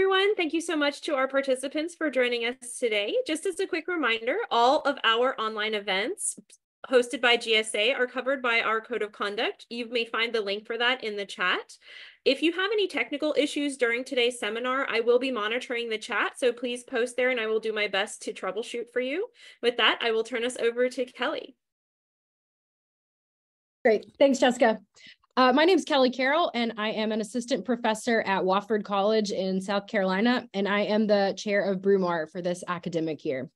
everyone. Thank you so much to our participants for joining us today. Just as a quick reminder, all of our online events hosted by GSA are covered by our code of conduct. You may find the link for that in the chat. If you have any technical issues during today's seminar, I will be monitoring the chat, so please post there and I will do my best to troubleshoot for you. With that, I will turn us over to Kelly. Great, thanks Jessica. Uh, my name is Kelly Carroll, and I am an assistant professor at Wofford College in South Carolina, and I am the chair of BREWMOR for this academic year.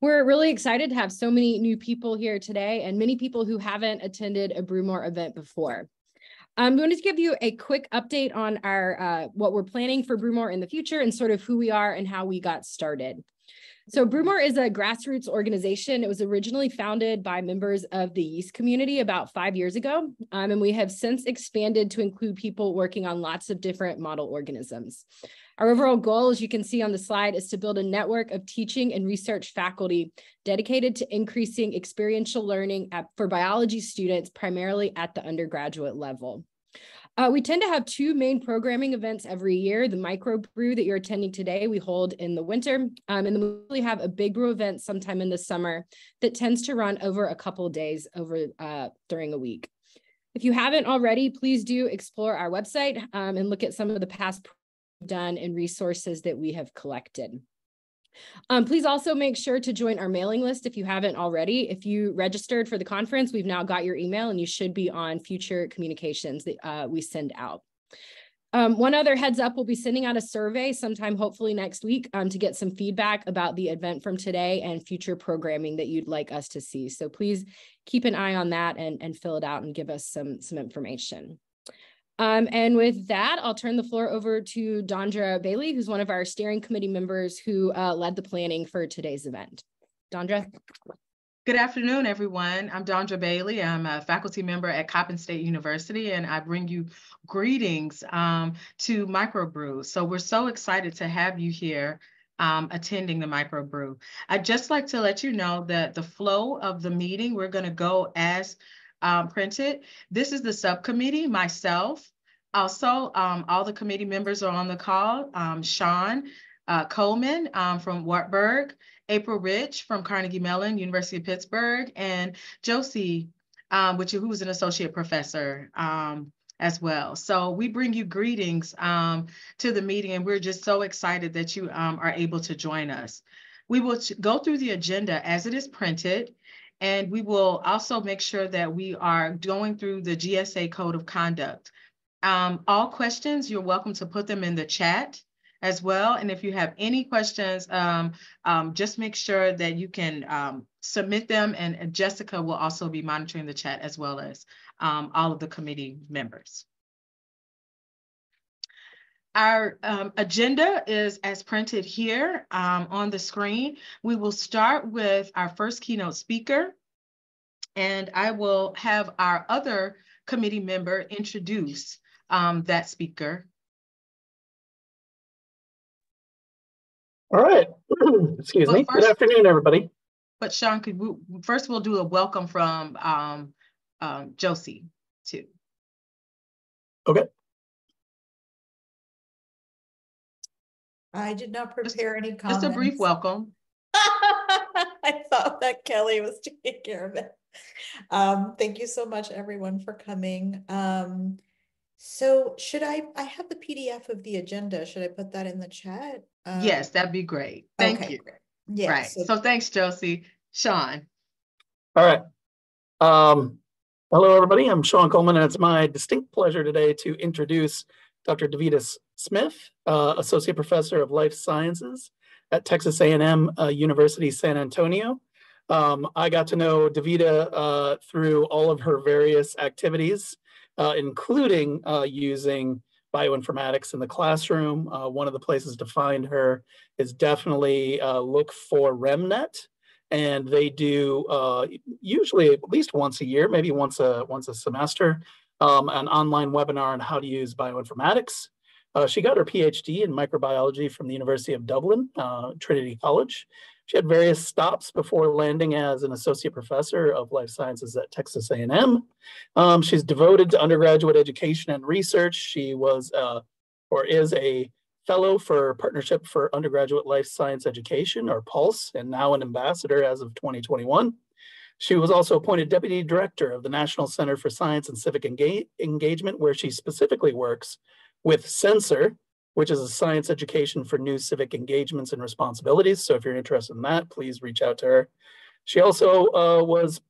We're really excited to have so many new people here today and many people who haven't attended a BREWMOR event before. I'm going to give you a quick update on our uh, what we're planning for BREWMOR in the future and sort of who we are and how we got started. So BREWMOR is a grassroots organization. It was originally founded by members of the yeast community about five years ago, um, and we have since expanded to include people working on lots of different model organisms. Our overall goal, as you can see on the slide, is to build a network of teaching and research faculty dedicated to increasing experiential learning at, for biology students, primarily at the undergraduate level. Uh, we tend to have two main programming events every year. The microbrew that you're attending today, we hold in the winter. Um, and then we have a big brew event sometime in the summer that tends to run over a couple days over uh, during a week. If you haven't already, please do explore our website um, and look at some of the past done and resources that we have collected. Um, please also make sure to join our mailing list if you haven't already. If you registered for the conference, we've now got your email and you should be on future communications that uh, we send out. Um, one other heads up, we'll be sending out a survey sometime hopefully next week um, to get some feedback about the event from today and future programming that you'd like us to see. So please keep an eye on that and, and fill it out and give us some, some information. Um, and with that, I'll turn the floor over to Dondra Bailey, who's one of our steering committee members who uh, led the planning for today's event. Dondra. Good afternoon, everyone. I'm Dondra Bailey. I'm a faculty member at Coppin State University, and I bring you greetings um, to Microbrew. So we're so excited to have you here um, attending the microbrew. I'd just like to let you know that the flow of the meeting, we're going to go as um, printed. This is the subcommittee, myself. Also, um, all the committee members are on the call. Um, Sean uh, Coleman um, from Wartburg, April Rich from Carnegie Mellon, University of Pittsburgh, and Josie, um, which who is an associate professor um, as well. So we bring you greetings to the meeting, and we're just so excited that you um, are able to join us. We will go through the agenda as it is printed. And we will also make sure that we are going through the GSA Code of Conduct. Um, all questions, you're welcome to put them in the chat as well. And if you have any questions, um, um, just make sure that you can um, submit them and Jessica will also be monitoring the chat as well as um, all of the committee members. Our um, agenda is as printed here um, on the screen. We will start with our first keynote speaker, and I will have our other committee member introduce um, that speaker. All right. Excuse me. First, Good afternoon, everybody. But Sean, could we, first we'll do a welcome from um, um, Josie too. Okay. I did not prepare any comments. Just a brief welcome. I thought that Kelly was taking care of it. Um, thank you so much, everyone, for coming. Um, so should I, I have the PDF of the agenda. Should I put that in the chat? Um, yes, that'd be great. Thank okay, you. Great. Yeah. Right. So, so thanks, Josie. Sean. All right. Um, hello, everybody. I'm Sean Coleman, and it's my distinct pleasure today to introduce Dr. Davida Smyth, uh, Associate Professor of Life Sciences at Texas A&M uh, University San Antonio. Um, I got to know Davida uh, through all of her various activities, uh, including uh, using bioinformatics in the classroom. Uh, one of the places to find her is definitely look for RemNet, and they do usually at least once a year, maybe once a once a semester, um, an online webinar on how to use bioinformatics. Uh, she got her PhD in microbiology from the University of Dublin, uh, Trinity College. She had various stops before landing as an associate professor of life sciences at Texas A&M. Um, she's devoted to undergraduate education and research. She was uh, or is a fellow for Partnership for Undergraduate Life Science Education, or PULSE, and now an ambassador as of 2021. She was also appointed deputy director of the National Center for Science and Civic Enga Engagement, where she specifically works with SENCER, which is a science education for new civic engagements and responsibilities. So if you're interested in that, please reach out to her. She also uh, was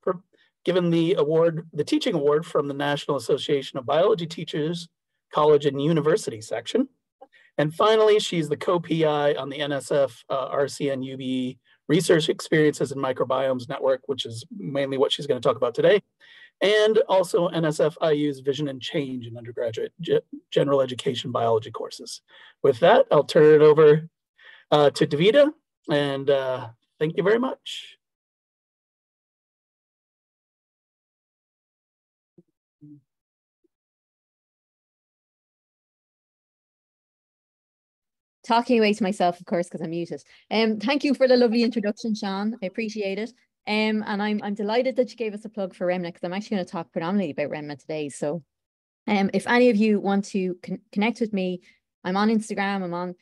given the award, the teaching award from the National Association of Biology Teachers, College and University section. And finally, she's the co-PI on the NSF uh, RCN UBE Research Experiences in Microbiomes Network, which is mainly what she's going to talk about today. And also NSF IUSE Vision and Change in undergraduate general education biology courses. With that, I'll turn it over uh, to Davida, and uh, thank you very much. Talking away to myself, of course, because I'm muted. Um, thank you for the lovely introduction, Sean. I appreciate it. Um, and I'm I'm delighted that you gave us a plug for REMNet because I'm actually going to talk predominantly about REMNet today. So, um, if any of you want to con connect with me, I'm on Instagram. I'm on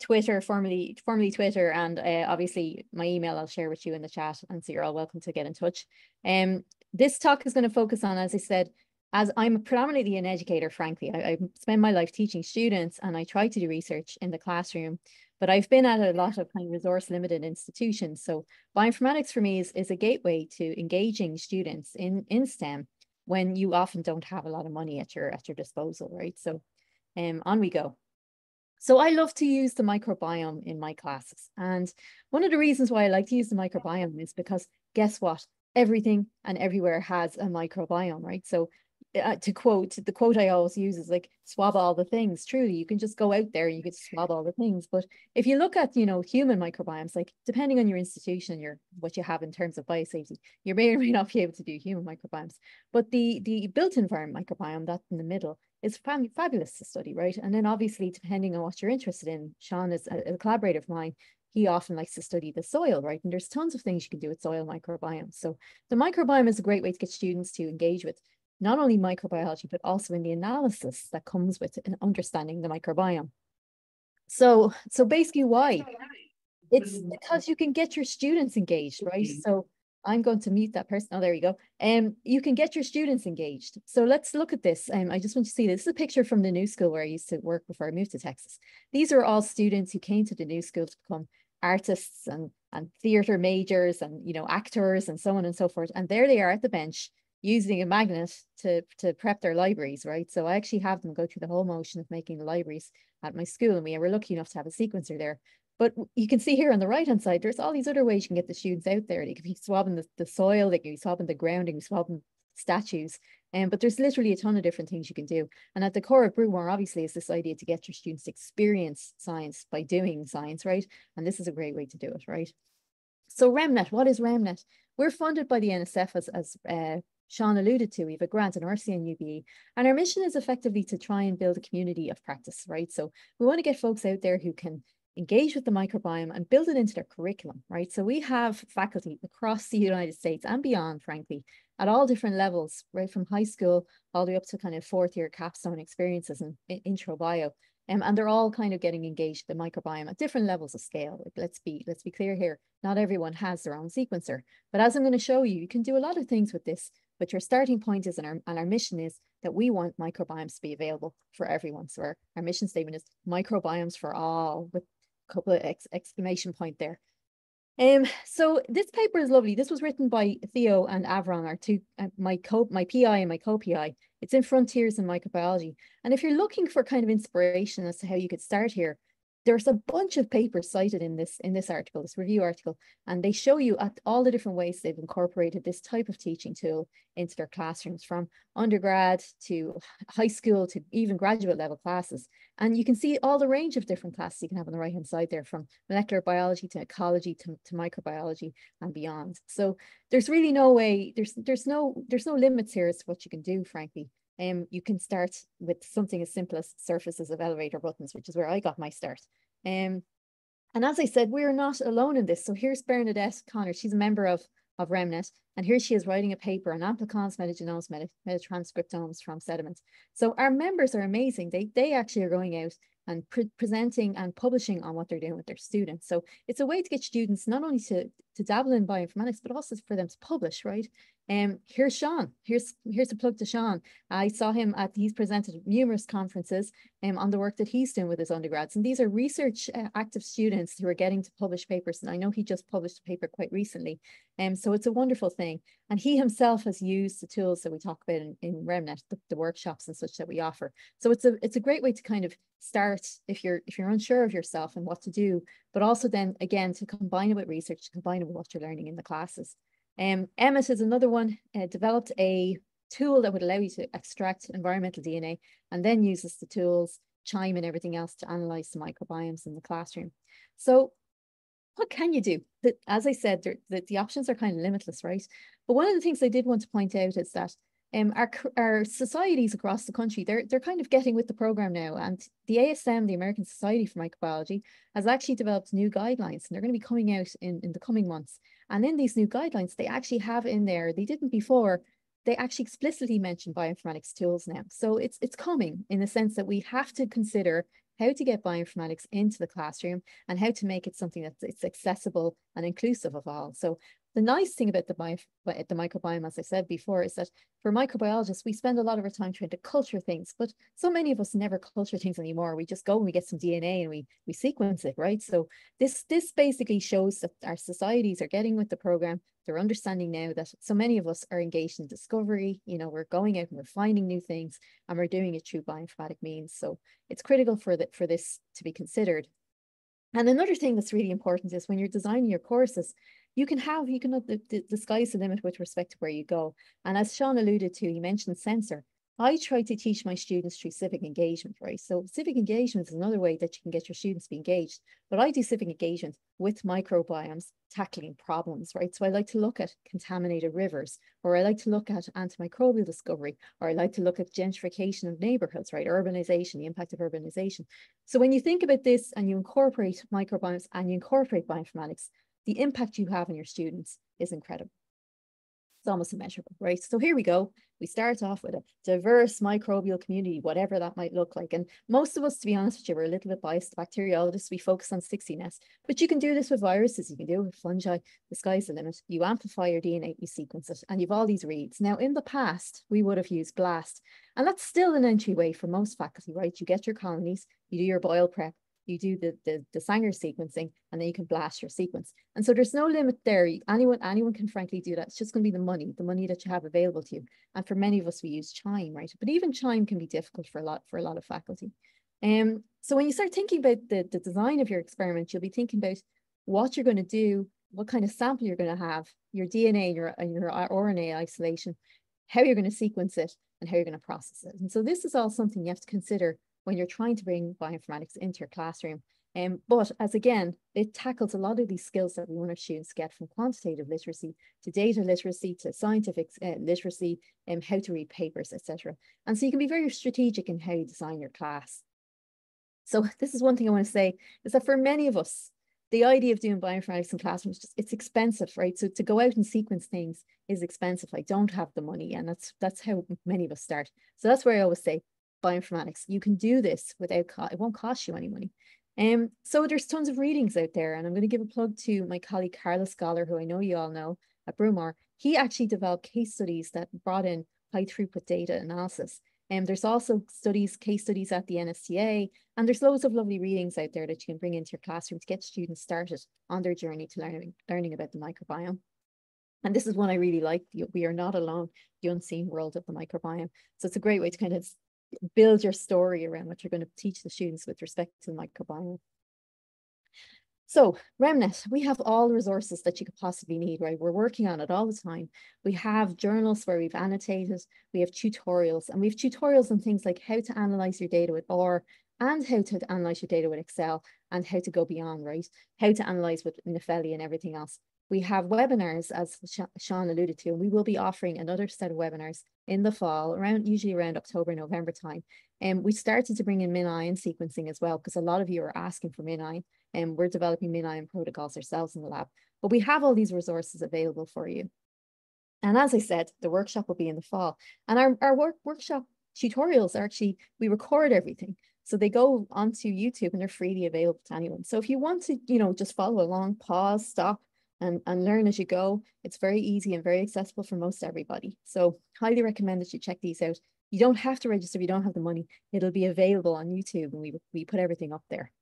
Twitter, formerly formerly Twitter, and uh, obviously my email I'll share with you in the chat, and so you're all welcome to get in touch. Um, this talk is going to focus on, as I said, as I'm predominantly an educator, frankly, I, I, spend my life teaching students and I try to do research in the classroom, but I've been at a lot of kind of resource limited institutions. So bioinformatics for me is, is a gateway to engaging students in, in STEM when you often don't have a lot of money at your at your disposal, right? So um, on we go. So I love to use the microbiome in my classes. And one of the reasons why I like to use the microbiome is because guess what? Everything and everywhere has a microbiome, right? So uh, to quote the quote I always use is like swab all the things. Truly, you can just go out there, you could swab all the things. But if you look at you know human microbiomes, like depending on your institution, your what you have in terms of biosafety, you may or may not be able to do human microbiomes. But the the built environment microbiome, that in the middle, is fab fabulous to study, right? And then obviously, depending on what you're interested in, Sean is a, a collaborator of mine he often likes to study the soil, right? And there's tons of things you can do with soil microbiomes. So the microbiome is a great way to get students to engage with not only microbiology, but also in the analysis that comes with an understanding the microbiome. So, so basically why? It's because you can get your students engaged, right? So I'm going to mute that person. Oh, there you go. Um, you can get your students engaged. So let's look at this. Um, I just want you to see this. this is a picture from the new school where I used to work before I moved to Texas. These are all students who came to the new school to become artists and and theater majors and you know actors and so on and so forth. And there they are at the bench using a magnet to, to prep their libraries, right? So I actually have them go through the whole motion of making the libraries at my school. And we were lucky enough to have a sequencer there. But you can see here on the right hand side, there's all these other ways you can get the students out there. They can be swabbing the, the soil, they can be swabbing the ground, they can be swabbing statues. Um, but there's literally a ton of different things you can do. And at the core of BREWMOR, obviously, is this idea to get your students to experience science by doing science, right? And this is a great way to do it, right? So REMNet, what is REMNet? We're funded by the NSF as, as uh, Sean alluded to, we have a grant in RCN UBE, and our mission is effectively to try and build a community of practice, right? So we want to get folks out there who can engage with the microbiome and build it into their curriculum, right? So we have faculty across the United States and beyond, frankly, at all different levels, right from high school all the way up to kind of fourth year capstone experiences and intro bio. Um, and they're all kind of getting engaged the microbiome at different levels of scale. Like, let's be let's be clear here. Not everyone has their own sequencer, but as I'm going to show you, you can do a lot of things with this but your starting point is, and our, and our mission is that we want microbiomes to be available for everyone. So our, our mission statement is microbiomes for all with a couple of ex exclamation point there. Um, so this paper is lovely. This was written by Theo and Avrom, our two, uh, my co, my PI and my co-PI. It's in Frontiers in Microbiology. And if you're looking for kind of inspiration as to how you could start here, there's a bunch of papers cited in this in this article, this review article, and they show you at all the different ways they've incorporated this type of teaching tool into their classrooms, from undergrad to high school to even graduate level classes. And you can see all the range of different classes you can have on the right hand side there, from molecular biology to ecology to, to microbiology and beyond. So there's really no way, there's there's no there's no limits here as to what you can do, frankly um, you can start with something as simple as surfaces of elevator buttons, which is where I got my start. Um, and as I said, we're not alone in this. So here's Bernadette Connor. She's a member of, of REMNet. And here she is writing a paper on amplicons, metagenomes, meta, metatranscriptomes from sediments. So our members are amazing. They, they actually are going out and pre presenting and publishing on what they're doing with their students. So it's a way to get students not only to, to dabble in bioinformatics, but also for them to publish, right? Um, here's Sean. Here's here's a plug to Sean. I saw him at he's presented numerous conferences um, on the work that he's doing with his undergrads, and these are research uh, active students who are getting to publish papers. And I know he just published a paper quite recently, um, so it's a wonderful thing. And he himself has used the tools that we talk about in, in RemNet, the, the workshops and such that we offer. So it's a it's a great way to kind of start if you're if you're unsure of yourself and what to do, but also then again to combine it with research, to combine it with what you're learning in the classes. Um, Emmet is another one, uh, developed a tool that would allow you to extract environmental DNA and then uses the tools, QIIME and everything else to analyze the microbiomes in the classroom. So what can you do? As I said, the, the options are kind of limitless, right? But one of the things I did want to point out is that um, our, our societies across the country, they're, they're kind of getting with the program now. And the ASM, the American Society for Microbiology, has actually developed new guidelines and they're going to be coming out in, in the coming months. And in these new guidelines, they actually have in there, they didn't before, they actually explicitly mention bioinformatics tools now. So it's, it's coming in the sense that we have to consider how to get bioinformatics into the classroom and how to make it something that's it's accessible and inclusive of all. So the nice thing about the, bio, the microbiome, as I said before, is that for microbiologists, we spend a lot of our time trying to culture things, but so many of us never culture things anymore. We just go and we get some DNA and we we sequence it, right? So this this basically shows that our societies are getting with the program. They're understanding now that so many of us are engaged in discovery. You know, we're going out and we're finding new things, and we're doing it through bioinformatic means. So it's critical for that for this to be considered. And another thing that's really important is when you're designing your courses, you can have, you can, the, the, the sky's the limit with respect to where you go. And as Sean alluded to, he mentioned SENCER. I try to teach my students through civic engagement, right? So civic engagement is another way that you can get your students to be engaged. But I do civic engagement with microbiomes tackling problems, right? So I like to look at contaminated rivers, or I like to look at antimicrobial discovery, or I like to look at gentrification of neighborhoods, right? Urbanization, the impact of urbanization. So when you think about this and you incorporate microbiomes and you incorporate bioinformatics, the impact you have on your students is incredible. It's almost immeasurable, right? So here we go. We start off with a diverse microbial community, whatever that might look like. And most of us, to be honest with you, we're a little bit biased bacteriologists. We focus on stickiness, but you can do this with viruses. You can do it with fungi. The sky's the limit. You amplify your DNA, you sequence it, and you've all these reads. Now, in the past, we would have used BLAST, and that's still an entryway for most faculty, right? You get your colonies, you do your boil prep, you do the, the, the Sanger sequencing, and then you can blast your sequence. And so there's no limit there. Anyone, anyone can frankly do that. It's just going to be the money, the money that you have available to you. And for many of us, we use QIIME, right? But even QIIME can be difficult for a lot, for a lot of faculty. Um, so when you start thinking about the, the design of your experiment, you'll be thinking about what you're going to do, what kind of sample you're going to have, your DNA, and your, your RNA isolation, how you're going to sequence it, and how you're going to process it. And so this is all something you have to consider when you're trying to bring bioinformatics into your classroom. Um, but as again, it tackles a lot of these skills that we want our students get from quantitative literacy to data literacy to scientific uh, literacy and um, how to read papers, etc. And so you can be very strategic in how you design your class. So this is one thing I want to say is that for many of us, the idea of doing bioinformatics in classrooms, just, it's expensive, right? So to go out and sequence things is expensive. I don't have the money and that's that's how many of us start. So that's where I always say, bioinformatics. You can do this without, it won't cost you any money. Um, so there's tons of readings out there, and I'm going to give a plug to my colleague Carlos Goller, who I know you all know at BREWMOR. He actually developed case studies that brought in high throughput data analysis. And um, there's also studies, case studies at the NSTA, and there's loads of lovely readings out there that you can bring into your classroom to get students started on their journey to learning, learning about the microbiome. And this is one I really like. We are not alone, the unseen world of the microbiome. So it's a great way to kind of build your story around what you're going to teach the students with respect to the microbiome. So RemNet, we have all the resources that you could possibly need, right? We're working on it all the time. We have journals where we've annotated, we have tutorials, and we have tutorials on things like how to analyze your data with R and how to analyze your data with Excel and how to go beyond, right? How to analyze with Nephele and everything else. We have webinars, as Sean alluded to, and we will be offering another set of webinars in the fall, around usually around October, November time. And we started to bring in MinION sequencing as well, because a lot of you are asking for MinION, and we're developing MinION protocols ourselves in the lab. But we have all these resources available for you. And as I said, the workshop will be in the fall. And our, our work, workshop tutorials are actually, we record everything. So they go onto YouTube and they're freely available to anyone. So if you want to, you know, just follow along, pause, stop, and, and learn as you go, it's very easy and very accessible for most everybody. So highly recommend that you check these out. You don't have to register if you don't have the money. It'll be available on YouTube and we, we put everything up there.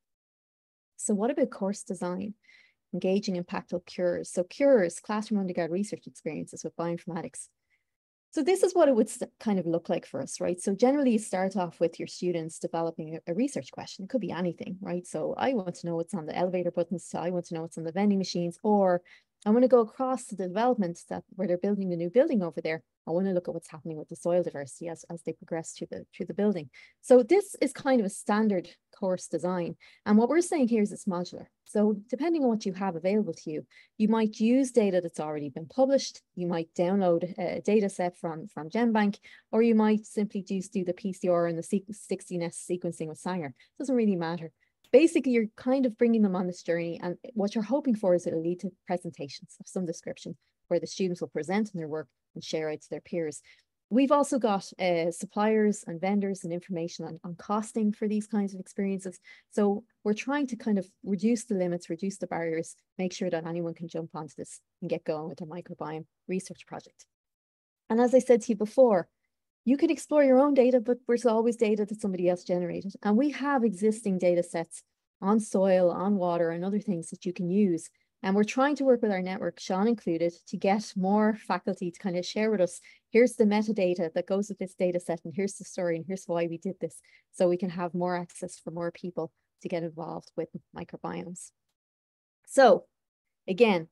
So what about course design? Engaging impactful cures. So cures, classroom undergrad research experiences with bioinformatics. So this is what it would kind of look like for us, right? So generally you start off with your students developing a, research question. It could be anything, right? So I want to know what's on the elevator buttons. So I want to know what's on the vending machines, or I want to go across to the development that where they're building the new building over there. I want to look at what's happening with the soil diversity as, as they progress through the through the building. So this is kind of a standard course design. And what we're saying here is it's modular. So depending on what you have available to you, you might use data that's already been published. You might download a data set from, from GenBank, or you might simply just do the PCR and the 16S sequencing with Sanger. It doesn't really matter basically you're kind of bringing them on this journey and what you're hoping for is it'll lead to presentations of some description where the students will present their work and share it to their peers. We've also got uh, suppliers and vendors and information on, on costing for these kinds of experiences. So we're trying to kind of reduce the limits, reduce the barriers, make sure that anyone can jump onto this and get going with their microbiome research project. And as I said to you before, you can explore your own data, but there's always data that somebody else generated. And we have existing data sets on soil, on water, and other things that you can use. And we're trying to work with our network, Sean included, to get more faculty to kind of share with us, here's the metadata that goes with this data set, and here's the story, and here's why we did this. So we can have more access for more people to get involved with microbiomes. So again,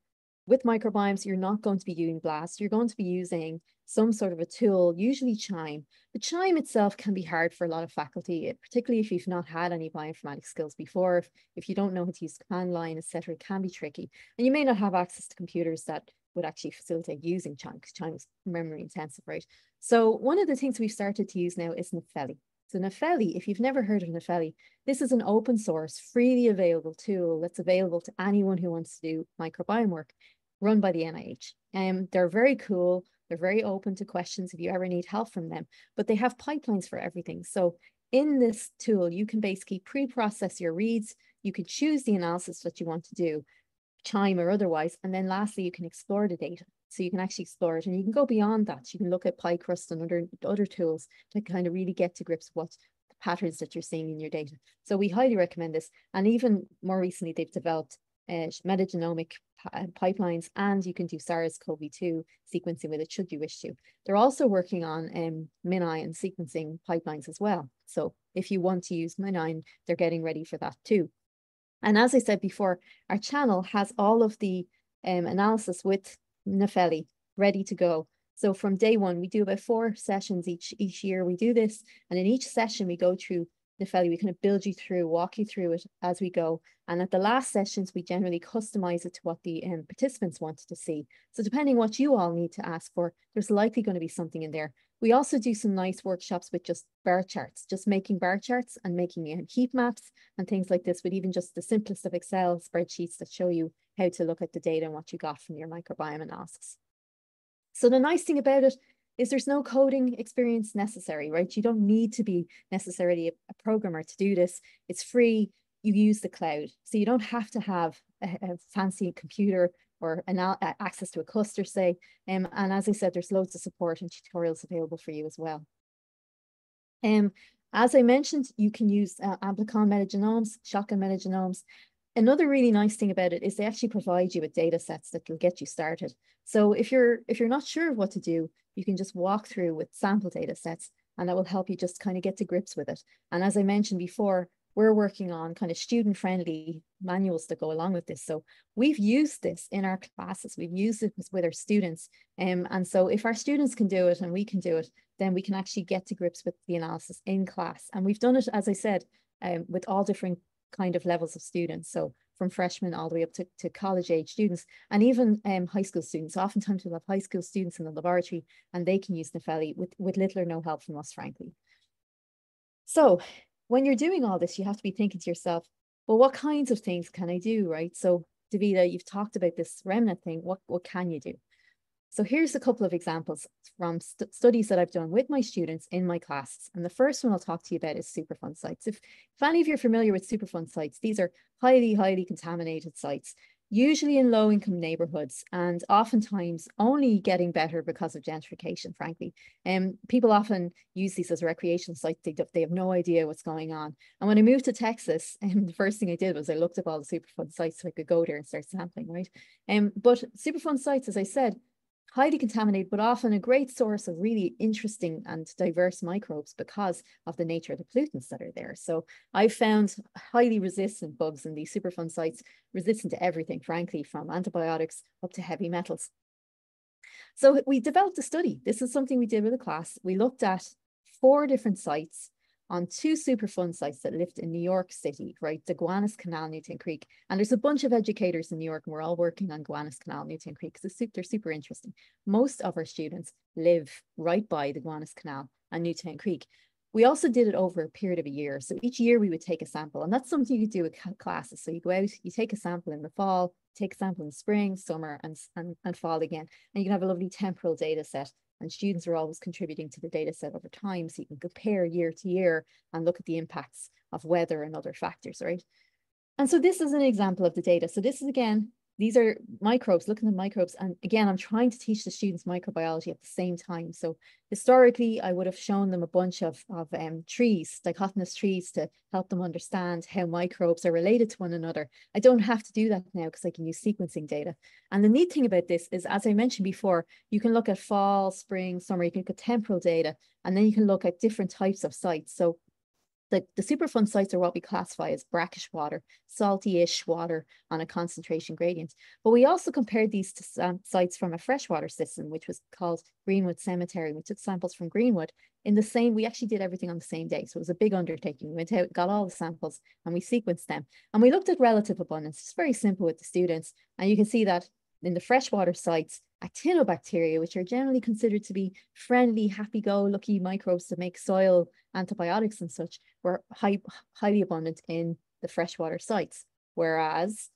with microbiomes, you're not going to be using BLAST. You're going to be using some sort of a tool, usually QIIME. But QIIME itself can be hard for a lot of faculty, eh, particularly if you've not had any bioinformatics skills before. If, if you don't know how to use command line, etc., it can be tricky. And you may not have access to computers that would actually facilitate using QIIME, because QIIME is memory intensive, right? So one of the things we've started to use now is Nephele. So Nephele, if you've never heard of Nephele, this is an open source, freely available tool that's available to anyone who wants to do microbiome work run by the NIH. Um, they're very cool. They're very open to questions if you ever need help from them, but they have pipelines for everything. So in this tool, you can basically pre-process your reads. You can choose the analysis that you want to do, QIIME or otherwise. And then lastly, you can explore the data. So you can actually explore it and you can go beyond that. You can look at PICRUSt and other, other tools to kind of really get to grips with what the patterns that you're seeing in your data. So we highly recommend this. And even more recently, they've developed uh, metagenomic uh, pipelines, and you can do SARS-CoV-2 sequencing with it should you wish to. They're also working on um, MinION sequencing pipelines as well. So if you want to use MinION, they're getting ready for that too. And as I said before, our channel has all of the um, analysis with Nephele ready to go. So from day one, we do about four sessions each each year. We do this, and in each session, we go through Nephele, we kind of build you through, walk you through it as we go. And at the last sessions, we generally customize it to what the um, participants wanted to see. So depending on what you all need to ask for, there's likely going to be something in there. We also do some nice workshops with just bar charts, just making bar charts and making um, heat maps and things like this with even just the simplest of Excel spreadsheets that show you how to look at the data and what you got from your microbiome analysis. So the nice thing about it is there's no coding experience necessary, right? You don't need to be necessarily a, a programmer to do this. It's free. You use the cloud. So you don't have to have a, a fancy computer or an, access to a cluster, say. Um, and as I said, there's loads of support and tutorials available for you as well. Um, as I mentioned, you can use uh, Amplicon metagenomes, Shotgun metagenomes. Another really nice thing about it is they actually provide you with data sets that will get you started. So if you're if you're not sure of what to do, you can just walk through with sample data sets and that will help you just kind of get to grips with it. And as I mentioned before, we're working on kind of student friendly manuals that go along with this. So we've used this in our classes, we've used it with our students. Um, and so if our students can do it and we can do it, then we can actually get to grips with the analysis in class. And we've done it, as I said, um, with all different kind of levels of students. So from freshmen all the way up to, to college age students and even um, high school students. Oftentimes we'll have high school students in the laboratory and they can use Nephele with, with little or no help from us, frankly. So when you're doing all this, you have to be thinking to yourself, well, what kinds of things can I do, right? So Davida, you've talked about this REMNet thing. What, what can you do? So here's a couple of examples from st studies that I've done with my students in my classes. And the first one I'll talk to you about is Superfund sites. If, if any of you are familiar with Superfund sites, these are highly, highly contaminated sites usually in low income neighborhoods and oftentimes only getting better because of gentrification, frankly. And um, people often use these as recreation sites. They, they have no idea what's going on. And when I moved to Texas, um, the first thing I did was I looked up all the Superfund sites so I could go there and start sampling, right? Um, but Superfund sites, as I said, highly contaminated, but often a great source of really interesting and diverse microbes because of the nature of the pollutants that are there. So I've found highly resistant bugs in these Superfund sites, resistant to everything, frankly, from antibiotics up to heavy metals. So we developed a study. This is something we did with a class. We looked at four different sites on two Superfund sites that lived in New York City, right? The Gowanus Canal, Newtown Creek. And there's a bunch of educators in New York, and we're all working on Gowanus Canal, Newtown Creek, because they're super interesting. Most of our students live right by the Gowanus Canal and Newtown Creek. We also did it over a period of a year. So each year we would take a sample, and that's something you do with classes. So you go out, you take a sample in the fall, take a sample in spring, summer, and, and, and fall again. And you can have a lovely temporal data set and students are always contributing to the data set over time. So you can compare year to year and look at the impacts of weather and other factors, right? And so this is an example of the data. So this is again these are microbes, looking at microbes. And again, I'm trying to teach the students microbiology at the same time. So historically, I would have shown them a bunch of, of um, trees, dichotomous trees to help them understand how microbes are related to one another. I don't have to do that now because I can use sequencing data. And the neat thing about this is, as I mentioned before, you can look at fall, spring, summer, you can look at temporal data, and then you can look at different types of sites. So the, the Superfund sites are what we classify as brackish water, salty-ish water on a concentration gradient. But we also compared these to sites from a freshwater system, which was called Greenwood Cemetery. We took samples from Greenwood in the same, we actually did everything on the same day. So it was a big undertaking. We went out, got all the samples and we sequenced them. And we looked at relative abundance. It's very simple with the students. And you can see that in the freshwater sites, actinobacteria, which are generally considered to be friendly, happy-go-lucky microbes that make soil antibiotics and such, were high, highly abundant in the freshwater sites. Whereas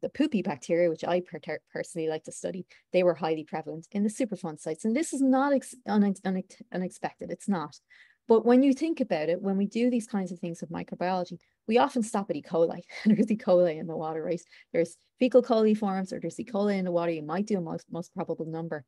the poopy bacteria, which I per personally like to study, they were highly prevalent in the Superfund sites. And this is not un un unexpected, it's not. But when you think about it, when we do these kinds of things with microbiology, we often stop at E. coli. And there's E. coli in the water, right? There's fecal coliforms or there's E. coli in the water. You might do a most, most probable number.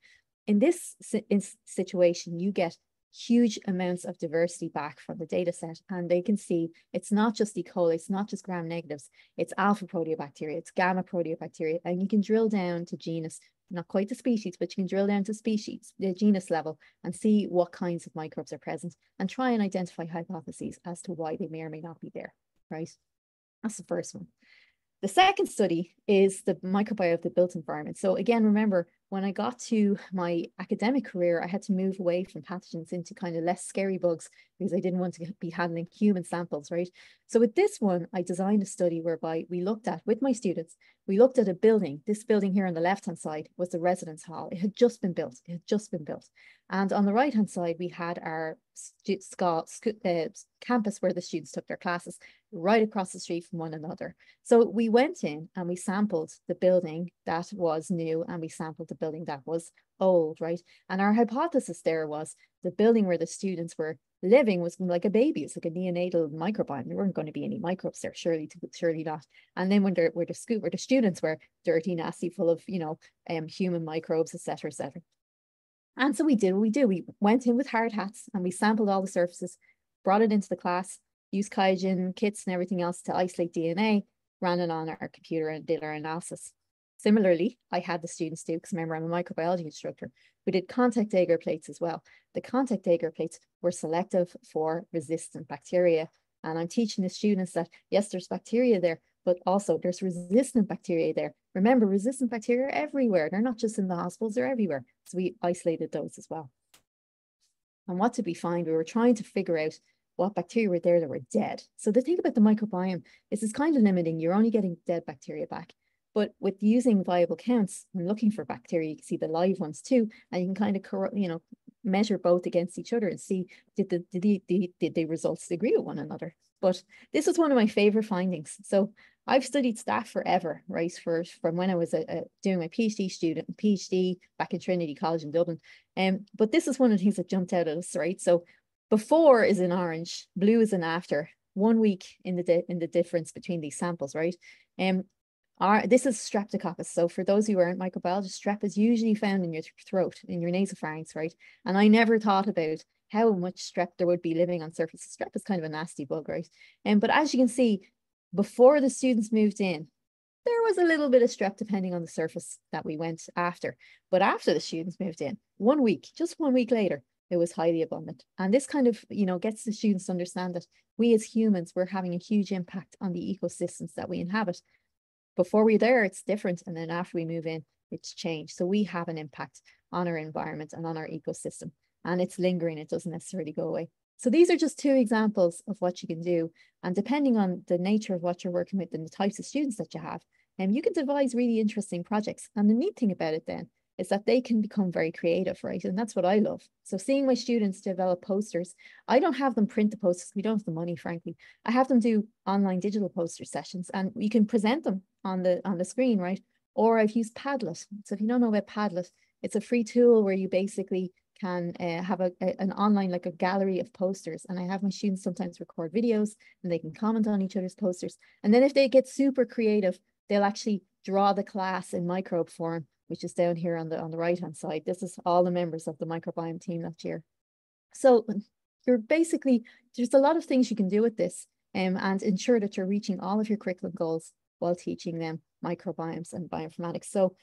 In this in situation, you get huge amounts of diversity back from the data set and they can see it's not just E. coli, it's not just gram negatives, it's alpha proteobacteria, it's gamma proteobacteria, and you can drill down to genus, not quite the species, but you can drill down to species, the genus level, and see what kinds of microbes are present and try and identify hypotheses as to why they may or may not be there right? That's the first one. The second study is the microbiome of the built environment. So again, remember, when I got to my academic career, I had to move away from pathogens into kind of less scary bugs because I didn't want to be handling human samples, right? So with this one, I designed a study whereby we looked at, with my students, we looked at a building. This building here on the left-hand side was the residence hall. It had just been built. It had just been built. And on the right-hand side, we had our uh, campus where the students took their classes right across the street from one another. So we went in and we sampled the building that was new and we sampled the building that was old, right? And our hypothesis there was the building where the students were living was like a baby. It's like a neonatal microbiome. There weren't going to be any microbes there, surely, surely not. And then when they're where the school, where the students were dirty, nasty, full of you know, um, human microbes, etc., etc. And so we did what we do. We went in with hard hats and we sampled all the surfaces, brought it into the class, used QIAGEN kits and everything else to isolate DNA, ran it on our computer and did our analysis. Similarly, I had the students do, because remember I'm a microbiology instructor, we did contact agar plates as well. The contact agar plates were selective for resistant bacteria. And I'm teaching the students that, yes, there's bacteria there, but also there's resistant bacteria there. Remember, resistant bacteria are everywhere. They're not just in the hospitals, they're everywhere. So we isolated those as well. And what did we find? We were trying to figure out what bacteria were there that were dead. So the thing about the microbiome is it's kind of limiting. You're only getting dead bacteria back. But with using viable counts and looking for bacteria, you can see the live ones too, and you can kind of, you know, measure both against each other and see did the, did the, did the results agree with one another. But this was one of my favorite findings. So I've studied Staph forever, right? For from when I was a, a, doing my PhD student, PhD back in Trinity College in Dublin. Um, but this is one of the things that jumped out at us, right? So before is in orange, blue is in after. One week in the in the difference between these samples, right? Um, our, this is streptococcus. So for those who aren't microbiologists, strep is usually found in your throat, in your nasopharynx, right? And I never thought about how much strep there would be living on surface. Strep is kind of a nasty bug, right? And um, but as you can see, before the students moved in, there was a little bit of strep depending on the surface that we went after. But after the students moved in, one week, just one week later, it was highly abundant. And this kind of, you know, gets the students to understand that we as humans, we're having a huge impact on the ecosystems that we inhabit. Before we're there, it's different. And then after we move in, it's changed. So we have an impact on our environment and on our ecosystem. And it's lingering, it doesn't necessarily go away. So these are just two examples of what you can do. And depending on the nature of what you're working with and the types of students that you have, um, you can devise really interesting projects. And the neat thing about it then is that they can become very creative, right? And that's what I love. So seeing my students develop posters, I don't have them print the posters. We don't have the money, frankly. I have them do online digital poster sessions and you can present them on the on the screen, right? Or I've used Padlet. So if you don't know about Padlet, it's a free tool where you basically can uh, have a, a, an online like a gallery of posters and i have my students sometimes record videos and they can comment on each other's posters and then if they get super creative they'll actually draw the class in microbe form which is down here on the on the right hand side. This is all the members of the microbiome team that year so you're basically there's a lot of things you can do with this um, and ensure that you're reaching all of your curriculum goals while teaching them microbiomes and bioinformatics. So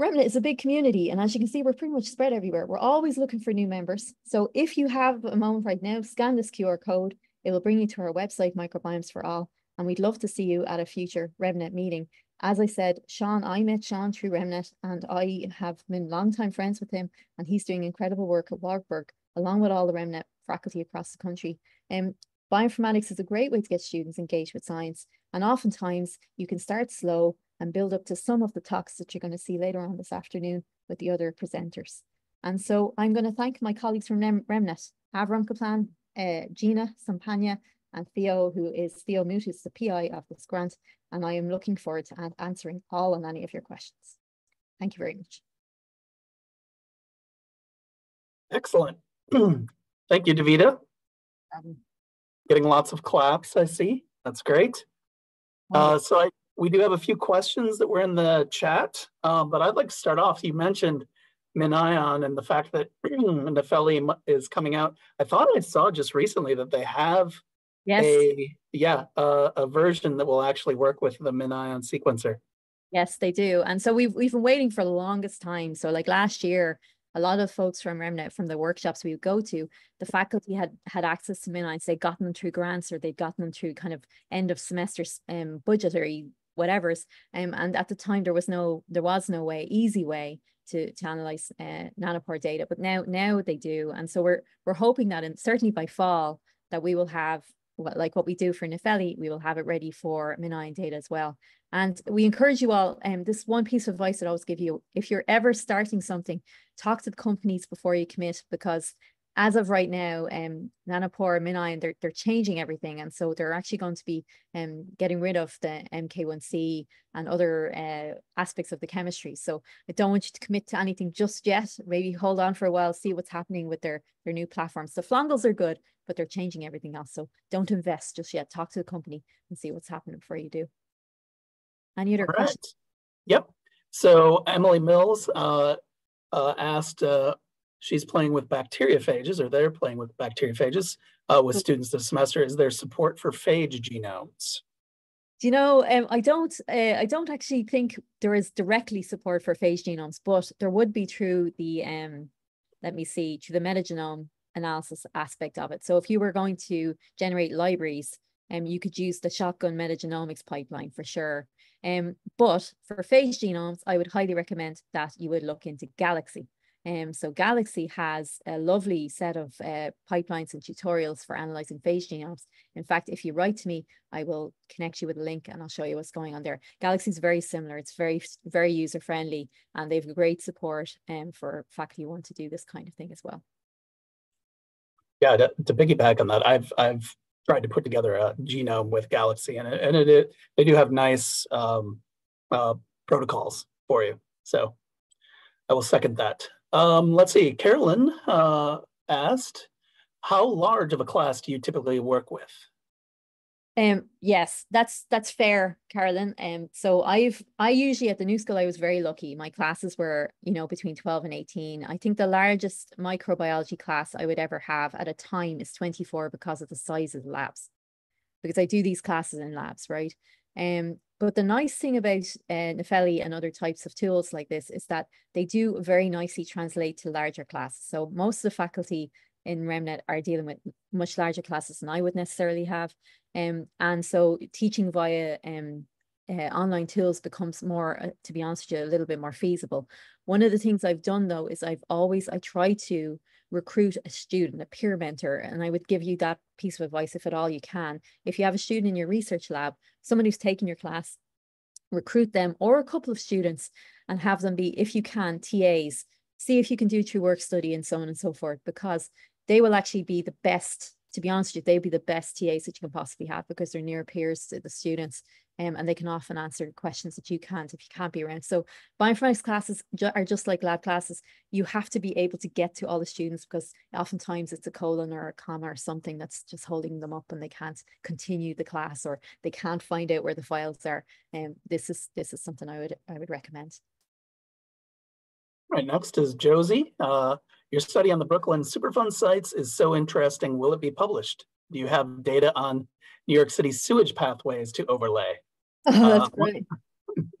REMNet is a big community, and as you can see, we're pretty much spread everywhere. We're always looking for new members. So if you have a moment right now, scan this QR code. It will bring you to our website, Microbiomes for All, and we'd love to see you at a future RemNet meeting. As I said, Sean, I met Sean through RemNet, and I have been longtime friends with him, and he's doing incredible work at Wartburg, along with all the RemNet faculty across the country. Um, bioinformatics is a great way to get students engaged with science, and oftentimes you can start slow and build up to some of the talks that you're going to see later on this afternoon with the other presenters. And so I'm going to thank my colleagues from Rem RemNet, Avrom Caplan, uh, Gina Sampagna, and Theo, who is Theo Muth, who's the PI of this grant. And I am looking forward to answering all and any of your questions. Thank you very much. Excellent. Thank you, Davida. Um, Getting lots of claps, I see. That's great. Uh, so I, we do have a few questions that were in the chat, um, but I'd like to start off. You mentioned MinION and the fact that Nephele is coming out. I thought I saw just recently that they have yes. a yeah a, a version that will actually work with the MinION sequencer. Yes, they do. And so we've we've been waiting for the longest time. So like last year, a lot of folks from RemNet, from the workshops we would go to, the faculty had had access to MinIONs. They'd gotten them through grants or they'd gotten them through kind of end of semester um, budgetary whatever's. Um, and at the time there was no there was no way easy way to to analyze uh, nanopore data, but now now they do, and so we're we're hoping that, and certainly by fall, that we will have like what we do for Nephele, we will have it ready for MinION data as well. And we encourage you all, um, this one piece of advice that I always give you, if you're ever starting something, talk to the companies before you commit because as of right now, um, Nanopore, MinION, they're, they're changing everything. And so they're actually going to be um, getting rid of the MK1C and other uh, aspects of the chemistry. So I don't want you to commit to anything just yet. Maybe hold on for a while, see what's happening with their, their new platforms. The flongles are good, but they're changing everything else. So don't invest just yet. Talk to the company and see what's happening before you do. Any other questions? Yep. So Emily Mills uh, uh, asked, uh, she's playing with bacteriophages, or they're playing with bacteriophages uh, with students this semester. Is there support for phage genomes? Do you know? Um, I don't. Uh, I don't actually think there is directly support for phage genomes, but there would be through the. Um, let me see through the metagenome analysis aspect of it. So if you were going to generate libraries, um, you could use the shotgun metagenomics pipeline for sure. Um, but for phage genomes, I would highly recommend that you would look into Galaxy. Um, so Galaxy has a lovely set of uh, pipelines and tutorials for analyzing phage genomes. In fact, if you write to me, I will connect you with a link and I'll show you what's going on there. Galaxy is very similar. It's very, very user friendly and they have great support um, for faculty who want to do this kind of thing as well. Yeah, to, to piggyback on that, I've I've tried to put together a genome with Galaxy, and it, and it, it they do have nice um, uh, protocols for you. So I will second that. Um, let's see, Carolyn uh, asked, how large of a class do you typically work with? Um, yes, that's that's fair, Carolyn. Um, so I've I usually at the new school I was very lucky. My classes were, you know, between 12 and 18. I think the largest microbiology class I would ever have at a time is 24 because of the size of the labs. Because I do these classes in labs, right? Um, but the nice thing about uh, Nephele and other types of tools like this is that they do very nicely translate to larger classes. So most of the faculty in REMNet are dealing with much larger classes than I would necessarily have. Um, and so teaching via um, uh, online tools becomes more, uh, to be honest with you, a little bit more feasible. One of the things I've done though is I've always, I try to recruit a student, a peer mentor, and I would give you that piece of advice if at all you can. If you have a student in your research lab, someone who's taken your class, recruit them or a couple of students and have them be, if you can, TAs. See if you can do through work study and so on and so forth, because they will actually be the best to be honest with you, they'd be the best TAs that you can possibly have because they're near peers to the students um, and they can often answer questions that you can't if you can't be around. So bioinformatics classes are just like lab classes. You have to be able to get to all the students because oftentimes it's a colon or a comma or something that's just holding them up and they can't continue the class or they can't find out where the files are. And um, this is this is something I would I would recommend. Right, next is Josie. Uh, your study on the Brooklyn Superfund sites is so interesting. Will it be published? Do you have data on New York City sewage pathways to overlay? Oh, that's uh, brilliant.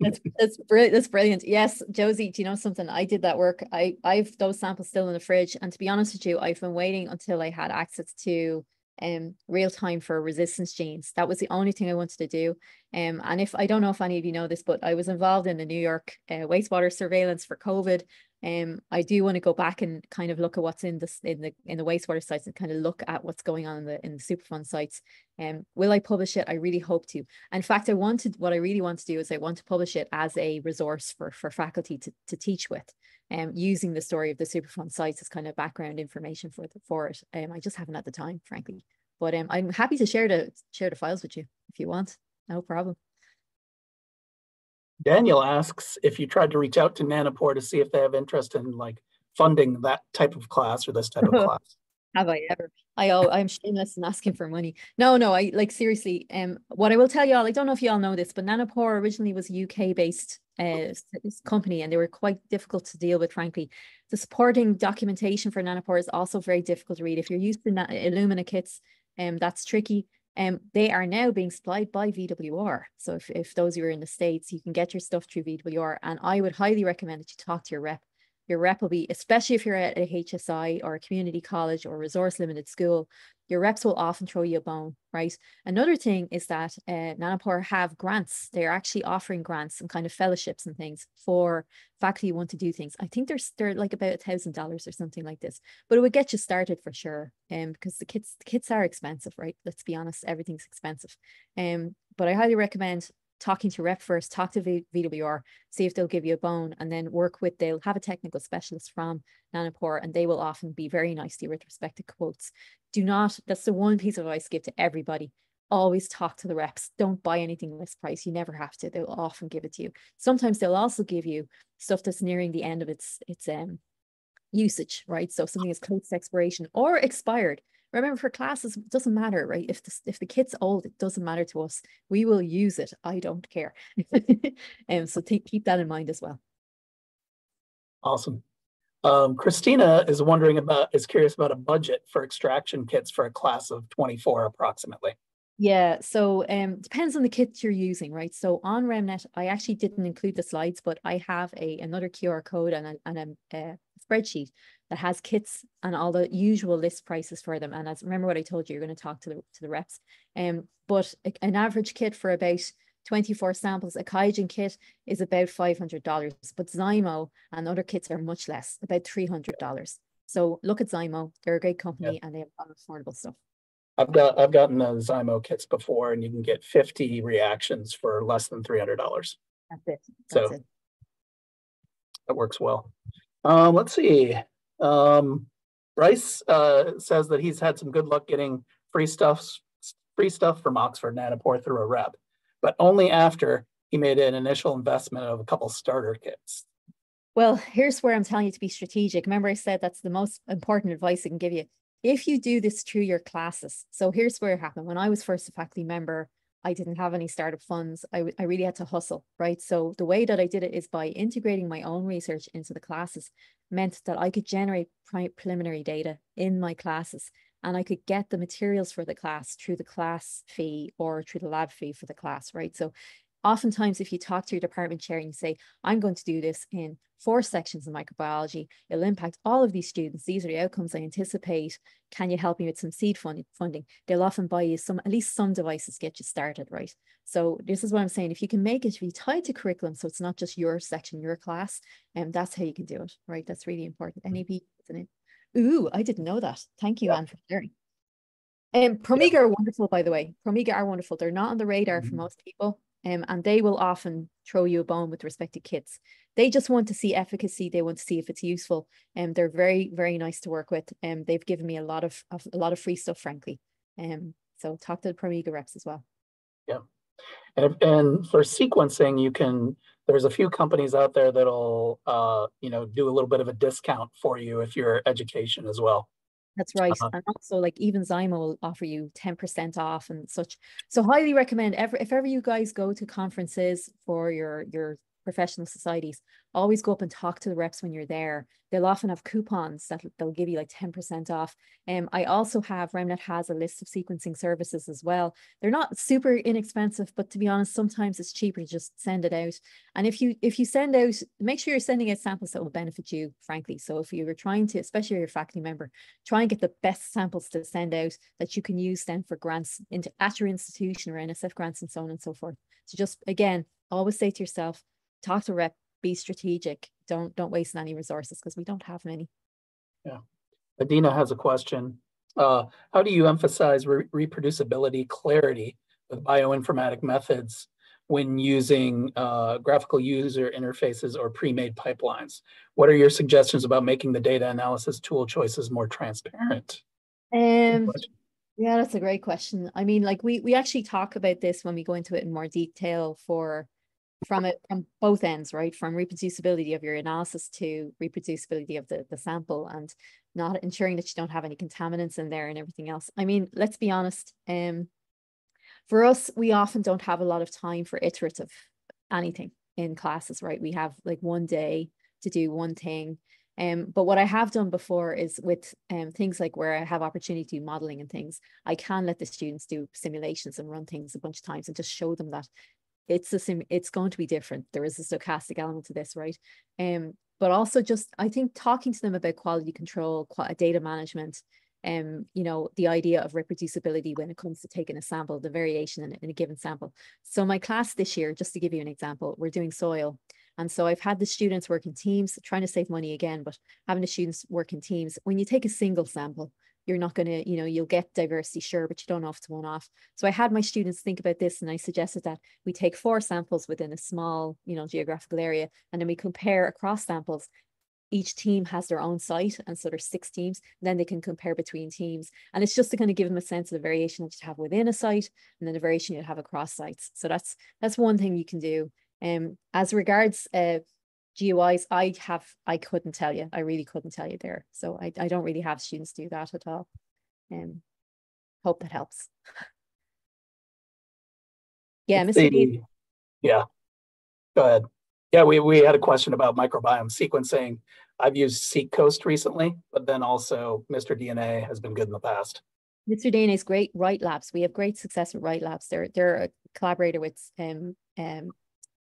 that's that's brilliant. That's brilliant. Yes, Josie, do you know something? I did that work. I I've those samples still in the fridge, and to be honest with you, I've been waiting until I had access to um real time for resistance genes. That was the only thing I wanted to do. Um, and if I don't know if any of you know this, but I was involved in the New York uh, wastewater surveillance for COVID um, I do want to go back and kind of look at what's in this in the in the wastewater sites and kind of look at what's going on in the in the Superfund sites. Um, will I publish it? I really hope to. In fact, I wanted what I really want to do is I want to publish it as a resource for for faculty to to teach with, um, using the story of the Superfund sites as kind of background information for the, for it. Um, I just haven't at the time, frankly. But um, I'm happy to share the share the files with you if you want. No problem. Daniel asks if you tried to reach out to Nanopore to see if they have interest in like funding that type of class or this type of class. Have I ever? I oh, I'm shameless in asking for money. No, no, I like seriously. Um, what I will tell y'all, I don't know if y'all know this, but Nanopore originally was a UK based uh company, and they were quite difficult to deal with. Frankly, the supporting documentation for Nanopore is also very difficult to read. If you're used to Illumina kits, um, that's tricky. Um, they are now being supplied by VWR. So if, if those of you are in the States, you can get your stuff through VWR. And I would highly recommend that you talk to your rep. Your rep will be, especially if you're at a HSI or a community college or resource limited school, your reps will often throw you a bone, right? Another thing is that uh, Nanopore have grants. They're actually offering grants and kind of fellowships and things for faculty who want to do things. I think they're, they're like about a thousand dollars or something like this, but it would get you started for sure. Um, because the kits, the kits are expensive, right? Let's be honest, everything's expensive. Um, but I highly recommend talking to rep first, talk to v- VWR, see if they'll give you a bone, and then work with, they'll have a technical specialist from Nanopore, and they will often be very nice to you with respect to quotes. Do not, that's the one piece of advice I give to everybody. Always talk to the reps. Don't buy anything list price. You never have to. They'll often give it to you. Sometimes they'll also give you stuff that's nearing the end of its its um usage, right? So something is close to expiration or expired remember for classes it doesn't matter right? If the, if the kit's old it doesn't matter to us. We will use it. I don't care. And um, so keep that in mind as well. Awesome. Um, christina is wondering about is curious about a budget for extraction kits for a class of 24 approximately yeah, so um depends on the kit you're using, right? So on REMNet, I actually didn't include the slides, but I have a another QR code and a, and a, a spreadsheet that has kits and all the usual list prices for them. And as remember what I told you, you're going to talk to the to the reps. Um, but an average kit for about 24 samples, a QIAGEN kit is about $500, but Zymo and other kits are much less, about $300. So look at Zymo, they're a great company yeah. and they have affordable stuff. I've got I've gotten the Zymo kits before, and you can get 50 reactions for less than $300. That's it. That's so it. that works well. Um, let's see. Um, Bryce uh, says that he's had some good luck getting free stuff free stuff from Oxford Nanopore through a rep, but only after he made an initial investment of a couple starter kits. Well, here's where I'm telling you to be strategic. Remember, I said that's the most important advice I can give you. If you do this through your classes, so here's where it happened. When I was first a faculty member, I didn't have any startup funds. I, I really had to hustle, right? So the way that I did it is by integrating my own research into the classes meant that I could generate preliminary data in my classes and I could get the materials for the class through the class fee or through the lab fee for the class, right? So oftentimes if you talk to your department chair and you say, I'm going to do this in four sections of microbiology, it'll impact all of these students. These are the outcomes I anticipate. Can you help me with some seed funding? They'll often buy you some, at least some devices get you started, right? So this is what I'm saying. If you can make it be tied to curriculum, so it's not just your section, your class, and um, that's how you can do it, right? That's really important. Mm. NAP, isn't it? Ooh, I didn't know that. Thank you, yeah. Anne, for sharing. Um, Promega yeah. are wonderful, by the way. Promega are wonderful. They're not on the radar mm-hmm. for most people um, and they will often throw you a bone with respect to kits. They just want to see efficacy. They want to see if it's useful, and um, they're very, very nice to work with. And um, they've given me a lot of, of a lot of free stuff, frankly. Um, so talk to the Promega reps as well. Yeah, and and for sequencing, you can. There's a few companies out there that'll, uh, you know, do a little bit of a discount for you if you're education as well. That's right. Uh-huh. And also like even Zymo will offer you 10% off and such. So highly recommend ever if ever you guys go to conferences for your your professional societies, always go up and talk to the reps when you're there. They'll often have coupons that they'll give you like 10% off. Um, I also have, REMNet has a list of sequencing services as well. They're not super inexpensive, but to be honest, sometimes it's cheaper to just send it out. And if you if you send out, make sure you're sending out samples that will benefit you, frankly. So if you were trying to, especially if you're a faculty member, try and get the best samples to send out that you can use then for grants into at your institution or NSF grants and so on and so forth. So just again, always say to yourself, talk to rep, be strategic. Don't don't waste any resources because we don't have many. Yeah. Adina has a question. Uh, how do you emphasize re reproducibility clarity with bioinformatic methods when using uh, graphical user interfaces or pre-made pipelines? What are your suggestions about making the data analysis tool choices more transparent? Um, yeah, that's a great question. I mean, like we we actually talk about this when we go into it in more detail for from it from both ends, right? From reproducibility of your analysis to reproducibility of the, the sample and not ensuring that you don't have any contaminants in there and everything else. I mean, let's be honest. Um, for us, we often don't have a lot of time for iterative anything in classes, right? We have like one day to do one thing. Um, but what I have done before is with um, things like where I have opportunity to do modeling and things, I can let the students do simulations and run things a bunch of times and just show them that it's the same it's going to be different. There is a stochastic element to this right? Um but also just i think talking to them about quality control qual- data management um you know the idea of reproducibility when it comes to taking a sample the variation in, in a given sample. So my class this year just to give you an example we're doing soil. And so I've had the students work in teams, trying to save money again, but having the students work in teams. When you take a single sample, you're not going to, you know, you'll get diversity, sure, but you don't know if it's one off. So I had my students think about this and I suggested that we take four samples within a small, you know, geographical area, and then we compare across samples. Each team has their own site, and so there's six teams. then they can compare between teams, and it's just to kind of give them a sense of the variation that you have within a site, and then the variation you'd have across sites. So that's that's one thing you can do. Um, as regards uh, GUIs, I have, I couldn't tell you. I really couldn't tell you there. So I, I don't really have students do that at all. Um, hope that helps. yeah, Mr. The, yeah, go ahead. Yeah, we, we had a question about microbiome sequencing. I've used SeqCoast recently, but then also Mr. DNA has been good in the past. Mr. DNA is great. Wright Labs. We have great success with Wright Labs. They're they're a collaborator with um um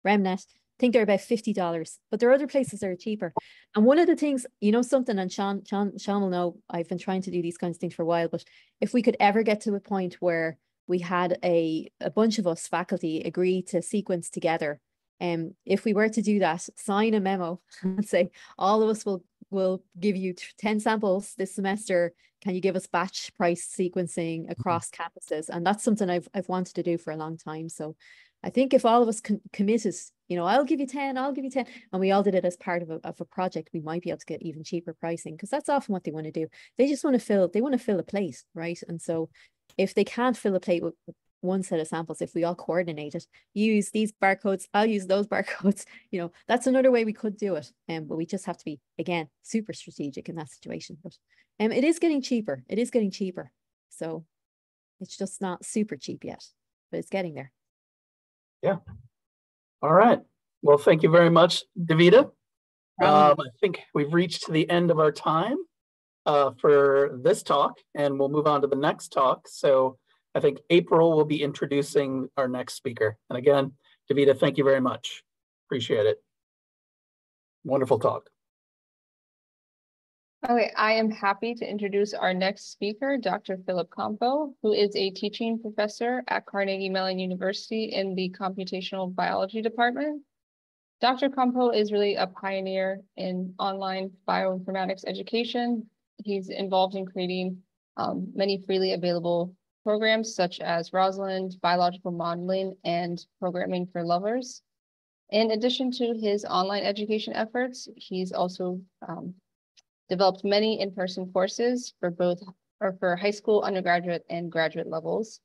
REMNet think they're about $50, but there are other places that are cheaper. And one of the things, you know, something, and Sean, Sean, Sean will know, I've been trying to do these kinds of things for a while, but if we could ever get to a point where we had a, a bunch of us faculty agree to sequence together, um, if we were to do that, sign a memo and say, all of us will will give you 10 samples this semester. Can you give us batch price sequencing mm-hmm. across campuses? And that's something I've, I've wanted to do for a long time. So I think if all of us com- committed, you know, I'll give you 10, I'll give you 10, and we all did it as part of a, of a project, we might be able to get even cheaper pricing because that's often what they want to do. They just want to fill, they want to fill a place, right? And so if they can't fill a plate with one set of samples, if we all coordinate it, use these barcodes, I'll use those barcodes, you know, that's another way we could do it. Um, but we just have to be, again, super strategic in that situation. But um, it is getting cheaper. It is getting cheaper. So it's just not super cheap yet, but it's getting there. Yeah. All right. Well, thank you very much, Davida. Um, I think we've reached the end of our time uh, for this talk, and we'll move on to the next talk. So I think April will be introducing our next speaker. And again, Davida, thank you very much. Appreciate it. Wonderful talk. Okay, I am happy to introduce our next speaker, Dr. Phillip Compeau, who is a teaching professor at Carnegie Mellon University in the Computational Biology Department. Dr. Compo is really a pioneer in online bioinformatics education. He's involved in creating um, many freely available programs such as Rosalind, biological modeling, and programming for lovers. In addition to his online education efforts, he's also um, developed many in-person courses for both or for high school, undergraduate, and graduate levels.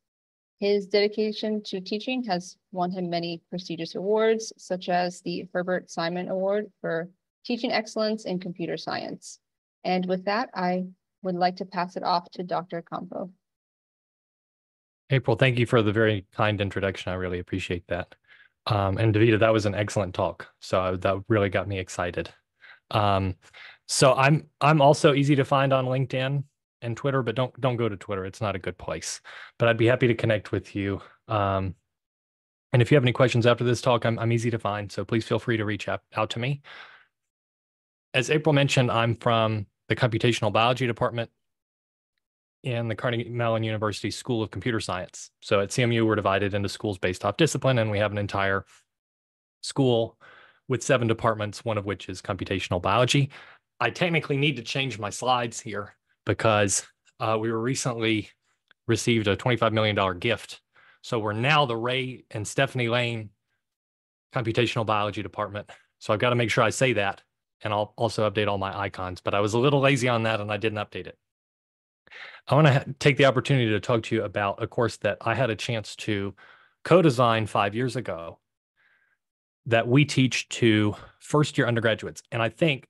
His dedication to teaching has won him many prestigious awards, such as the Herbert Simon Award for Teaching Excellence in Computer Science. And with that, I would like to pass it off to Dr. Compeau. April, thank you for the very kind introduction. I really appreciate that. Um, and Davida, that was an excellent talk. So that really got me excited. Um, so I'm I'm also easy to find on LinkedIn and Twitter, but don't don't go to Twitter. It's not a good place. But I'd be happy to connect with you. Um, and if you have any questions after this talk, I'm I'm easy to find. So please feel free to reach out, out to me. As April mentioned, I'm from the computational biology department in the Carnegie Mellon University School of Computer Science. So at CMU, we're divided into schools based off discipline, and we have an entire school with seven departments, one of which is computational biology. I technically need to change my slides here because uh, we were recently received a $25 million gift. So we're now the Ray and Stephanie Lane computational biology department. So I've got to make sure I say that and I'll also update all my icons, but I was a little lazy on that and I didn't update it. I want to take the opportunity to talk to you about a course that I had a chance to co-design five years ago that we teach to first year undergraduates. And I think,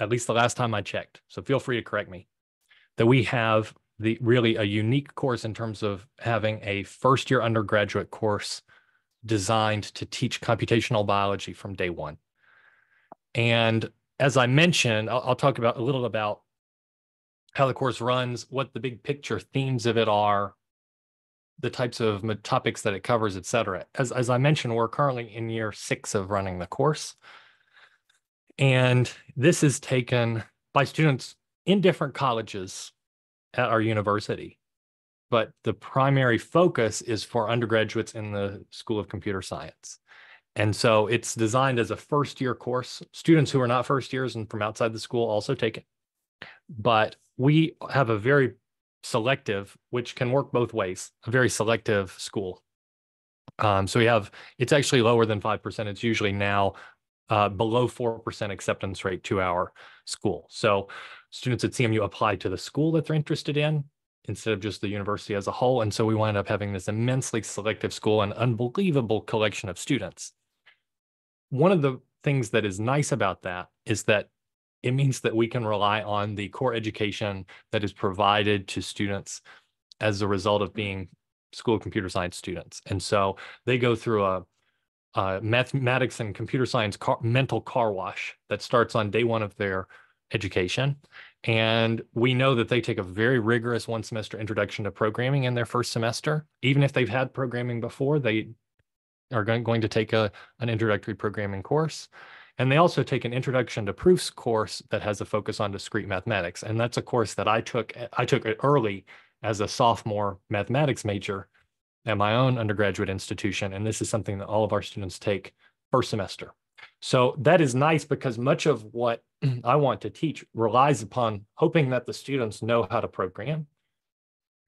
at least the last time I checked, so feel free to correct me, that we have the really a unique course in terms of having a first year undergraduate course designed to teach computational biology from day one. And as I mentioned, I'll, I'll talk about a little about how the course runs, what the big picture themes of it are, the types of topics that it covers, et cetera. As, as I mentioned, we're currently in year six of running the course. And this is taken by students in different colleges at our university. But the primary focus is for undergraduates in the School of Computer Science. And so it's designed as a first year course. Students who are not first years and from outside the school also take it. But we have a very selective, which can work both ways, a very selective school. Um, so we have, it's actually lower than 5%. It's usually now uh, below 4% acceptance rate to our school. So students at CMU apply to the school that they're interested in instead of just the university as a whole. And so we wind up having this immensely selective school and unbelievable collection of students. One of the things that is nice about that is that it means that we can rely on the core education that is provided to students as a result of being school computer science students. And so they go through a, Uh, a mathematics and computer science car, mental car wash that starts on day one of their education. And we know that they take a very rigorous one semester introduction to programming in their first semester. Even if they've had programming before, they are going to take a, an introductory programming course. And they also take an introduction to proofs course that has a focus on discrete mathematics. And that's a course that I took, I took it early as a sophomore mathematics major at my own undergraduate institution. And this is something that all of our students take first semester. So that is nice because much of what I want to teach relies upon hoping that the students know how to program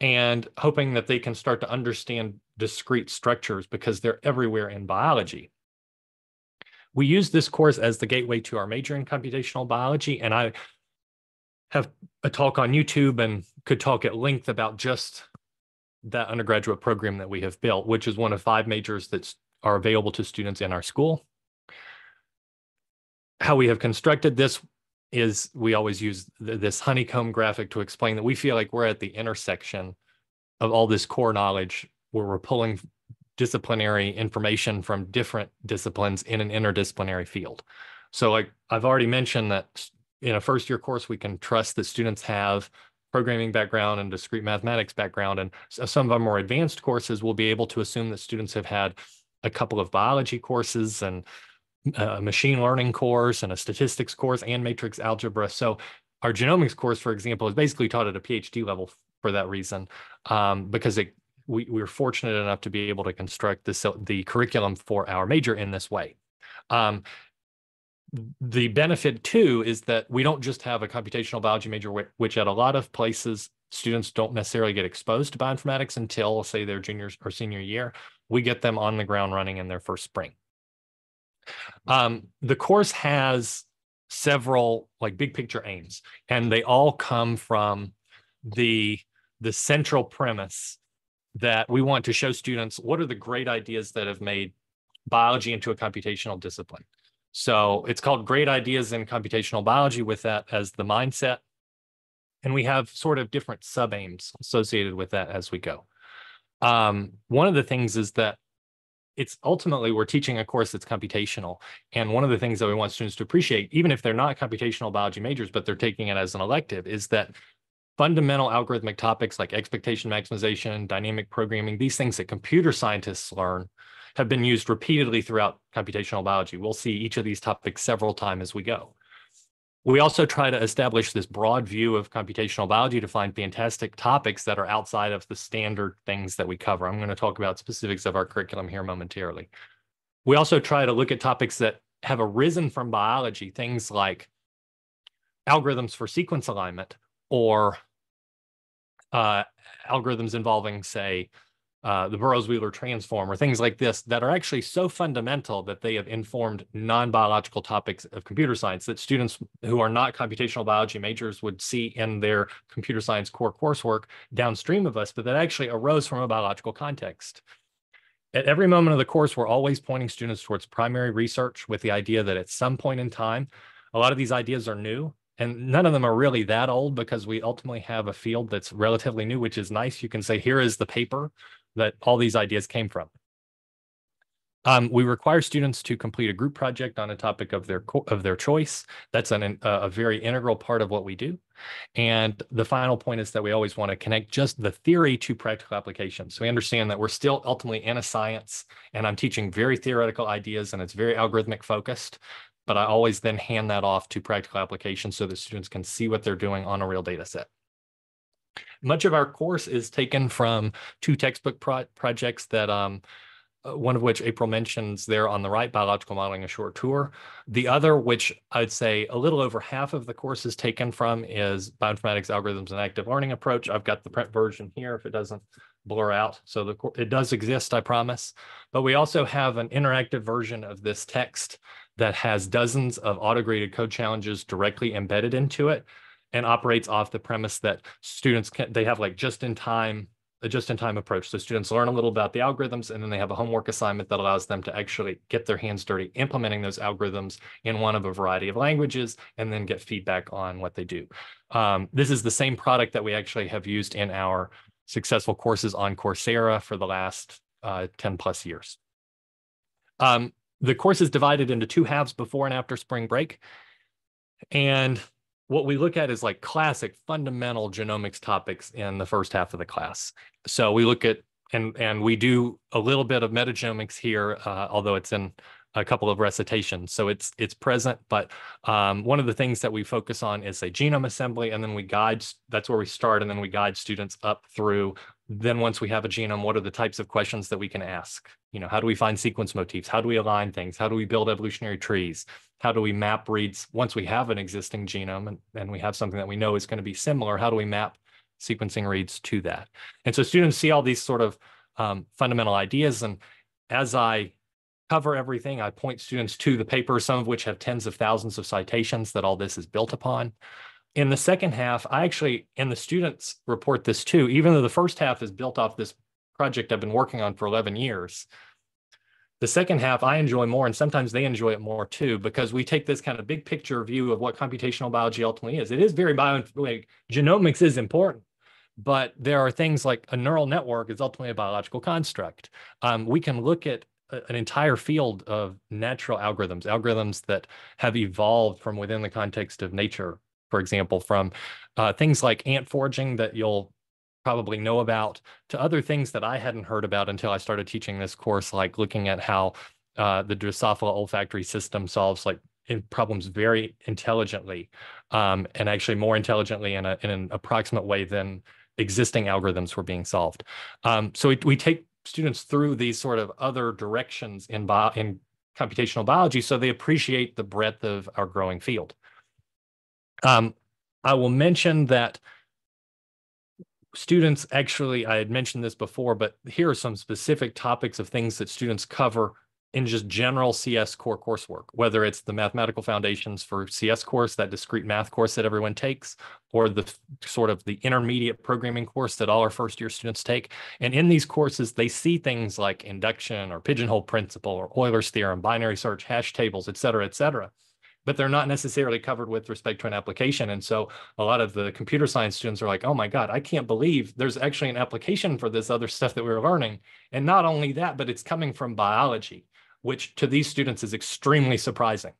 and hoping that they can start to understand discrete structures because they're everywhere in biology we use this course as the gateway to our major in computational biology. And I have a talk on YouTube and could talk at length about just that undergraduate program that we have built, which is one of five majors that are available to students in our school. How we have constructed this is we always use th this honeycomb graphic to explain that we feel like we're at the intersection of all this core knowledge where we're pulling disciplinary information from different disciplines in an interdisciplinary field. So like I've already mentioned that in a first year course, we can trust that students have programming background and discrete mathematics background. And some of our more advanced courses will be able to assume that students have had a couple of biology courses and a machine learning course and a statistics course and matrix algebra. So our genomics course, for example, is basically taught at a PhD level for that reason, um, because it, we, we were fortunate enough to be able to construct this, the curriculum for our major in this way. Um, the benefit too is that we don't just have a computational biology major, which at a lot of places students don't necessarily get exposed to bioinformatics until say their junior or senior year. We get them on the ground running in their first spring. Um, the course has several like big picture aims, and they all come from the the central premise that we want to show students what are the great ideas that have made biology into a computational discipline. So it's called Great Ideas in Computational Biology with that as the mindset. And we have sort of different sub aims associated with that as we go. Um, one of the things is that it's ultimately we're teaching a course that's computational. And one of the things that we want students to appreciate, even if they're not computational biology majors, but they're taking it as an elective, is that fundamental algorithmic topics like expectation maximization, dynamic programming, these things that computer scientists learn have been used repeatedly throughout computational biology. We'll see each of these topics several times as we go. We also try to establish this broad view of computational biology to find fantastic topics that are outside of the standard things that we cover. I'm going to talk about specifics of our curriculum here momentarily. We also try to look at topics that have arisen from biology, things like algorithms for sequence alignment or uh, algorithms involving, say, uh, the Burrows-Wheeler transform or things like this that are actually so fundamental that they have informed non-biological topics of computer science that students who are not computational biology majors would see in their computer science core coursework downstream of us, but that actually arose from a biological context. At every moment of the course, we're always pointing students towards primary research with the idea that at some point in time, a lot of these ideas are new and none of them are really that old because we ultimately have a field that's relatively new, which is nice. You can say, here is the paper that all these ideas came from. Um, we require students to complete a group project on a topic of their of their choice. That's an, a, very integral part of what we do. And the final point is that we always want to connect just the theory to practical applications. So we understand that we're still ultimately in a science, and I'm teaching very theoretical ideas, and it's very algorithmic focused. But I always then hand that off to practical applications so that students can see what they're doing on a real data set. Much of our course is taken from two textbook pro projects that um, uh, one of which April mentions there on the right, Biological Modeling, a short tour. The other, which I'd say a little over half of the course is taken from is Bioinformatics Algorithms and Active Learning Approach. I've got the print version here if it doesn't blur out. So the it does exist, I promise. But we also have an interactive version of this text that has dozens of auto-graded code challenges directly embedded into it and operates off the premise that students can they have like just in time a just in time approach. So students learn a little about the algorithms and then they have a homework assignment that allows them to actually get their hands dirty implementing those algorithms in one of a variety of languages and then get feedback on what they do. Um, this is the same product that we actually have used in our successful courses on Coursera for the last uh, 10 plus years. Um, the course is divided into two halves before and after spring break. And what we look at is like classic fundamental genomics topics in the first half of the class. So we look at and and we do a little bit of metagenomics here, uh, although it's in a couple of recitations. So it's it's present, but um, one of the things that we focus on is a genome assembly, and then we guide. That's where we start, and then we guide students up through. Then once we have a genome, what are the types of questions that we can ask? You know, how do we find sequence motifs? How do we align things? How do we build evolutionary trees? How do we map reads once we have an existing genome and, and we have something that we know is going to be similar? How do we map sequencing reads to that? And so students see all these sort of um, fundamental ideas, and as I cover everything. I point students to the papers, some of which have tens of thousands of citations that all this is built upon. in the second half, I actually, and the students report this too, even though the first half is built off this project I've been working on for 11 years. The second half I enjoy more, and sometimes they enjoy it more too, because we take this kind of big picture view of what computational biology ultimately is. It is very bio, like genomics is important, but there are things like a neural network is ultimately a biological construct. Um, we can look at an entire field of natural algorithms, algorithms that have evolved from within the context of nature, for example, from uh, things like ant foraging that you'll probably know about to other things that I hadn't heard about until I started teaching this course, like looking at how uh, the Drosophila olfactory system solves like problems very intelligently um, and actually more intelligently in, a, in an approximate way than existing algorithms were being solved. Um, so we, we take students through these sort of other directions in, bio, in computational biology so they appreciate the breadth of our growing field. Um, I will mention that students actually, I had mentioned this before, but here are some specific topics of things that students cover in just general CS core coursework, whether it's the mathematical foundations for CS course, that discrete math course that everyone takes, or the sort of the intermediate programming course that all our first year students take. And in these courses, they see things like induction or pigeonhole principle or Euler's theorem, binary search, hash tables, et cetera, et cetera but they're not necessarily covered with respect to an application. And so a lot of the computer science students are like, oh my God, I can't believe there's actually an application for this other stuff that we are learning. And not only that, but it's coming from biology which to these students is extremely surprising.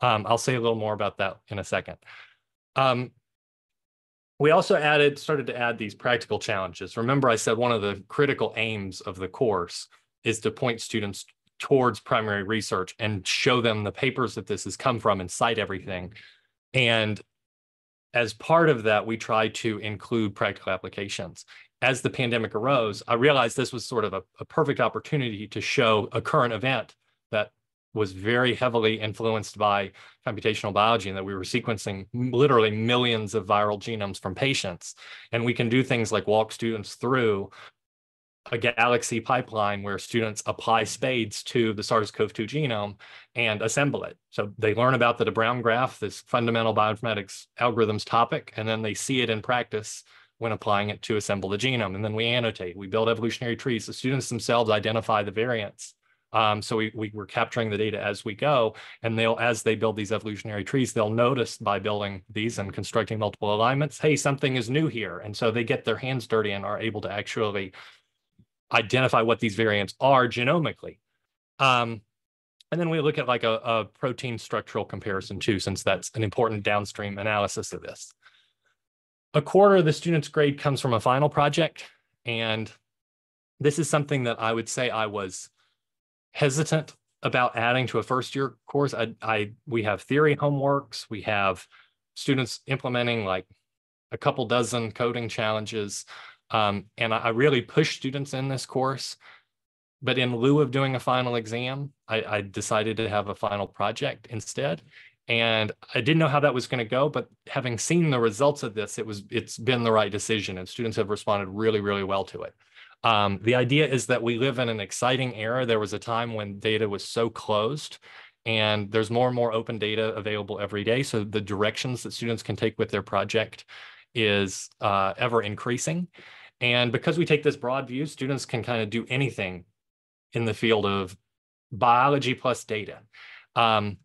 Um, I'll say a little more about that in a second. Um, we also added, started to add these practical challenges. Remember I said one of the critical aims of the course is to point students towards primary research and show them the papers that this has come from and cite everything. And as part of that, we try to include practical applications as the pandemic arose, I realized this was sort of a, a, perfect opportunity to show a current event that was very heavily influenced by computational biology and that we were sequencing literally millions of viral genomes from patients. And we can do things like walk students through a galaxy pipeline where students apply SPAdes to the SARS-CoV-2 genome and assemble it. So they learn about the de Bruijn graph, this fundamental bioinformatics algorithms topic, and then they see it in practice when applying it to assemble the genome. And then we annotate, we build evolutionary trees. The students themselves identify the variants. Um, so we, we, we're capturing the data as we go, and they'll, as they build these evolutionary trees, they'll notice by building these and constructing multiple alignments, hey, something is new here. And so they get their hands dirty and are able to actually identify what these variants are genomically. Um, and then we look at like a, a protein structural comparison too, since that's an important downstream analysis of this a quarter of the student's grade comes from a final project. And this is something that I would say I was hesitant about adding to a first year course. I, I we have theory homeworks, we have students implementing like a couple dozen coding challenges. Um, and I, I, really push students in this course. But in lieu of doing a final exam, I, I decided to have a final project instead and I didn't know how that was going to go, but having seen the results of this, it was it's been the right decision, and students have responded really, really well to it. Um, the idea is that we live in an exciting era. There was a time when data was so closed, and there's more and more open data available every day. So the directions that students can take with their project is uh, ever increasing. And because we take this broad view, students can kind of do anything in the field of biology plus data. Um,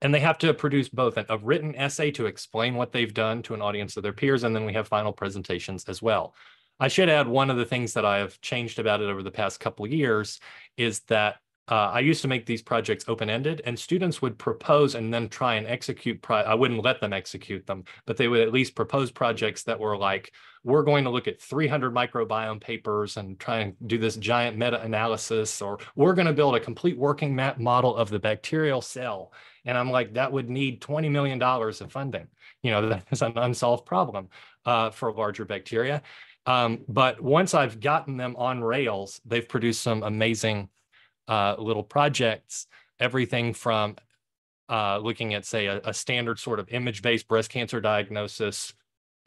and they have to produce both a written essay to explain what they've done to an audience of their peers, and then we have final presentations as well. I should add one of the things that I have changed about it over the past couple of years is that uh, I used to make these projects open-ended and students would propose and then try and execute. I wouldn't let them execute them, but they would at least propose projects that were like, we're going to look at 300 microbiome papers and try and do this giant meta-analysis, or we're going to build a complete working map model of the bacterial cell and I'm like, that would need $20 million of funding. You know, that is an unsolved problem uh, for larger bacteria. Um, but once I've gotten them on Rails, they've produced some amazing uh, little projects, everything from uh, looking at, say, a, a standard sort of image-based breast cancer diagnosis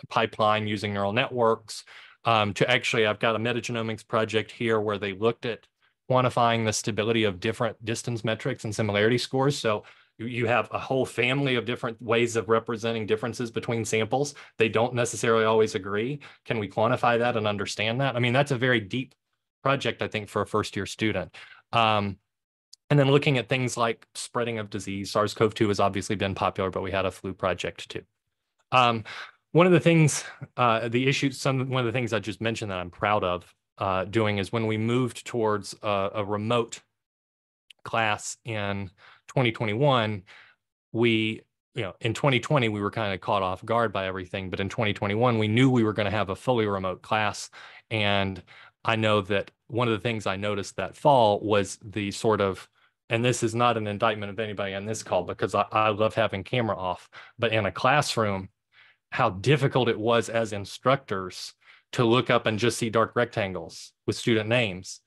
pipeline using neural networks, um, to actually, I've got a metagenomics project here where they looked at quantifying the stability of different distance metrics and similarity scores. So You, have a whole family of different ways of representing differences between samples. They don't necessarily always agree. Can we quantify that and understand that? I mean, that's a very deep project, I think, for a first year student. Um, and then looking at things like spreading of disease, SARS-CoV-2 has obviously been popular, but we had a flu project too. Um, one of the things, uh, the issue, some one of the things I just mentioned that I'm proud of uh, doing is when we moved towards a, a remote class in 2021, we, you know, in 2020 we were kind of caught off guard by everything, but in 2021 we knew we were going to have a fully remote class, and I know that one of the things I noticed that fall was the sort of and this is not an indictment of anybody on this call because I, I love having camera off, but in a classroom, how difficult it was as instructors to look up and just see dark rectangles with student names.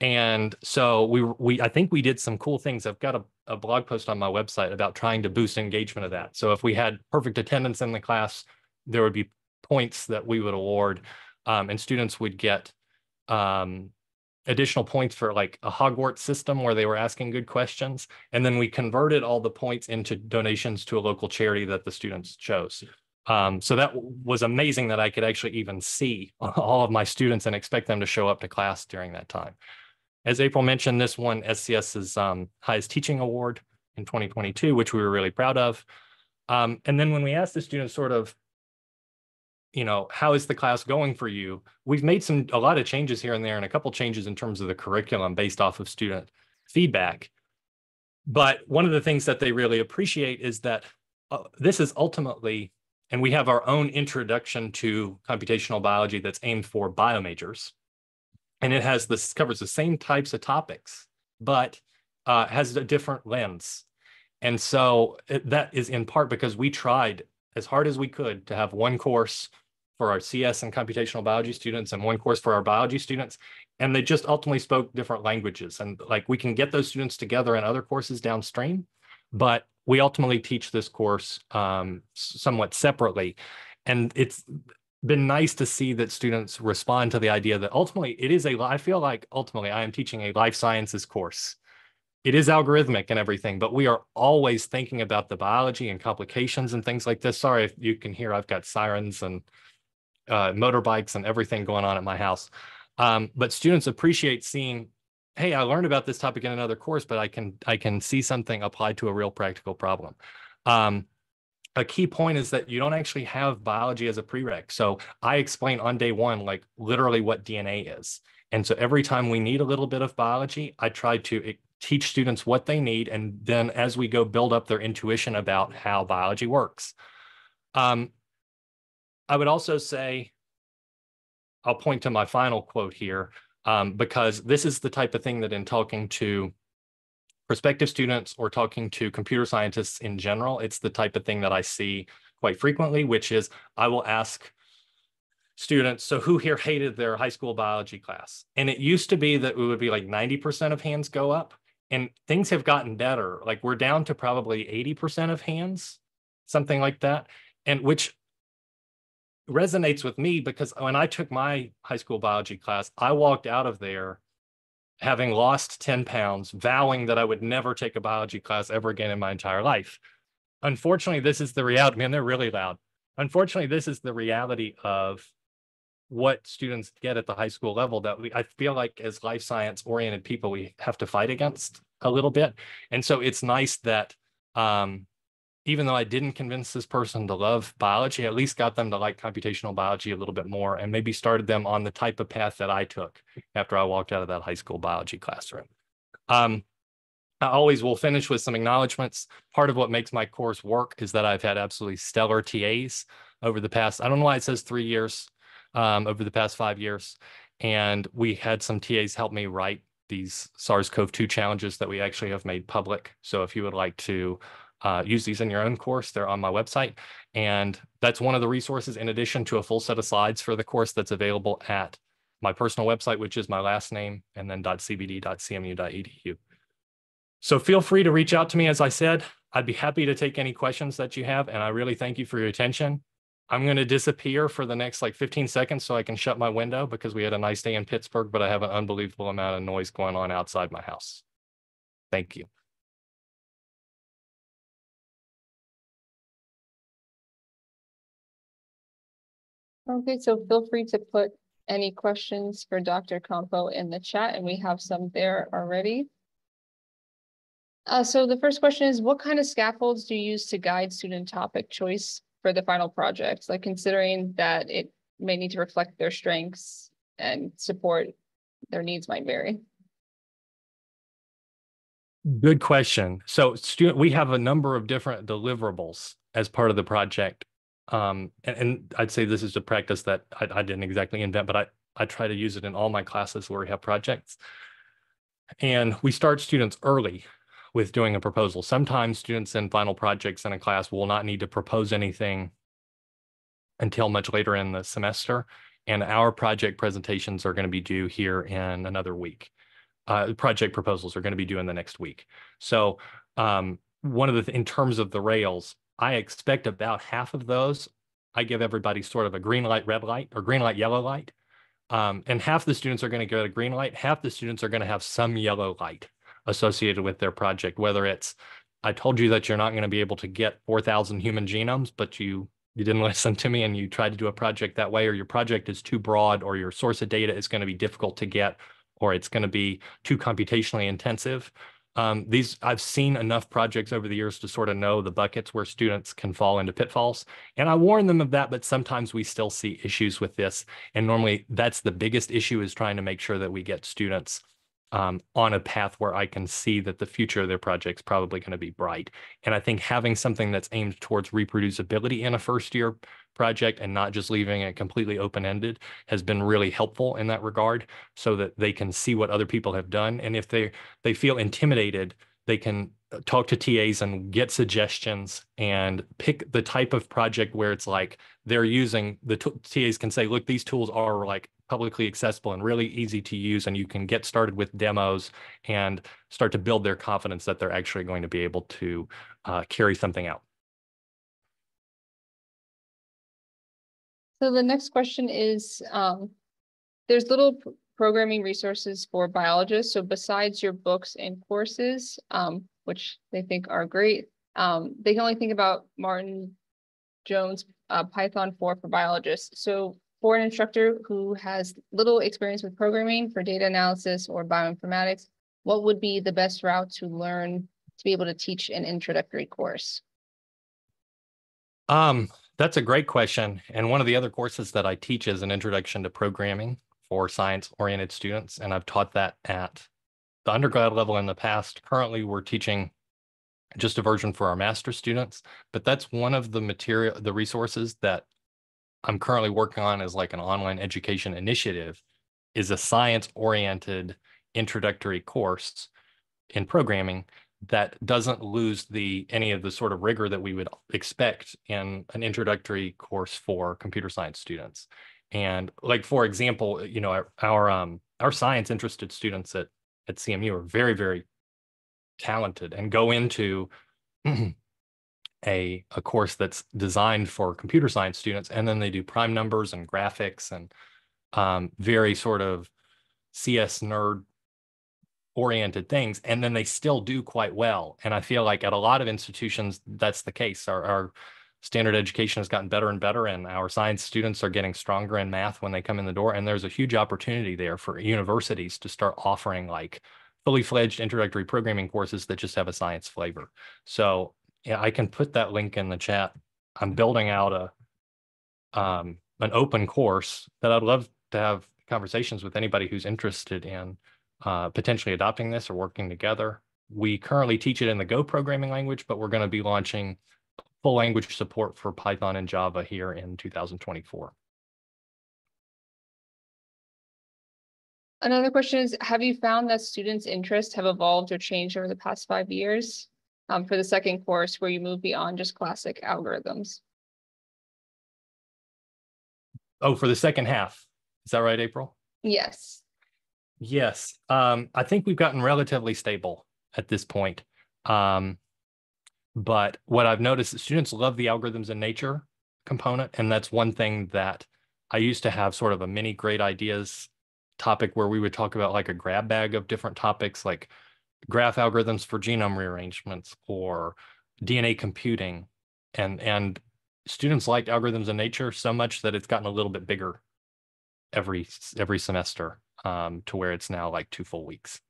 And so we we I think we did some cool things. I've got a, a blog post on my website about trying to boost engagement of that. So if we had perfect attendance in the class, there would be points that we would award, um, and students would get um, additional points for like a Hogwarts system where they were asking good questions. And then we converted all the points into donations to a local charity that the students chose. Um, so that was amazing that I could actually even see all of my students and expect them to show up to class during that time. As April mentioned, this won SCS's um, highest teaching award in 2022, which we were really proud of. Um, and then when we asked the students sort of you know, how is the class going for you? We've made some a lot of changes here and there and a couple changes in terms of the curriculum based off of student feedback. But one of the things that they really appreciate is that uh, this is ultimately, and we have our own introduction to computational biology that's aimed for bio majors. And it has this covers the same types of topics, but uh, has a different lens. And so it, that is in part because we tried as hard as we could to have one course for our CS and computational biology students and one course for our biology students. And they just ultimately spoke different languages. And like we can get those students together in other courses downstream, but we ultimately teach this course um, somewhat separately. And it's been nice to see that students respond to the idea that ultimately it is a, I feel like ultimately I am teaching a life sciences course. It is algorithmic and everything, but we are always thinking about the biology and complications and things like this. Sorry if you can hear, I've got sirens and uh, motorbikes and everything going on at my house. Um, but students appreciate seeing, hey, I learned about this topic in another course, but I can I can see something applied to a real practical problem. Um, a key point is that you don't actually have biology as a prereq. So I explain on day one, like literally what DNA is. And so every time we need a little bit of biology, I try to eh, teach students what they need. And then as we go build up their intuition about how biology works. Um, I would also say, I'll point to my final quote here, um, because this is the type of thing that in talking to prospective students or talking to computer scientists in general, it's the type of thing that I see quite frequently, which is I will ask students, so who here hated their high school biology class? And it used to be that it would be like 90% of hands go up and things have gotten better. Like we're down to probably 80% of hands, something like that. And which resonates with me because when I took my high school biology class, I walked out of there having lost 10 pounds, vowing that I would never take a biology class ever again in my entire life. Unfortunately, this is the reality. Man, they're really loud. Unfortunately, this is the reality of what students get at the high school level that we I feel like as life science oriented people we have to fight against a little bit. And so it's nice that um, even though I didn't convince this person to love biology, at least got them to like computational biology a little bit more and maybe started them on the type of path that I took after I walked out of that high school biology classroom. Um, I always will finish with some acknowledgments. Part of what makes my course work is that I've had absolutely stellar TAs over the past, I don't know why it says three years, um, over the past five years. And we had some TAs help me write these SARS-CoV-2 challenges that we actually have made public. So if you would like to uh, use these in your own course. They're on my website. And that's one of the resources in addition to a full set of slides for the course that's available at my personal website, which is my last name and then .cbd.cmu.edu. So feel free to reach out to me. As I said, I'd be happy to take any questions that you have. And I really thank you for your attention. I'm going to disappear for the next like 15 seconds so I can shut my window because we had a nice day in Pittsburgh, but I have an unbelievable amount of noise going on outside my house. Thank you. Okay, so feel free to put any questions for Dr. Compeau in the chat, and we have some there already. Uh, so the first question is, what kind of scaffolds do you use to guide student topic choice for the final project? Like considering that it may need to reflect their strengths and support their needs might vary. Good question. So student, we have a number of different deliverables as part of the project. Um, and, and I'd say this is a practice that I, I didn't exactly invent, but I, I try to use it in all my classes where we have projects. And we start students early with doing a proposal. Sometimes students in final projects in a class will not need to propose anything until much later in the semester. And our project presentations are going to be due here in another week uh, project proposals are going to be due in the next week. So um, one of the, in terms of the rails, I expect about half of those, I give everybody sort of a green light, red light, or green light, yellow light. Um, and half the students are going to go to green light, half the students are going to have some yellow light associated with their project, whether it's, I told you that you're not going to be able to get 4,000 human genomes, but you you didn't listen to me and you tried to do a project that way, or your project is too broad, or your source of data is going to be difficult to get, or it's going to be too computationally intensive. Um, these I've seen enough projects over the years to sort of know the buckets where students can fall into pitfalls. And I warn them of that, but sometimes we still see issues with this. And normally that's the biggest issue is trying to make sure that we get students um, on a path where I can see that the future of their project is probably going to be bright. And I think having something that's aimed towards reproducibility in a first year project and not just leaving it completely open-ended has been really helpful in that regard so that they can see what other people have done. And if they they feel intimidated, they can uh, talk to TAs and get suggestions and pick the type of project where it's like they're using the TAs can say, look, these tools are like publicly accessible and really easy to use and you can get started with demos and start to build their confidence that they're actually going to be able to uh, carry something out. So the next question is, um, there's little programming resources for biologists. So besides your books and courses, um, which they think are great, um, they can only think about Martin Jones uh, Python 4 for biologists. So for an instructor who has little experience with programming for data analysis or bioinformatics, what would be the best route to learn to be able to teach an introductory course? Um, that's a great question. And one of the other courses that I teach is an introduction to programming for science oriented students. And I've taught that at the undergrad level in the past. Currently, we're teaching just a version for our master students, but that's one of the material, the resources that I'm currently working on as like an online education initiative is a science oriented introductory course in programming that doesn't lose the any of the sort of rigor that we would expect in an introductory course for computer science students. And like for example, you know, our our, um, our science interested students at at CMU are very very talented and go into a a course that's designed for computer science students, and then they do prime numbers and graphics and um, very sort of CS nerd oriented things and then they still do quite well and i feel like at a lot of institutions that's the case. Our, our, standard education has gotten better and better and our science students are getting stronger in math when they come in the door and there's a huge opportunity there for universities to start offering like fully fledged introductory programming courses that just have a science flavor. So yeah i can put that link in the chat. I'm building out a um, an open course that i'd love to have conversations with anybody who's interested in uh, potentially adopting this or working together. We currently teach it in the Go programming language, but we're going to be launching full language support for Python and Java here in 2024. Another question is, have you found that students' interests have evolved or changed over the past five years um, for the second course where you move beyond just classic algorithms? Oh, for the second half. Is that right, April? Yes. Yes, um, I think we've gotten relatively stable at this point. Um, but what I've noticed is students love the algorithms in nature component. And that's one thing that I used to have sort of a mini great ideas topic where we would talk about like a grab bag of different topics like graph algorithms for genome rearrangements or DNA computing. And, and students liked algorithms in nature so much that it's gotten a little bit bigger every every semester um, to where it's now like two full weeks.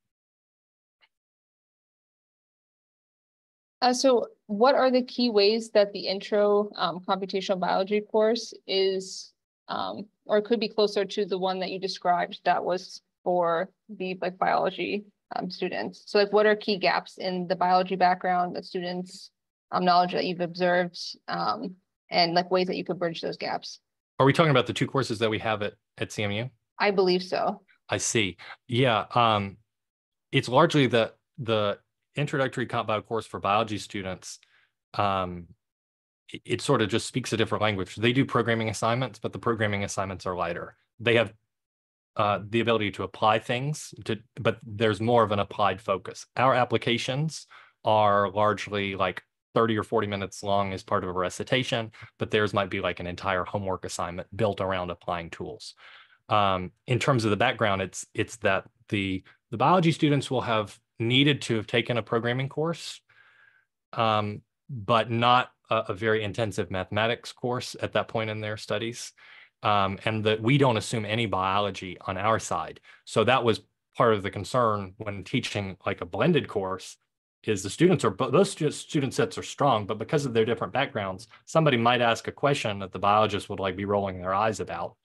Uh, so what are the key ways that the intro um, computational biology course is um, or could be closer to the one that you described that was for the like biology um, students? So like what are key gaps in the biology background, the students' um, knowledge that you've observed um, and like ways that you could bridge those gaps? Are we talking about the two courses that we have at at CMU? I believe so. I see. Yeah, um, it's largely the the introductory comp bio course for biology students. Um, it, it sort of just speaks a different language. They do programming assignments, but the programming assignments are lighter. They have uh, the ability to apply things to, but there's more of an applied focus. Our applications are largely like 30 or 40 minutes long as part of a recitation, but theirs might be like an entire homework assignment built around applying tools. Um, in terms of the background, it's it's that the the biology students will have needed to have taken a programming course, um, but not a, a very intensive mathematics course at that point in their studies. Um, and that we don't assume any biology on our side. So that was part of the concern when teaching like a blended course is the students are those stu- student sets are strong, but because of their different backgrounds, somebody might ask a question that the biologist would like be rolling their eyes about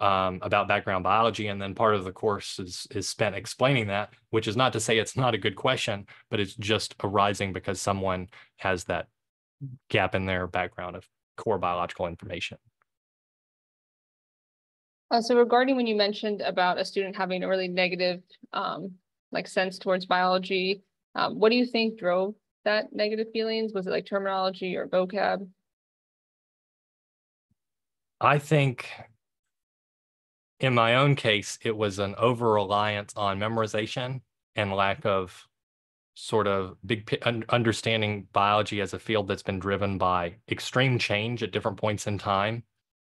um, about background biology, and then part of the course is is spent explaining that, which is not to say it's not a good question, but it's just arising because someone has that gap in their background of core biological information. Uh, so regarding when you mentioned about a student having a really negative, um, like sense towards biology, um, what do you think drove that negative feelings? Was it like terminology or vocab? I think in my own case, it was an over reliance on memorization and lack of sort of big understanding biology as a field that's been driven by extreme change at different points in time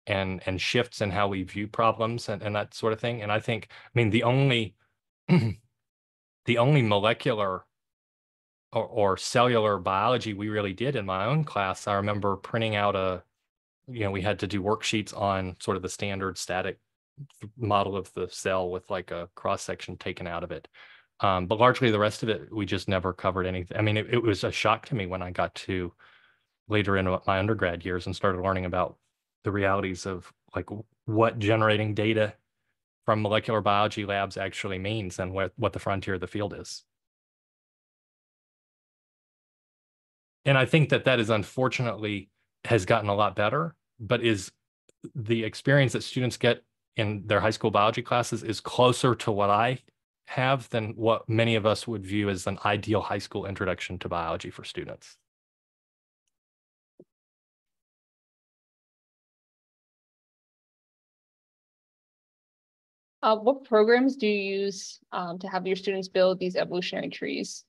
and and shifts in how we view problems and, and that sort of thing. And I think, I mean, the only the only molecular or, or cellular biology we really did in my own class, I remember printing out a, you know, we had to do worksheets on sort of the standard static model of the cell with like a cross section taken out of it. Um, but largely the rest of it, we just never covered anything. I mean, it, it was a shock to me when I got to later in my undergrad years and started learning about the realities of like what generating data from molecular biology labs actually means and what, what the frontier of the field is. And I think that that is unfortunately has gotten a lot better, but is the experience that students get in their high school biology classes is closer to what I have than what many of us would view as an ideal high school introduction to biology for students. Uh, what programs do you use um, to have your students build these evolutionary trees?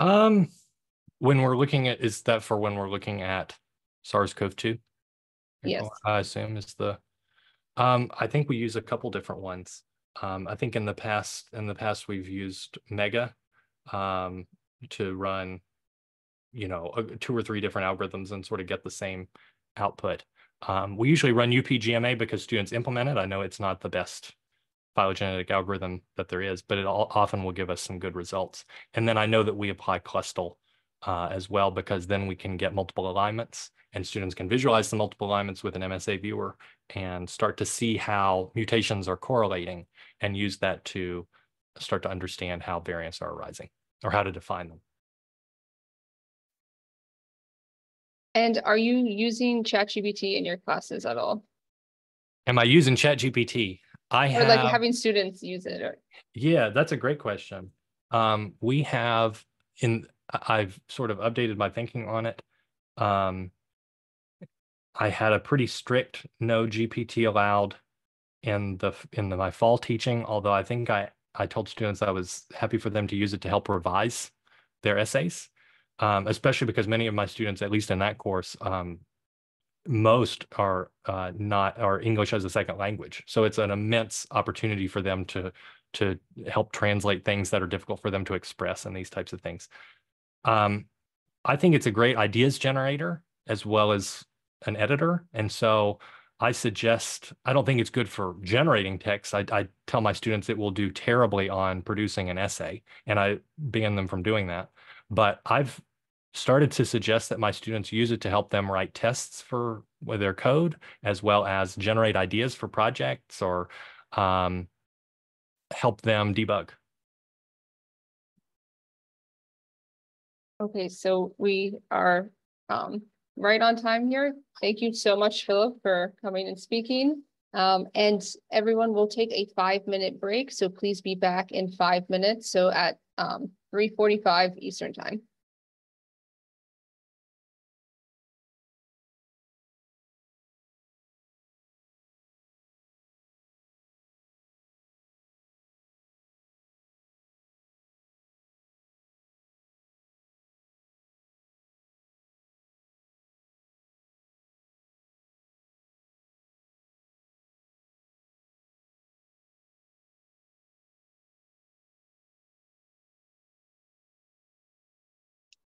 Um, when we're looking at, is that for when we're looking at SARS-CoV-2? Yes. I assume is the, um, I think we use a couple different ones. Um, I think in the past, in the past, we've used Mega, um, to run, you know, two or three different algorithms and sort of get the same output. Um, we usually run UPGMA because students implement it. I know it's not the best phylogenetic algorithm that there is, but it all, often will give us some good results. And then I know that we apply Clustal uh, as well because then we can get multiple alignments and students can visualize the multiple alignments with an MSA viewer and start to see how mutations are correlating and use that to start to understand how variants are arising or how to define them. And are you using ChatGPT in your classes at all? Am I using ChatGPT? I Or have. like having students use it or? Yeah, that's a great question. Um, we have in, I've sort of updated my thinking on it. Um, I had a pretty strict no GPT allowed in the, in the, my fall teaching, although I think I, I told students I was happy for them to use it to help revise their essays. Um, especially because many of my students, at least in that course, um, most are uh, not are English as a second language. So it's an immense opportunity for them to to help translate things that are difficult for them to express and these types of things. Um, I think it's a great ideas generator. as well as an editor. And so I suggest, I don't think it's good for generating text. I, I tell my students it will do terribly on producing an essay, and I ban them from doing that. But I've started to suggest that my students use it to help them write tests for their code, as well as generate ideas for projects or um, help them debug. Okay, so we are um, right on time here. Thank you so much, Phillip, for coming and speaking. Um, and everyone will take a five minute break. So please be back in five minutes. So at um, 3.45 Eastern time.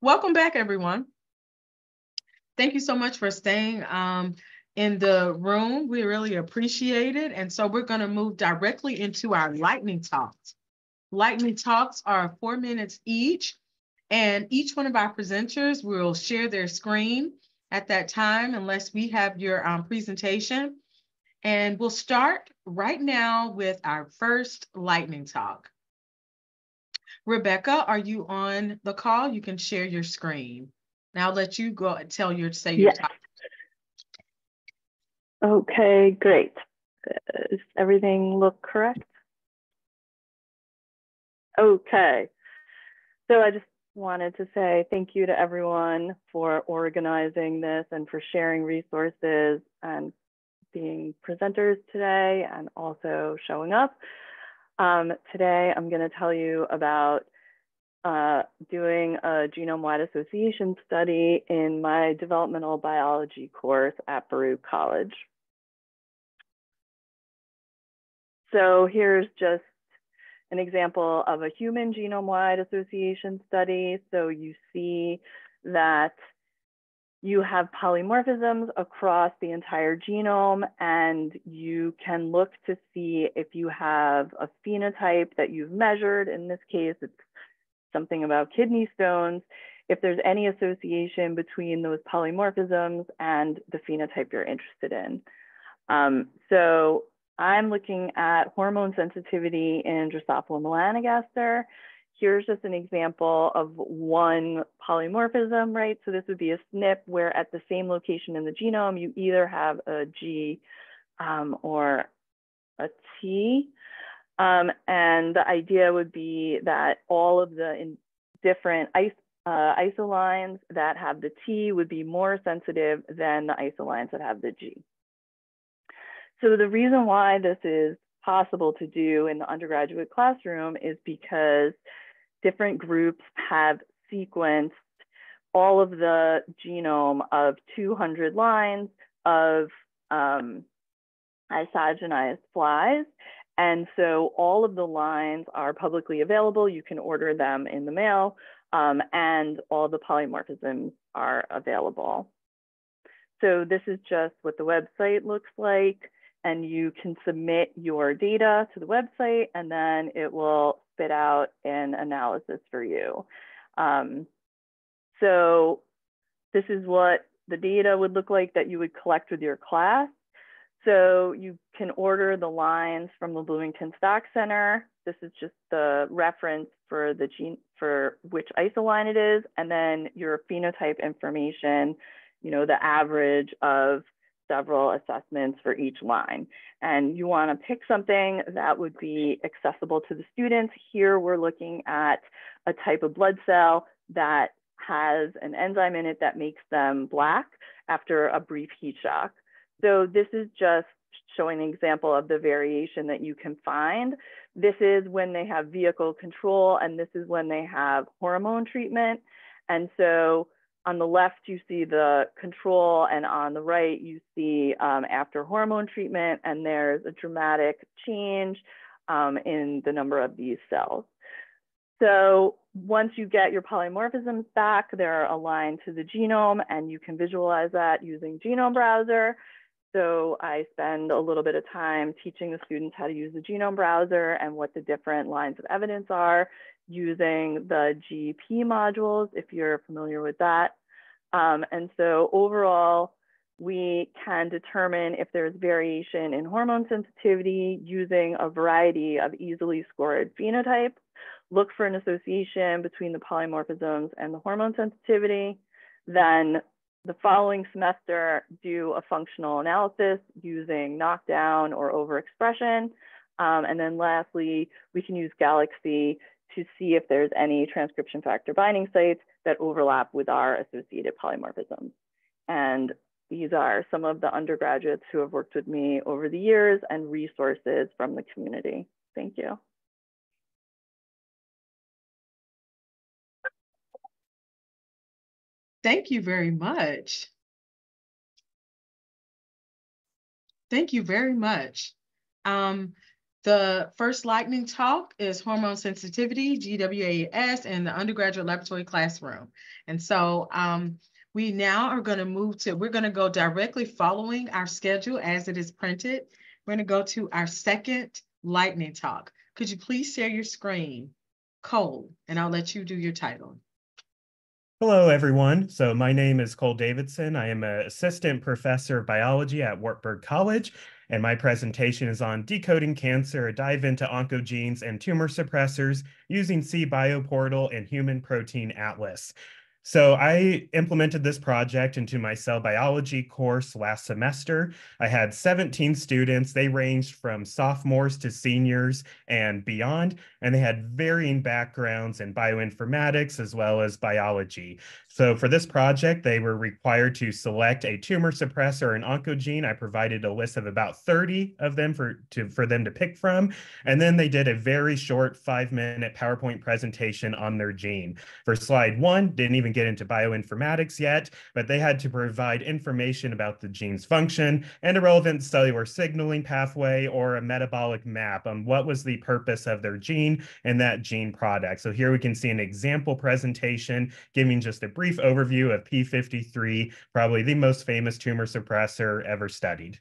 Welcome back, everyone. Thank you so much for staying um, in the room. We really appreciate it. And so we're going to move directly into our lightning talks. Lightning talks are four minutes each, and each one of our presenters will share their screen at that time unless we have your um, presentation. And we'll start right now with our first lightning talk. Rebecca, are you on the call? You can share your screen. Now let you go and tell your, say your yes. topic. Okay, great. Does everything look correct? Okay. So I just wanted to say thank you to everyone for organizing this and for sharing resources and being presenters today and also showing up. Um, today, I'm going to tell you about uh, doing a genome-wide association study in my developmental biology course at Baruch College. So here's just an example of a human genome-wide association study. So you see that you have polymorphisms across the entire genome and you can look to see if you have a phenotype that you've measured. In this case, it's something about kidney stones, if there's any association between those polymorphisms and the phenotype you're interested in. Um, so I'm looking at hormone sensitivity in Drosophila melanogaster here's just an example of one polymorphism, right? So this would be a SNP where at the same location in the genome, you either have a G um, or a T. Um, and the idea would be that all of the different is uh, isolines that have the T would be more sensitive than the isolines that have the G. So the reason why this is possible to do in the undergraduate classroom is because different groups have sequenced all of the genome of 200 lines of um, isogenized flies. And so all of the lines are publicly available. You can order them in the mail um, and all the polymorphisms are available. So this is just what the website looks like and you can submit your data to the website and then it will spit out an analysis for you. Um, so this is what the data would look like that you would collect with your class. So you can order the lines from the Bloomington Stock Center. This is just the reference for the gene for which isoline it is, and then your phenotype information, you know, the average of several assessments for each line. And you want to pick something that would be accessible to the students. Here we're looking at a type of blood cell that has an enzyme in it that makes them black after a brief heat shock. So this is just showing an example of the variation that you can find. This is when they have vehicle control and this is when they have hormone treatment. And so on the left, you see the control, and on the right, you see um, after hormone treatment, and there's a dramatic change um, in the number of these cells. So once you get your polymorphisms back, they're aligned to the genome and you can visualize that using Genome Browser. So I spend a little bit of time teaching the students how to use the Genome Browser and what the different lines of evidence are using the GP modules, if you're familiar with that. Um, and so overall, we can determine if there's variation in hormone sensitivity using a variety of easily scored phenotypes. Look for an association between the polymorphisms and the hormone sensitivity. Then the following semester, do a functional analysis using knockdown or overexpression. Um, and then lastly, we can use Galaxy to see if there's any transcription factor binding sites that overlap with our associated polymorphisms. And these are some of the undergraduates who have worked with me over the years and resources from the community. Thank you. Thank you very much. Thank you very much. Um, the first lightning talk is hormone sensitivity, GWAS, in the undergraduate laboratory classroom. And so um, we now are going to move to, we're going to go directly following our schedule as it is printed. We're going to go to our second lightning talk. Could you please share your screen, Cole, and I'll let you do your title. Hello, everyone. So my name is Cole Davidson. I am an assistant professor of biology at Wartburg College, and my presentation is on decoding cancer, a dive into oncogenes and tumor suppressors using cBioPortal and Human Protein Atlas. So I implemented this project into my cell biology course last semester. I had 17 students. They ranged from sophomores to seniors and beyond, and they had varying backgrounds in bioinformatics as well as biology. So for this project, they were required to select a tumor suppressor and oncogene. I provided a list of about 30 of them for, to, for them to pick from. And then they did a very short five minute PowerPoint presentation on their gene. For slide one, didn't even get into bioinformatics yet, but they had to provide information about the gene's function and a relevant cellular signaling pathway or a metabolic map on what was the purpose of their gene and that gene product. So here we can see an example presentation giving just a brief brief overview of P53, probably the most famous tumor suppressor ever studied.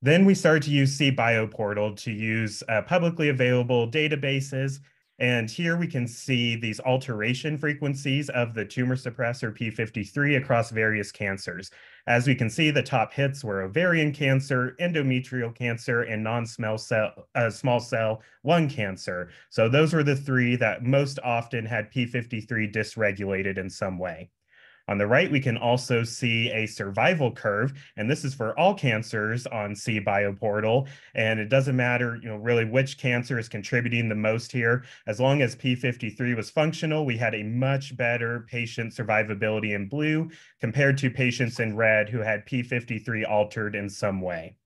Then we started to use cBioPortal to use uh, publicly available databases and here we can see these alteration frequencies of the tumor suppressor P53 across various cancers. As we can see, the top hits were ovarian cancer, endometrial cancer, and non-small cell, uh, small cell lung cancer. So those were the three that most often had P53 dysregulated in some way. On the right, we can also see a survival curve, and this is for all cancers on cBioPortal. And it doesn't matter, you know, really which cancer is contributing the most here. As long as P53 was functional, we had a much better patient survivability in blue compared to patients in red who had P53 altered in some way.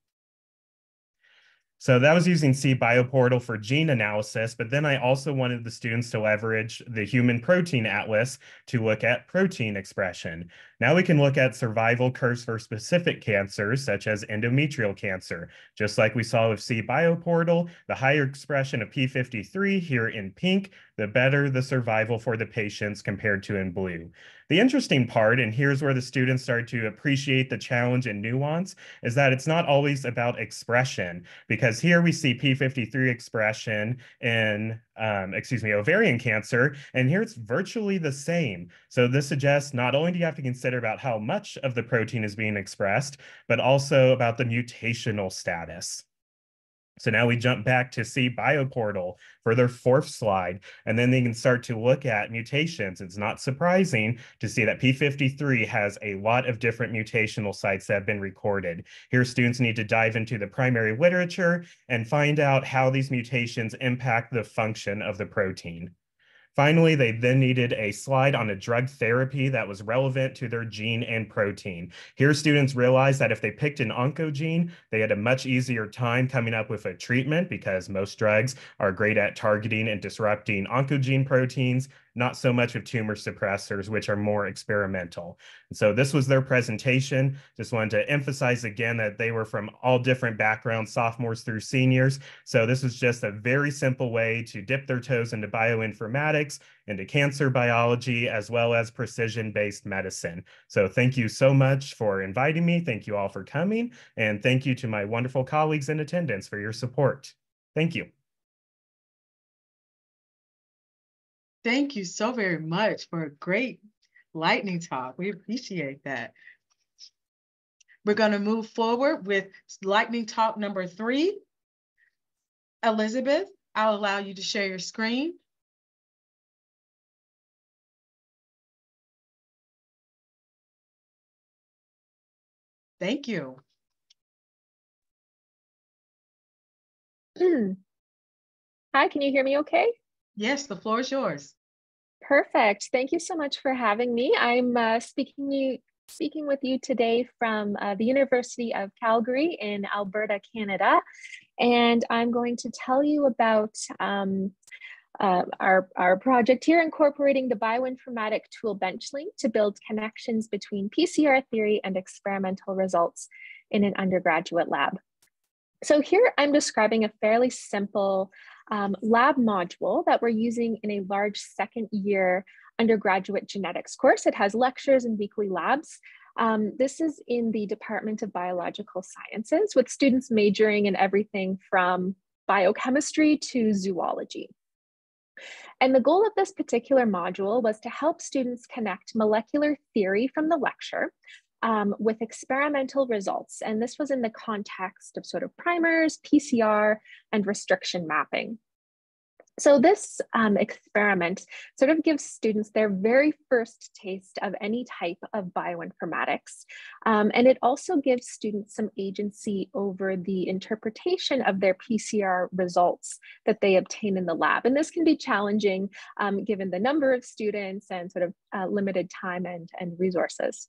So that was using cBioPortal for gene analysis, but then I also wanted the students to leverage the Human Protein Atlas to look at protein expression. Now we can look at survival curves for specific cancers, such as endometrial cancer. Just like we saw with cBioPortal, the higher expression of P53 here in pink, the better the survival for the patients compared to in blue. The interesting part, and here's where the students start to appreciate the challenge and nuance, is that it's not always about expression, because here we see P53 expression in, um, excuse me, ovarian cancer, and here it's virtually the same. So this suggests not only do you have to consider about how much of the protein is being expressed, but also about the mutational status. So now we jump back to cBioPortal for their fourth slide, and then they can start to look at mutations. It's not surprising to see that P53 has a lot of different mutational sites that have been recorded. Here, students need to dive into the primary literature and find out how these mutations impact the function of the protein. Finally, they then needed a slide on a drug therapy that was relevant to their gene and protein. Here, students realized that if they picked an oncogene, they had a much easier time coming up with a treatment because most drugs are great at targeting and disrupting oncogene proteins, not so much of tumor suppressors, which are more experimental. And so this was their presentation. Just wanted to emphasize again that they were from all different backgrounds, sophomores through seniors. So this was just a very simple way to dip their toes into bioinformatics, into cancer biology, as well as precision-based medicine. So thank you so much for inviting me. Thank you all for coming. And thank you to my wonderful colleagues in attendance for your support. Thank you. Thank you so very much for a great lightning talk. We appreciate that. We're going to move forward with lightning talk number three. Elizabeth, I'll allow you to share your screen. Thank you. Hi, can you hear me okay? Yes, the floor is yours. Perfect. Thank you so much for having me. I'm uh, speaking you speaking with you today from uh, the University of Calgary in Alberta, Canada, and I'm going to tell you about um, uh, our, our project here incorporating the bioinformatic tool Benchling to build connections between PCR theory and experimental results in an undergraduate lab. So here I'm describing a fairly simple um, lab module that we're using in a large second year undergraduate genetics course. It has lectures and weekly labs. Um, this is in the Department of Biological Sciences with students majoring in everything from biochemistry to zoology. And the goal of this particular module was to help students connect molecular theory from the lecture um, with experimental results. And this was in the context of sort of primers, PCR, and restriction mapping. So this um, experiment sort of gives students their very first taste of any type of bioinformatics. Um, and it also gives students some agency over the interpretation of their PCR results that they obtain in the lab. And this can be challenging um, given the number of students and sort of uh, limited time and, and resources.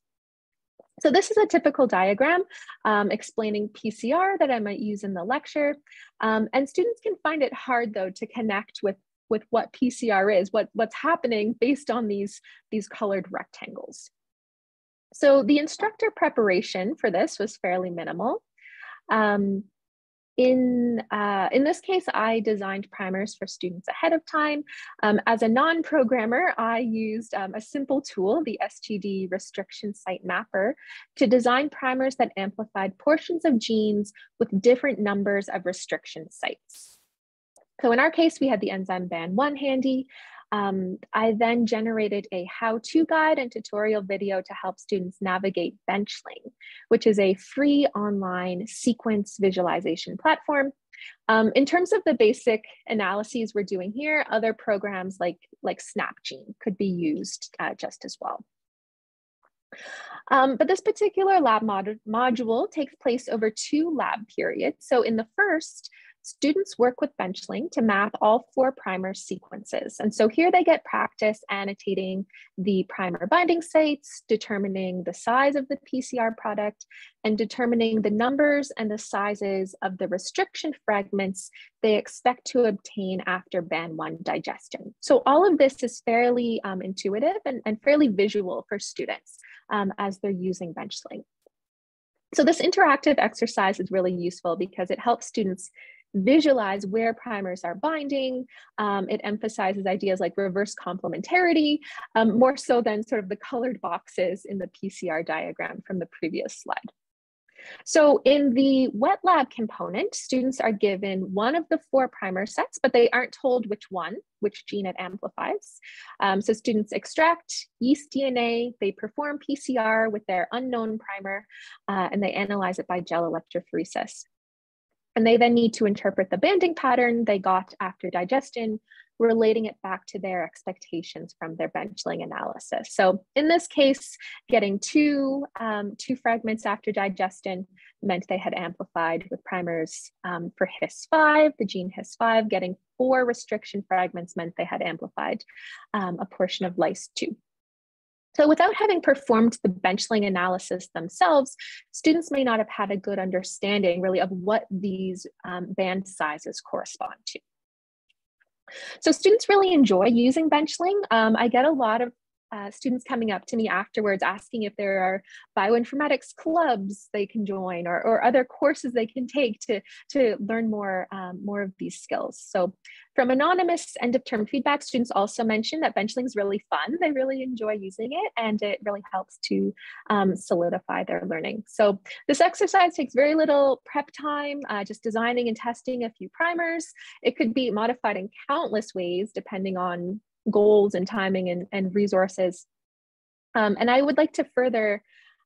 So this is a typical diagram um, explaining PCR that I might use in the lecture. Um, and students can find it hard though to connect with, with what PCR is, what, what's happening based on these, these colored rectangles. So the instructor preparation for this was fairly minimal. Um, in, uh, in this case, I designed primers for students ahead of time. Um, as a non-programmer, I used um, a simple tool, the STD restriction site mapper, to design primers that amplified portions of genes with different numbers of restriction sites. So in our case, we had the enzyme band1 handy, um, I then generated a how-to guide and tutorial video to help students navigate Benchling, which is a free online sequence visualization platform. Um, in terms of the basic analyses we're doing here, other programs like, like SnapGene could be used uh, just as well. Um, but this particular lab mod module takes place over two lab periods. So in the first, students work with Benchling to map all four primer sequences. And so here they get practice annotating the primer binding sites, determining the size of the PCR product, and determining the numbers and the sizes of the restriction fragments they expect to obtain after band one digestion. So all of this is fairly um, intuitive and, and, fairly visual for students um, as they're using Benchling. So this interactive exercise is really useful because it helps students visualize where primers are binding. Um, it emphasizes ideas like reverse complementarity, um, more so than sort of the colored boxes in the PCR diagram from the previous slide. So in the wet lab component, students are given one of the four primer sets, but they aren't told which one, which gene it amplifies. Um, so students extract yeast DNA, they perform PCR with their unknown primer, uh, and they analyze it by gel electrophoresis. And they then need to interpret the banding pattern they got after digestion, relating it back to their expectations from their benchling analysis. So in this case, getting two, um, two fragments after digestion meant they had amplified with primers um, for HIS5, the gene HIS5, getting four restriction fragments meant they had amplified um, a portion of LYS2. So without having performed the benchling analysis themselves, students may not have had a good understanding really of what these um, band sizes correspond to. So students really enjoy using Benchling. Um, I get a lot of uh, students coming up to me afterwards asking if there are bioinformatics clubs they can join or, or other courses they can take to, to learn more, um, more of these skills. So from anonymous end of term feedback, students also mentioned that Benchling is really fun. They really enjoy using it and it really helps to um, solidify their learning. So this exercise takes very little prep time, uh, just designing and testing a few primers. It could be modified in countless ways depending on goals and timing and, and resources. Um, and I would like to further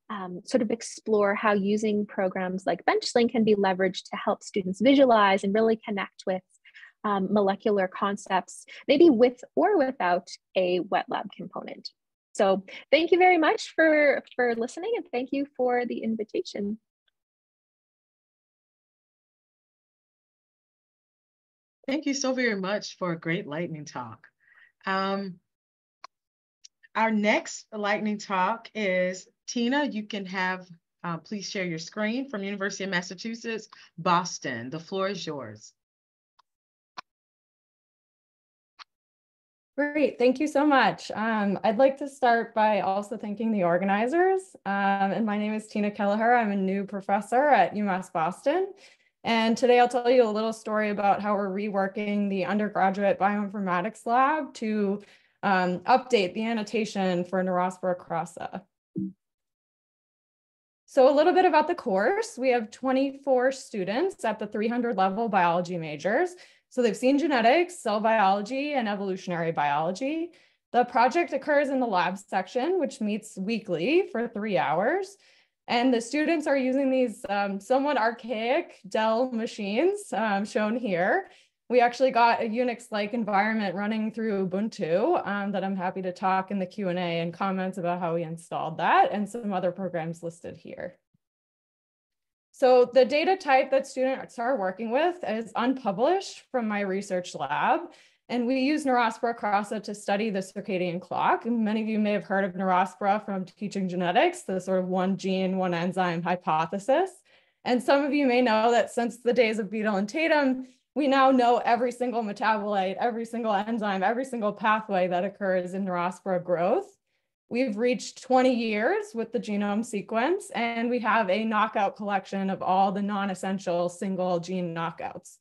um, sort of explore how using programs like Benchling can be leveraged to help students visualize and really connect with um, molecular concepts, maybe with or without a wet lab component. So thank you very much for, for listening and thank you for the invitation. Thank you so very much for a great lightning talk. Um, our next lightning talk is Tina, you can have, uh, please share your screen from University of Massachusetts, Boston. The floor is yours. Great, thank you so much. Um, I'd like to start by also thanking the organizers. Um, and my name is Tina Kelliher. I'm a new professor at UMass Boston. And today I'll tell you a little story about how we're reworking the undergraduate bioinformatics lab to um, update the annotation for Neurospora crassa. So a little bit about the course. We have 24 students at the 300 level biology majors. So they've seen genetics, cell biology, and evolutionary biology. The project occurs in the lab section, which meets weekly for three hours. And the students are using these um, somewhat archaic Dell machines um, shown here. We actually got a Unix-like environment running through Ubuntu um, that I'm happy to talk in the Q&A and comments about how we installed that and some other programs listed here. So the data type that students are working with is unpublished from my research lab. And we use Neurospora crassa to study the circadian clock. And many of you may have heard of Neurospora from teaching genetics, the sort of one gene, one enzyme hypothesis. And some of you may know that since the days of Beadle and Tatum, we now know every single metabolite, every single enzyme, every single pathway that occurs in Neurospora growth. We've reached 20 years with the genome sequence, and we have a knockout collection of all the non-essential single gene knockouts.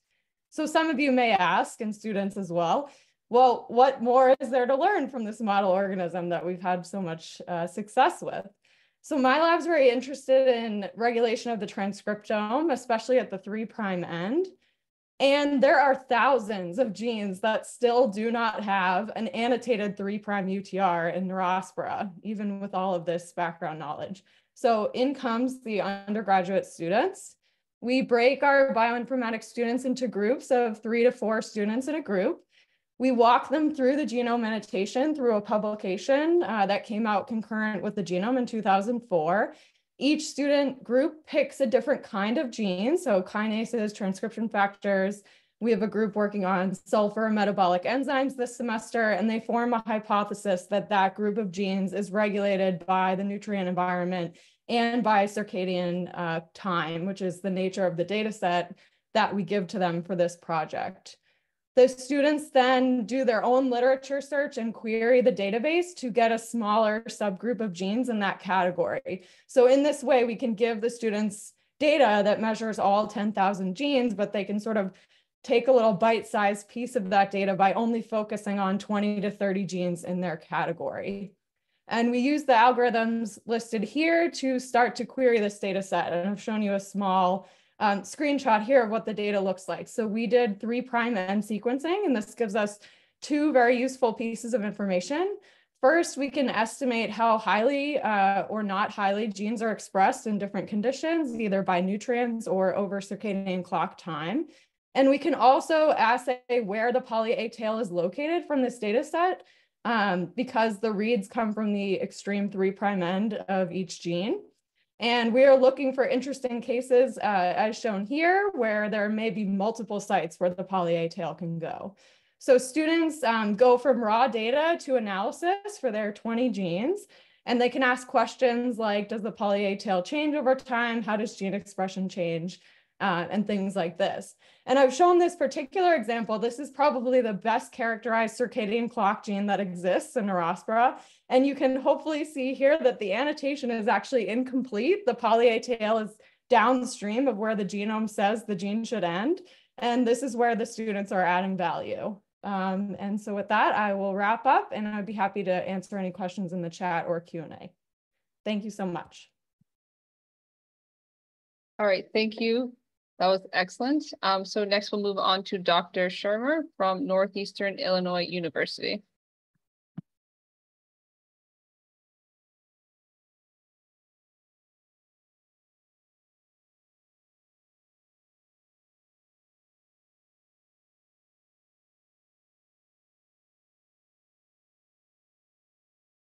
So some of you may ask, and students as well, well, what more is there to learn from this model organism that we've had so much uh, success with? So my lab's very interested in regulation of the transcriptome, especially at the three prime end. And there are thousands of genes that still do not have an annotated three prime UTR in Neurospora, even with all of this background knowledge. So in comes the undergraduate students we break our bioinformatics students into groups of three to four students in a group. We walk them through the genome annotation through a publication uh, that came out concurrent with the genome in 2004. Each student group picks a different kind of gene, so kinases, transcription factors. We have a group working on sulfur metabolic enzymes this semester, and they form a hypothesis that that group of genes is regulated by the nutrient environment and by circadian uh, time, which is the nature of the data set that we give to them for this project. The students then do their own literature search and query the database to get a smaller subgroup of genes in that category. So in this way, we can give the students data that measures all 10,000 genes, but they can sort of take a little bite-sized piece of that data by only focusing on 20 to 30 genes in their category. And we use the algorithms listed here to start to query this data set. And I've shown you a small um, screenshot here of what the data looks like. So we did three prime end sequencing, and this gives us two very useful pieces of information. First, we can estimate how highly uh, or not highly genes are expressed in different conditions, either by nutrients or over circadian clock time. And we can also assay where the poly A tail is located from this data set um, because the reads come from the extreme three prime end of each gene. And we are looking for interesting cases, uh, as shown here, where there may be multiple sites where the poly A tail can go. So students um, go from raw data to analysis for their 20 genes, and they can ask questions like, does the poly A tail change over time? How does gene expression change? uh, and things like this. And I've shown this particular example. This is probably the best characterized circadian clock gene that exists in Neurospora. And you can hopefully see here that the annotation is actually incomplete. The poly A tail is downstream of where the genome says the gene should end. And this is where the students are adding value. Um, and so with that, I will wrap up and I'd be happy to answer any questions in the chat or Q&A. Thank you so much. All right, thank you. That was excellent. Um, so next we'll move on to Dr. Schirmer from Northeastern Illinois University.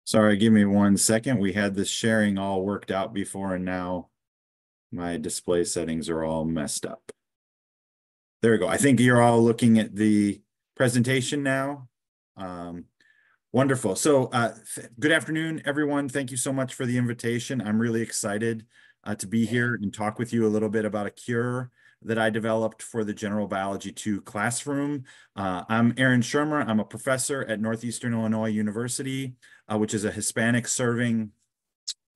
Sorry, give me one second. We had this sharing all worked out before and now my display settings are all messed up. There we go. I think you're all looking at the presentation now. Um, wonderful. So uh, good afternoon, everyone. Thank you so much for the invitation. I'm really excited uh, to be here and talk with you a little bit about a cure that I developed for the General Biology 2 classroom. Uh, I'm Aaron Schirmer. I'm a professor at Northeastern Illinois University, uh, which is a Hispanic serving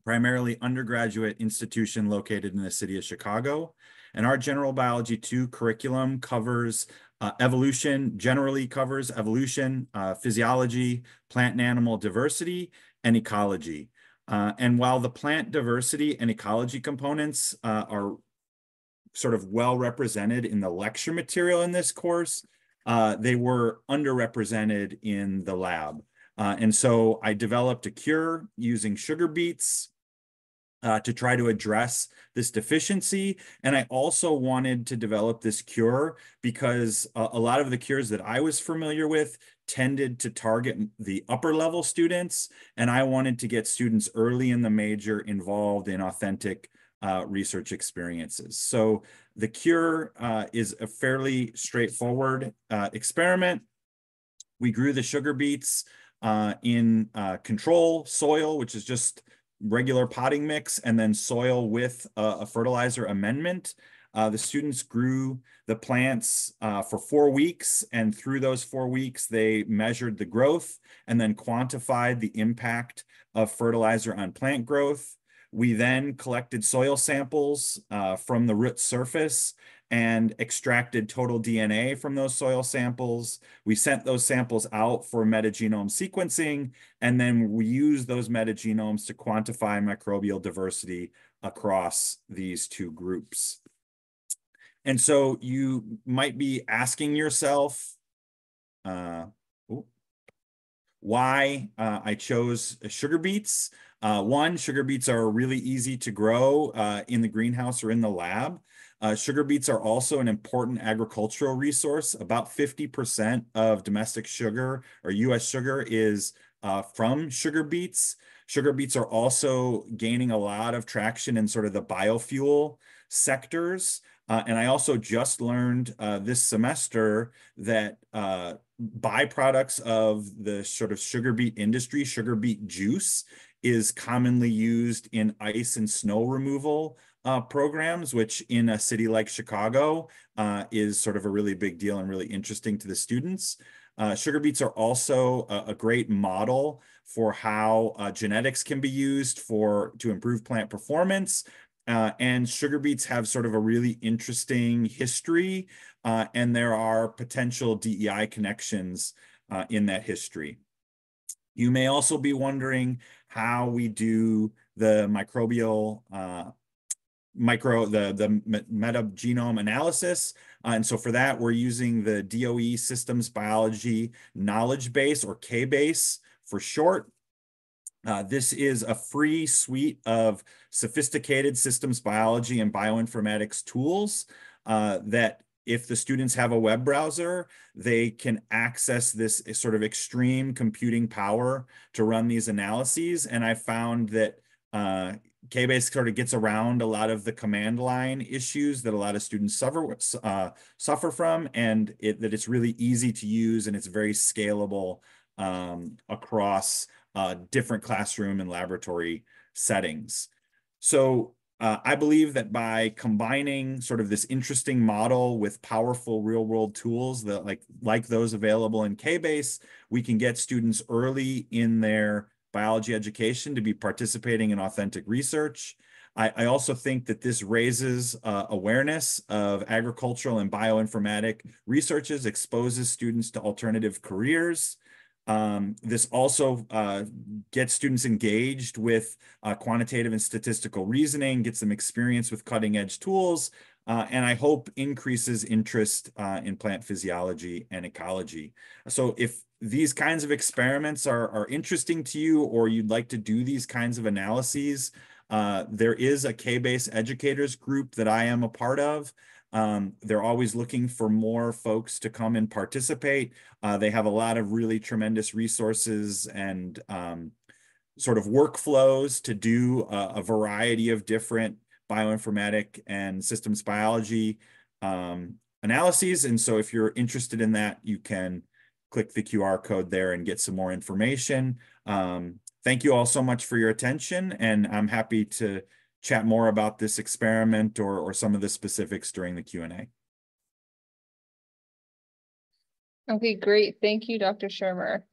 primarily undergraduate institution located in the city of Chicago. And our General Biology 2 curriculum covers uh, evolution, generally covers evolution, uh, physiology, plant and animal diversity, and ecology. Uh, and while the plant diversity and ecology components uh, are sort of well represented in the lecture material in this course, uh, they were underrepresented in the lab. Uh, and so I developed a cure using sugar beets uh, to try to address this deficiency. And I also wanted to develop this cure because a, a lot of the cures that I was familiar with tended to target the upper level students. And I wanted to get students early in the major involved in authentic uh, research experiences. So the cure uh, is a fairly straightforward uh, experiment. We grew the sugar beets uh, in uh, control soil, which is just regular potting mix, and then soil with a, a fertilizer amendment. Uh, the students grew the plants uh, for four weeks, and through those four weeks, they measured the growth and then quantified the impact of fertilizer on plant growth. We then collected soil samples uh, from the root surface and extracted total DNA from those soil samples. We sent those samples out for metagenome sequencing, and then we used those metagenomes to quantify microbial diversity across these two groups. And so you might be asking yourself, uh, why uh, I chose sugar beets. Uh, one, sugar beets are really easy to grow uh, in the greenhouse or in the lab. Uh, sugar beets are also an important agricultural resource. About 50% of domestic sugar or US sugar is uh, from sugar beets. Sugar beets are also gaining a lot of traction in sort of the biofuel sectors. Uh, and I also just learned uh, this semester that uh, byproducts of the sort of sugar beet industry, sugar beet juice, is commonly used in ice and snow removal uh, programs, which in a city like Chicago uh, is sort of a really big deal and really interesting to the students. Uh, sugar beets are also a, a, great model for how uh, genetics can be used for to improve plant performance. Uh, and sugar beets have sort of a really interesting history, uh, and there are potential DEI connections in that history. You may also be wondering how we do the microbial uh, micro the the metagenome analysis uh, and so for that we're using the DOE systems biology knowledge base or KBase for short uh, this is a free suite of sophisticated systems biology and bioinformatics tools uh, that if the students have a web browser, they can access this sort of extreme computing power to run these analyses. And I found that uh, KBase sort of gets around a lot of the command line issues that a lot of students suffer uh, suffer from, and it, that it's really easy to use and it's very scalable um, across uh, different classroom and laboratory settings. So Uh, I believe that by combining sort of this interesting model with powerful real world tools that like, like those available in KBase, we can get students early in their biology education to be participating in authentic research. I, I also think that this raises uh, awareness of agricultural and bioinformatic researches, exposes students to alternative careers. Um, this also uh, gets students engaged with uh, quantitative and statistical reasoning, gets them experience with cutting edge tools, uh, and I hope increases interest uh, in plant physiology and ecology. So if these kinds of experiments are, are interesting to you or you'd like to do these kinds of analyses, uh, there is a KBase educators group that I am a part of. Um, they're always looking for more folks to come and participate. Uh, they have a lot of really tremendous resources and um, sort of workflows to do a, a, variety of different bioinformatic and systems biology um, analyses. And so if you're interested in that, you can click the QR code there and get some more information. Um, thank you all so much for your attention, and I'm happy to chat more about this experiment or, or some of the specifics during the Q&A. Okay, great. Thank you, Dr. Schirmer.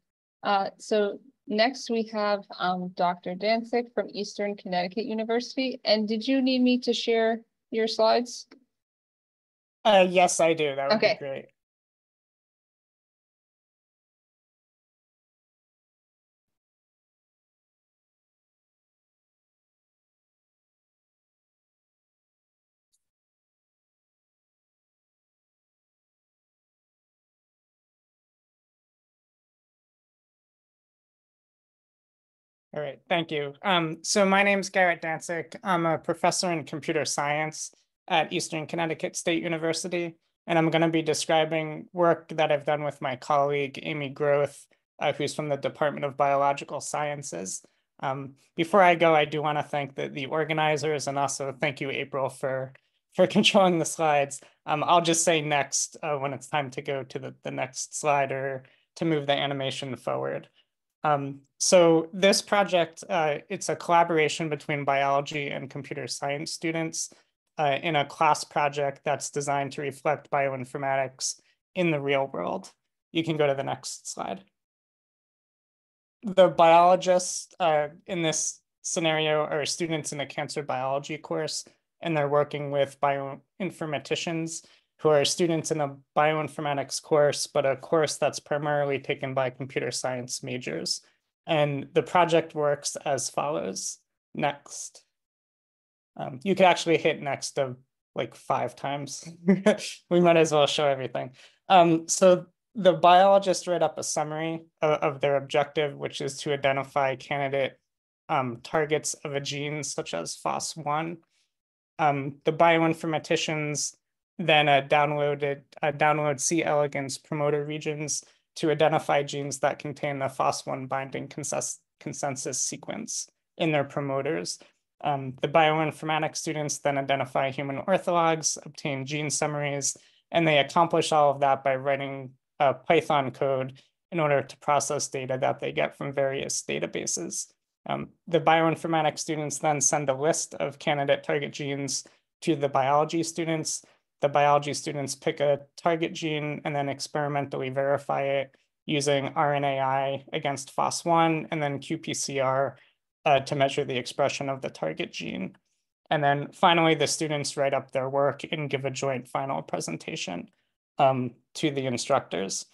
Uh, so next we have um, Dr. Dancik from Eastern Connecticut University. And did you need me to share your slides? Uh, yes, I do. That would okay. be great. All right, thank you. Um, so my name is Garrett Dancik. I'm a professor in computer science at Eastern Connecticut State University, and I'm going to be describing work that I've done with my colleague, Amy Groth, uh, who's from the Department of Biological Sciences. Um, before I go, I do want to thank the, the organizers and also thank you, April, for, for controlling the slides. Um, I'll just say next uh, when it's time to go to the, the next slide or to move the animation forward. Um, so this project, uh, it's a collaboration between biology and computer science students uh, in a class project that's designed to reflect bioinformatics in the real world. You can go to the next slide. The biologists uh, in this scenario are students in a cancer biology course, and they're working with bioinformaticians who are students in a bioinformatics course, but a course that's primarily taken by computer science majors. And the project works as follows. Next. Um, you could actually hit next of like five times. we might as well show everything. Um, so the biologist write up a summary of, of, their objective, which is to identify candidate um, targets of a gene such as FOS1. Um, the bioinformaticians then uh, downloaded uh, download C. elegans promoter regions to identify genes that contain the FOS1 binding consensus, consensus sequence in their promoters. Um, the bioinformatics students then identify human orthologs, obtain gene summaries, and they accomplish all of that by writing a Python code in order to process data that they get from various databases. Um, the bioinformatics students then send a list of candidate target genes to the biology students the biology students pick a target gene and then experimentally verify it using RNAi against FOS1 and then qPCR uh, to measure the expression of the target gene. And then finally, the students write up their work and give a joint final presentation um, to the instructors.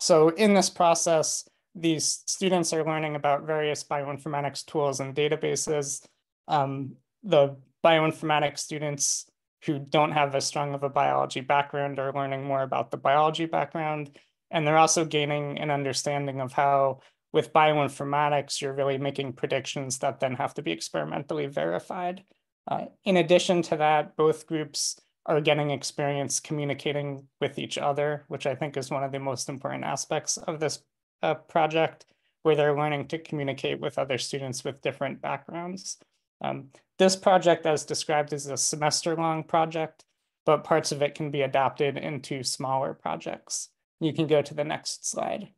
So in this process, these students are learning about various bioinformatics tools and databases. Um, the bioinformatics students who don't have as strong of a biology background are learning more about the biology background. And they're also gaining an understanding of how with bioinformatics, you're really making predictions that then have to be experimentally verified. Uh, in addition to that, both groups are getting experience communicating with each other, which I think is one of the most important aspects of this uh, project, where they're learning to communicate with other students with different backgrounds. Um, this project, as described, is a semester-long project, but parts of it can be adapted into smaller projects. You can go to the next slide.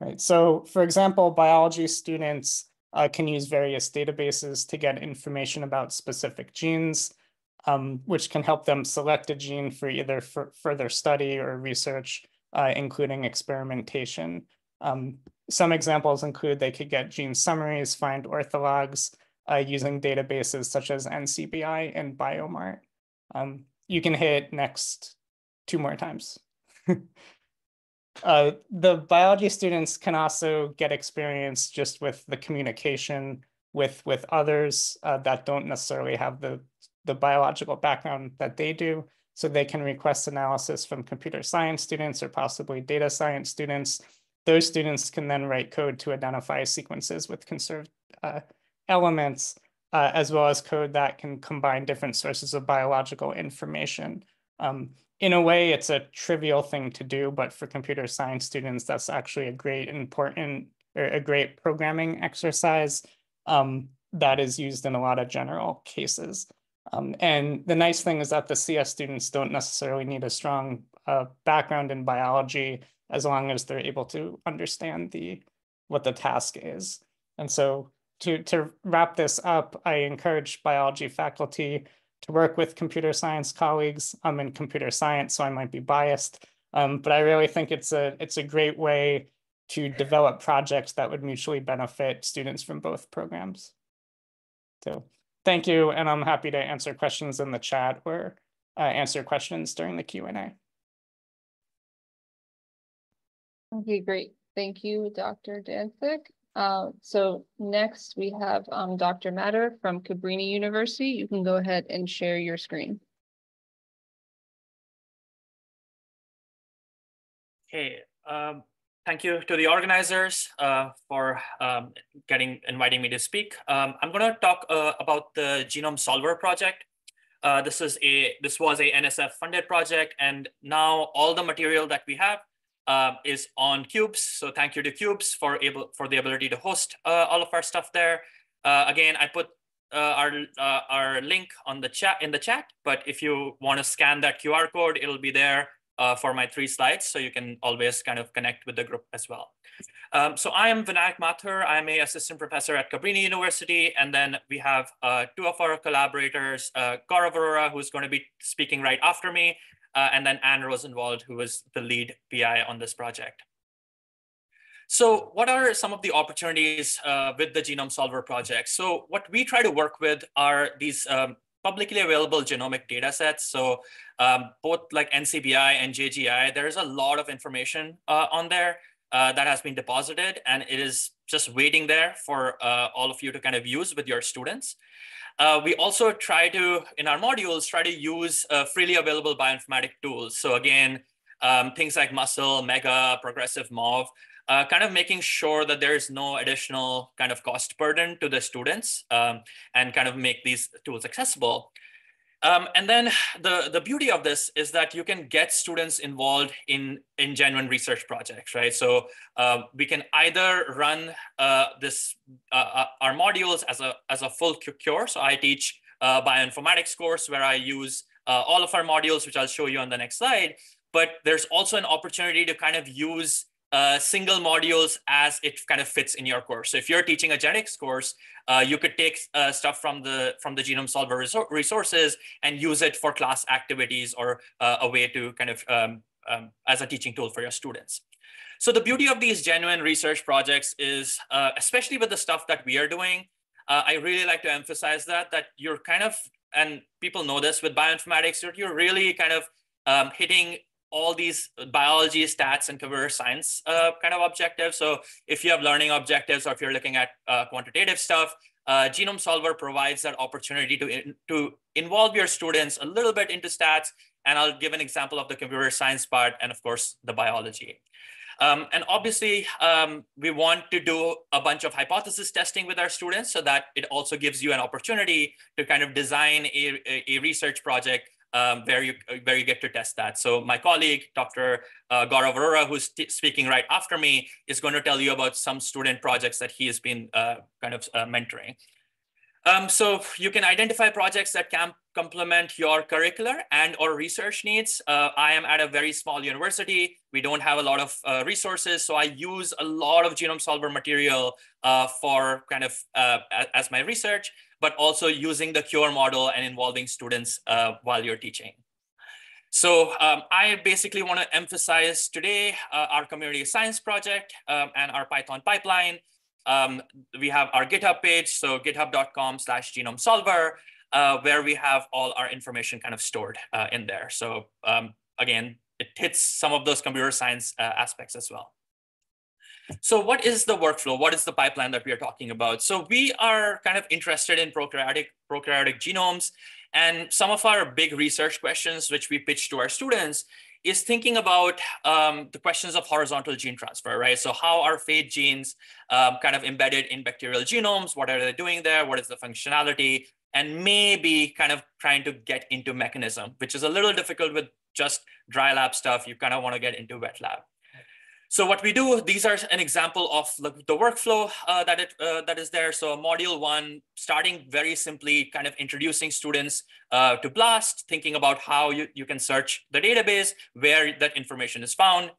Right, so for example, biology students uh, can use various databases to get information about specific genes, um, which can help them select a gene for either further study or research, uh, including experimentation. Um, some examples include they could get gene summaries, find orthologs uh, using databases such as NCBI and Biomart. Um, you can hit next two more times. uh, the biology students can also get experience just with the communication with, with others uh, that don't necessarily have the, the biological background that they do. So they can request analysis from computer science students or possibly data science students. Those students can then write code to identify sequences with conserved uh, elements, uh, as well as code that can combine different sources of biological information. Um, in a way, it's a trivial thing to do, but for computer science students, that's actually a great important or a great programming exercise um, that is used in a lot of general cases. Um, and the nice thing is that the CS students don't necessarily need a strong uh, background in biology as long as they're able to understand the what the task is. And so to, to wrap this up, I encourage biology faculty to work with computer science colleagues. I'm in computer science, so I might be biased, um, but I really think it's a it's a great way to develop projects that would mutually benefit students from both programs. So thank you, and I'm happy to answer questions in the chat or uh, answer questions during the Q&A. Okay, great. Thank you, Dr. Dancik. Uh, so next we have um, Dr. Mathur from Cabrini University. You can go ahead and share your screen. Okay, um, thank you to the organizers uh, for um, getting inviting me to speak. Um, I'm going to talk uh, about the Genome Solver project. Uh, this is a this was a NSF funded project, and now all the material that we have uh, is on QUBES. So thank you to QUBES for able for the ability to host uh, all of our stuff there. Uh, again, I put uh, our uh, our link on the chat in the chat, but if you want to scan that QR code, it'll be there uh, for my three slides, so you can always kind of connect with the group as well. Um, so I am Vinayak Mathur. I'm a assistant professor at Cabrini University, and then we have two of our collaborators, Gaurav Arora, who's going to be speaking right after me, uh, and then Anne Rosenwald, who was the lead PI on this project. So what are some of the opportunities uh, with the Genome Solver project? So what we try to work with are these um, publicly available genomic data sets. So um, both like NCBI and JGI, there is a lot of information uh, on there uh, that has been deposited and it is just waiting there for uh, all of you to kind of use with your students. Uh, we also try to, in our modules, try to use uh, freely available bioinformatic tools. So again, um, things like Muscle, Mega, progressiveMauve, uh, kind of making sure that there's no additional kind of cost burden to the students um, and kind of make these tools accessible. Um, and then the, the beauty of this is that you can get students involved in, in genuine research projects, right? So uh, we can either run uh, this uh, uh our modules as a, as a full course. So I teach uh, bioinformatics course where I use uh, all of our modules, which I'll show you on the next slide. But there's also an opportunity to kind of use uh, single modules as it kind of fits in your course. So if you're teaching a genetics course, uh, you could take uh, stuff from the from the Genome Solver resources and use it for class activities or uh, a way to kind of um, um, as a teaching tool for your students. So the beauty of these genuine research projects is, uh, especially with the stuff that we are doing, uh, I really like to emphasize that that you're kind of and people know this with bioinformatics, you're, you're really kind of um, hitting all these biology, stats, and computer science uh, kind of objectives. So if you have learning objectives or if you're looking at uh, quantitative stuff, uh, Genome Solver provides that opportunity to, in, to involve your students a little bit into stats. And I'll give an example of the computer science part and of course the biology. Um, and obviously, um, we want to do a bunch of hypothesis testing with our students so that it also gives you an opportunity to kind of design a, a, a research project um, where you where you get to test that. So my colleague, Dr. Uh, Gaurav Arora, who's speaking right after me, is going to tell you about some student projects that he has been uh, kind of uh, mentoring. Um, so you can identify projects that can complement your curricular and or research needs. Uh, I am at a very small university. We don't have a lot of uh, resources. So I use a lot of Genome Solver material uh, for kind of uh, as my research, but also using the CURE model and involving students uh, while you're teaching. So um, I basically want to emphasize today uh, our community science project um, and our Python pipeline. Um, we have our GitHub page, so github.com slash genome solver uh, where we have all our information kind of stored uh, in there. So um, again, it hits some of those computer science uh, aspects as well. So what is the workflow? What is the pipeline that we are talking about? So we are kind of interested in prokaryotic, prokaryotic genomes and some of our big research questions, which we pitch to our students is thinking about um, the questions of horizontal gene transfer, right? So how are phage genes um, kind of embedded in bacterial genomes? What are they doing there? What is the functionality? And maybe kind of trying to get into mechanism, which is a little difficult with just dry lab stuff. You kind of want to get into wet lab. So what we do, these are an example of the, workflow uh, that, it, uh, that is there. So module one, starting very simply, kind of introducing students uh, to BLAST, thinking about how you, you can search the database, where that information is found.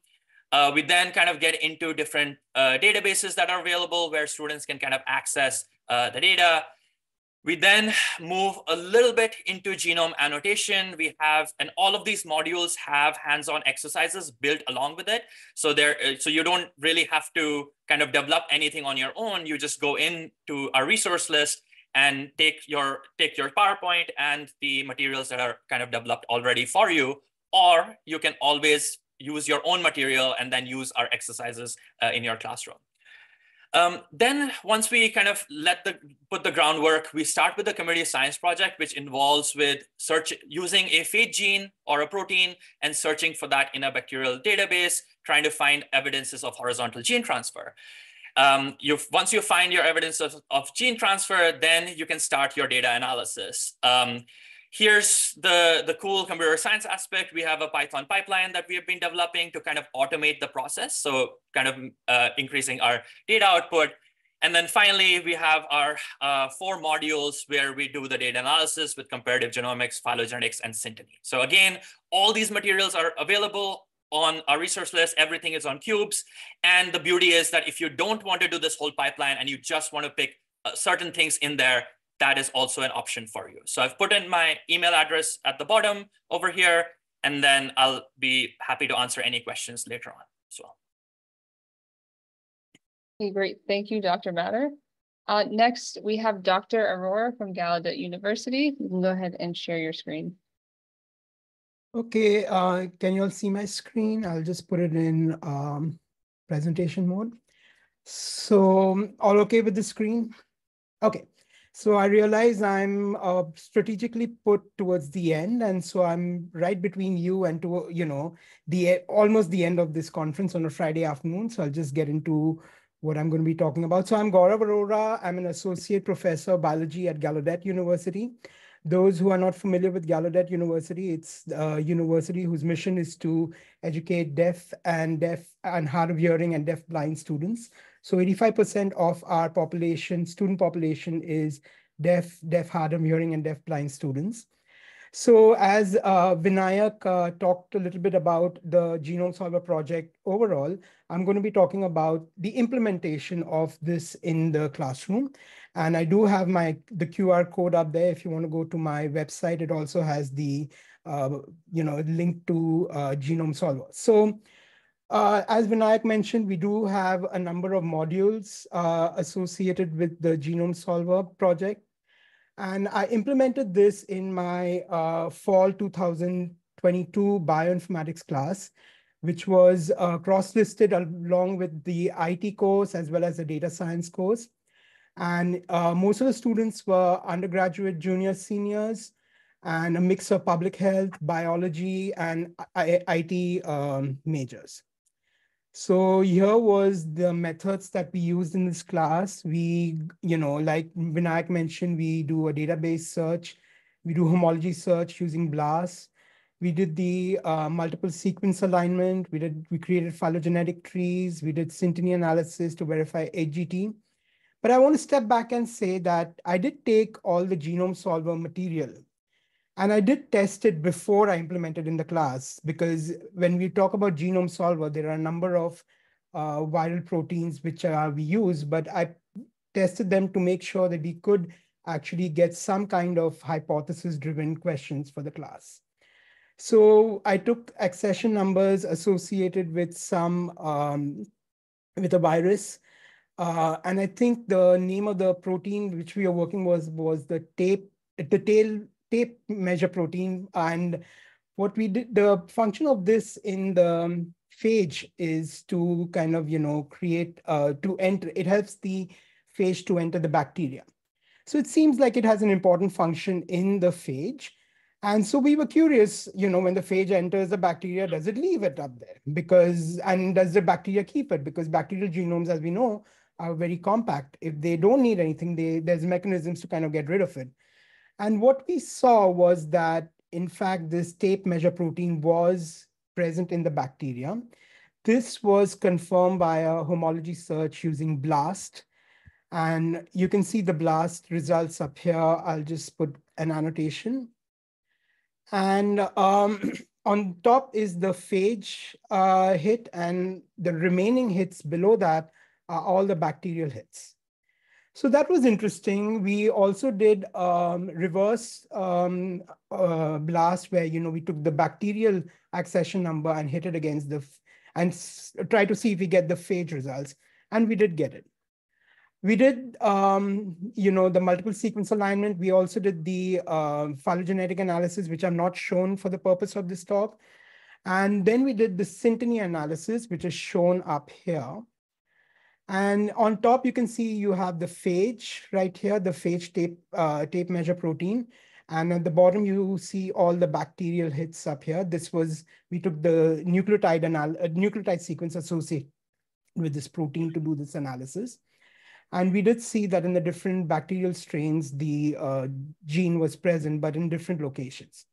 Uh, we then kind of get into different uh, databases that are available where students can kind of access uh, the data. We then move a little bit into genome annotation. We have, and all of these modules have hands-on exercises built along with it. So there, uh, so you don't really have to kind of develop anything on your own. You just go into our resource list and take your take your PowerPoint and the materials that are kind of developed already for you, or you can always use your own material and then use our exercises uh, in your classroom. Um, then once we kind of let the put the groundwork, we start with the community science project, which involves with search using a phage gene or a protein and searching for that in a bacterial database, trying to find evidences of horizontal gene transfer. Um, you once you find your evidence of, of gene transfer, then you can start your data analysis. Um, Here's the, the cool computer science aspect. We have a Python pipeline that we have been developing to kind of automate the process. So kind of uh, increasing our data output. And then finally, we have our uh, four modules where we do the data analysis with comparative genomics, phylogenetics, and synteny. So again, all these materials are available on our resource list. Everything is on QUBES. And the beauty is that if you don't want to do this whole pipeline and you just want to pick uh, certain things in there, that is also an option for you. So I've put in my email address at the bottom over here, and then I'll be happy to answer any questions later on as well. Okay, great. Thank you, Dr. Mathur. Uh, next, we have Dr. Arora from Gallaudet University. You can go ahead and share your screen. Okay, uh, can you all see my screen? I'll just put it in um, presentation mode. So all okay with the screen? Okay, so I realize I'm uh, strategically put towards the end, and so I'm right between you and to you know the almost the end of this conference on a Friday afternoon. So I'll just get into what I'm going to be talking about. So I'm Gaurav Arora. I'm an associate professor of biology at Gallaudet University. Those who are not familiar with Gallaudet University, it's a university whose mission is to educate deaf and deaf and hard of hearing and deaf blind students so 85% of our population, student population is deaf, deaf, hard of hearing and deaf blind students. So as uh, Vinayak uh, talked a little bit about the Genome Solver project overall, I'm going to be talking about the implementation of this in the classroom. And I do have my the QR code up there. If you want to go to my website, it also has the uh, you know link to uh, Genome Solver. So uh, as Vinayak mentioned, we do have a number of modules uh, associated with the Genome Solver project. And I implemented this in my uh, fall 2022 bioinformatics class, which was uh, cross-listed along with the IT course as well as the data science course. And uh, most of the students were undergraduate, junior, seniors, and a mix of public health, biology, and IT um, majors. So here was the methods that we used in this class. We, you know, like Vinayak mentioned, we do a database search. We do homology search using BLAST. We did the uh, multiple sequence alignment. We did, we created phylogenetic trees. We did synteny analysis to verify HGT. But I want to step back and say that I did take all the genome solver material And I did test it before I implemented in the class because when we talk about genome solver, there are a number of uh, viral proteins which we use, but I tested them to make sure that we could actually get some kind of hypothesis driven questions for the class. So I took accession numbers associated with some, um, with a virus. Uh, and I think the name of the protein which we are working was, was the tape, the tail tape measure protein. And what we did, the function of this in the phage is to kind of, you know, create, uh, to enter, it helps the phage to enter the bacteria. So it seems like it has an important function in the phage. And so we were curious, you know, when the phage enters the bacteria, does it leave it up there? Because, and does the bacteria keep it? Because bacterial genomes, as we know, are very compact. If they don't need anything, they, there's mechanisms to kind of get rid of it. And what we saw was that, in fact, this tape measure protein was present in the bacteria. This was confirmed by a homology search using BLAST. And you can see the BLAST results up here. I'll just put an annotation. And um, on top is the phage uh, hit, and the remaining hits below that are all the bacterial hits. So that was interesting. We also did um, reverse um, uh, blast where, you know, we took the bacterial accession number and hit it against the, and try to see if we get the phage results. And we did get it. We did, um, you know, the multiple sequence alignment. We also did the uh, phylogenetic analysis, which I'm not shown for the purpose of this talk. And then we did the synteny analysis, which is shown up here. And on top, you can see you have the phage right here, the phage tape, uh, tape measure protein. And at the bottom, you see all the bacterial hits up here. This was, we took the nucleotide, anal uh, nucleotide sequence associated with this protein to do this analysis. And we did see that in the different bacterial strains, the uh, gene was present, but in different locations.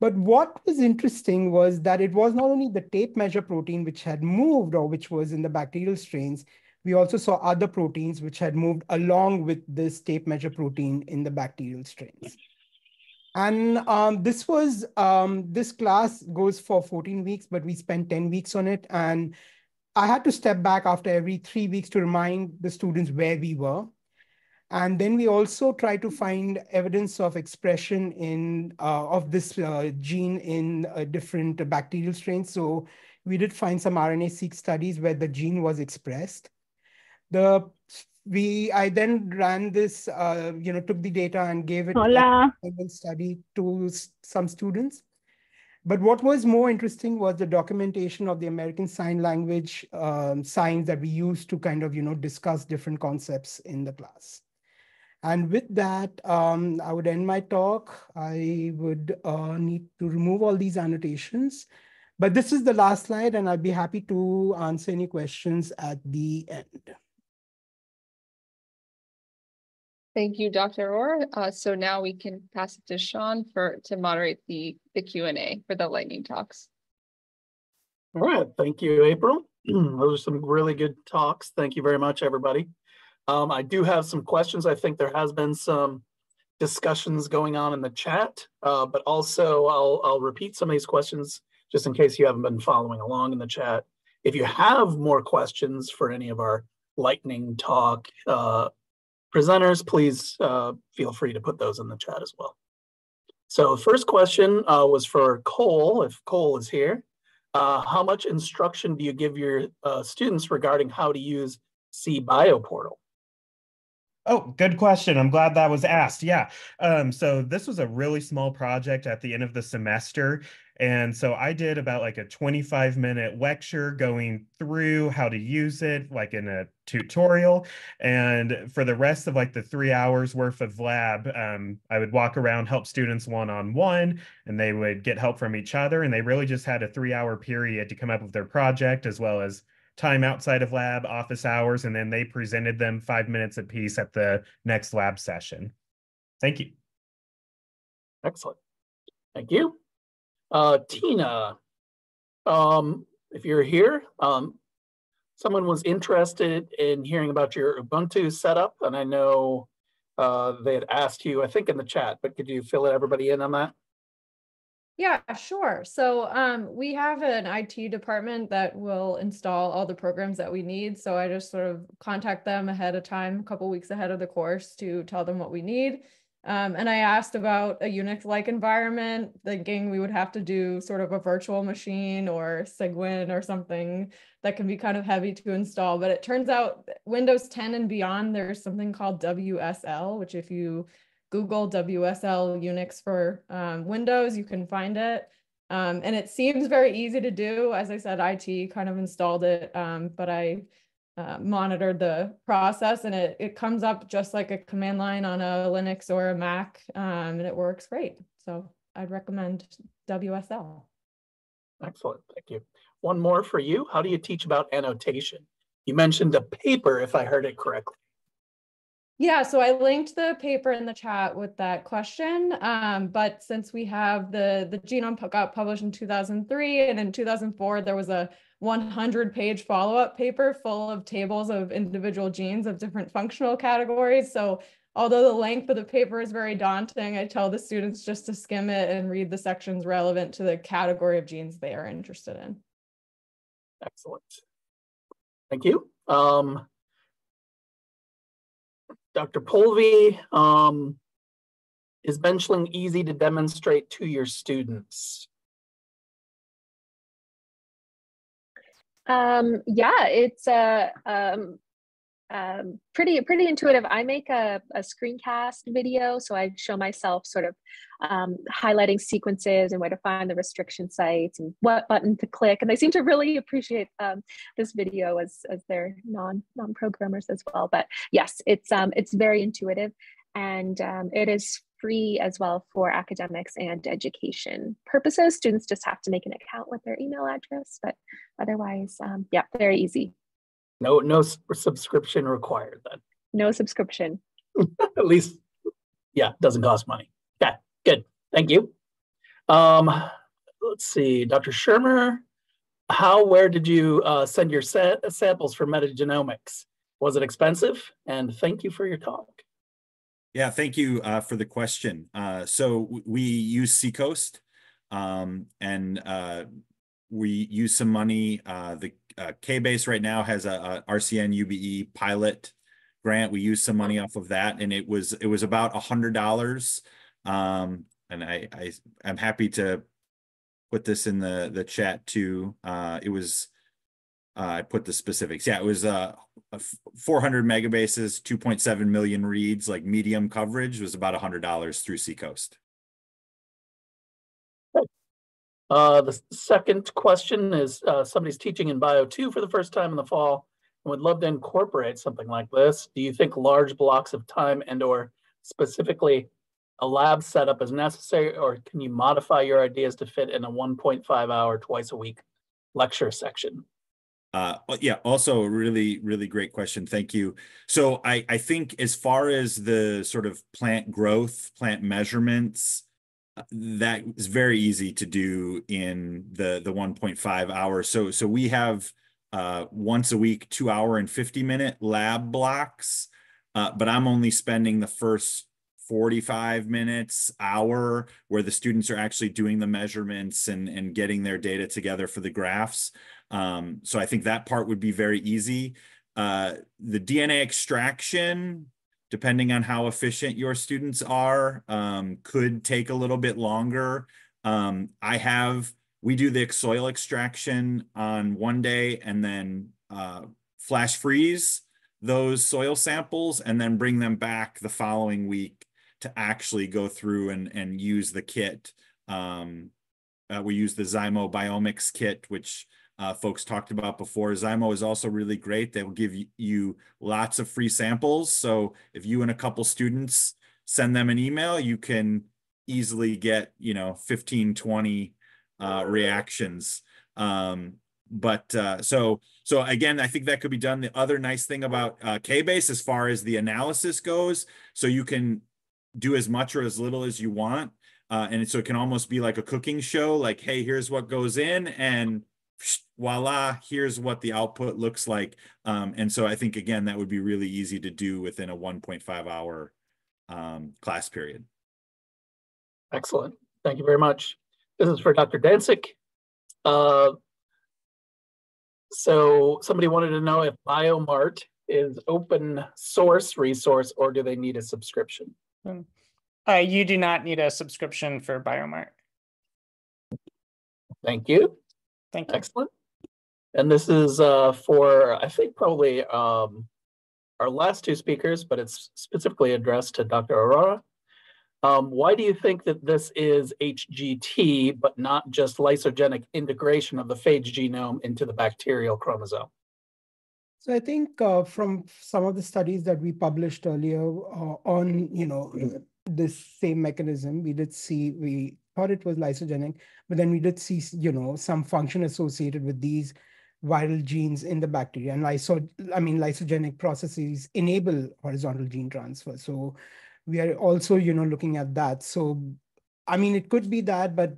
But what was interesting was that it was not only the tape measure protein which had moved or which was in the bacterial strains, we also saw other proteins which had moved along with this tape measure protein in the bacterial strains. And um, this was, um, this class goes for 14 weeks, but we spent 10 weeks on it. And I had to step back after every three weeks to remind the students where we were. And then we also try to find evidence of expression in uh, of this uh, gene in uh, different bacterial strains. So we did find some RNA-seq studies where the gene was expressed. The we I then ran this, uh, you know, took the data and gave it Hola. a study to some students. But what was more interesting was the documentation of the American Sign Language um, signs that we used to kind of, you know, discuss different concepts in the class. And with that, um, I would end my talk. I would uh, need to remove all these annotations. But this is the last slide, and I'd be happy to answer any questions at the end. Thank you, Dr. Orr. Uh, so now we can pass it to Sean for to moderate the, the Q&A for the lightning talks. All right, thank you, April. Those are some really good talks. Thank you very much, everybody. Um, I do have some questions. I think there has been some discussions going on in the chat, uh, but also I'll, I'll repeat some of these questions just in case you haven't been following along in the chat. If you have more questions for any of our lightning talk uh, presenters, please uh, feel free to put those in the chat as well. So first question uh, was for Cole, if Cole is here. Uh, how much instruction do you give your uh, students regarding how to use cBioPortal? Oh, good question. I'm glad that was asked. Yeah. Um, so this was a really small project at the end of the semester. And so I did about like a 25 minute lecture going through how to use it, like in a tutorial. And for the rest of like the three hours worth of lab, um, I would walk around, help students one on one, and they would get help from each other. And they really just had a three hour period to come up with their project as well as time outside of lab, office hours, and then they presented them five minutes apiece at the next lab session. Thank you. Excellent. Thank you. Uh, Tina, um, if you're here, um, someone was interested in hearing about your Ubuntu setup, and I know uh, they had asked you, I think in the chat, but could you fill everybody in on that? Yeah, sure. So um, we have an IT department that will install all the programs that we need. So I just sort of contact them ahead of time, a couple weeks ahead of the course to tell them what we need. Um, and I asked about a Unix-like environment, thinking we would have to do sort of a virtual machine or Cygwin or something that can be kind of heavy to install. But it turns out Windows 10 and beyond, there's something called WSL, which if you Google WSL Unix for um, Windows, you can find it. Um, and it seems very easy to do. As I said, IT kind of installed it, um, but I uh, monitored the process and it, it comes up just like a command line on a Linux or a Mac um, and it works great. So I'd recommend WSL. Excellent, thank you. One more for you. How do you teach about annotation? You mentioned a paper, if I heard it correctly. Yeah, so I linked the paper in the chat with that question. Um, but since we have the the genome got published in 2003 and in 2004 there was a 100 page follow-up paper full of tables of individual genes of different functional categories. So although the length of the paper is very daunting, I tell the students just to skim it and read the sections relevant to the category of genes they are interested in. Excellent. Thank you. Um, Dr. Polvi, um, is Benchling easy to demonstrate to your students? Um, yeah, it's a um, um, pretty pretty intuitive. I make a, a screencast video, so I show myself sort of um, highlighting sequences and where to find the restriction sites and what button to click. And they seem to really appreciate um, this video as as they're non non programmers as well. But yes, it's um, it's very intuitive, and um, it is free as well for academics and education purposes. Students just have to make an account with their email address, but otherwise, um, yeah, very easy. No, no subscription required then. No subscription. At least, yeah, doesn't cost money. Okay, good. Thank you. Um, let's see, Dr. Schirmer, how, where did you uh, send your sa samples for metagenomics? Was it expensive? And thank you for your talk. Yeah, thank you uh, for the question. Uh, so we use SeqCoast um, and uh, we use some money. Uh, the uh, KBase right now has a, a, RCN UBE pilot grant. We use some money off of that, and it was it was about a hundred dollars. Um, and I, I I'm happy to put this in the the chat too. Uh, it was I put the specifics. Yeah, it was uh, 400 megabases, 2.7 million reads, like medium coverage was about $100 through SeqCoast. Uh, the second question is uh, somebody's teaching in Bio 2 for the first time in the fall and would love to incorporate something like this. Do you think large blocks of time and or specifically a lab setup is necessary or can you modify your ideas to fit in a 1.5 hour twice a week lecture section? Uh, yeah, also a really, really great question. Thank you. So I, I think as far as the sort of plant growth, plant measurements, that is very easy to do in the the 1.5 hours. So so we have uh, once a week, two hour and 50 minute lab blocks, uh, but I'm only spending the first 45 minutes, hour, where the students are actually doing the measurements and, and getting their data together for the graphs. Um, so I think that part would be very easy. Uh, the DNA extraction, depending on how efficient your students are, um, could take a little bit longer. Um, I have, we do the soil extraction on one day and then uh, flash freeze those soil samples and then bring them back the following week to actually go through and, and use the kit. Um, uh, we use the ZymoBIOMICS kit, which uh, folks talked about before. Zymo is also really great. They will give you lots of free samples. So if you and a couple students send them an email, you can easily get, you know, 15, 20 uh, reactions. Um, but uh, so so again, I think that could be done. The other nice thing about uh, KBase as far as the analysis goes, so you can do as much or as little as you want. Uh, and so it can almost be like a cooking show, like, hey, here's what goes in, and voila, here's what the output looks like. Um, and so I think, again, that would be really easy to do within a 1.5 hour um, class period. Excellent. Thank you very much. This is for Dr. Dancik. Uh, so somebody wanted to know if BioMart is open source resource or do they need a subscription? Um, uh, you do not need a subscription for BioMart. Thank you. Thank you. Excellent. And this is uh, for, I think, probably um, our last two speakers, but it's specifically addressed to Dr. Arora. Um, why do you think that this is HGT, but not just lysogenic integration of the phage genome into the bacterial chromosome? So I think uh, from some of the studies that we published earlier uh, on, you know, this same mechanism, we did see, we thought it was lysogenic, but then we did see, you know, some function associated with these viral genes in the bacteria. And lyso, I mean, lysogenic processes enable horizontal gene transfer. So we are also, you know, looking at that. So, I mean, it could be that, but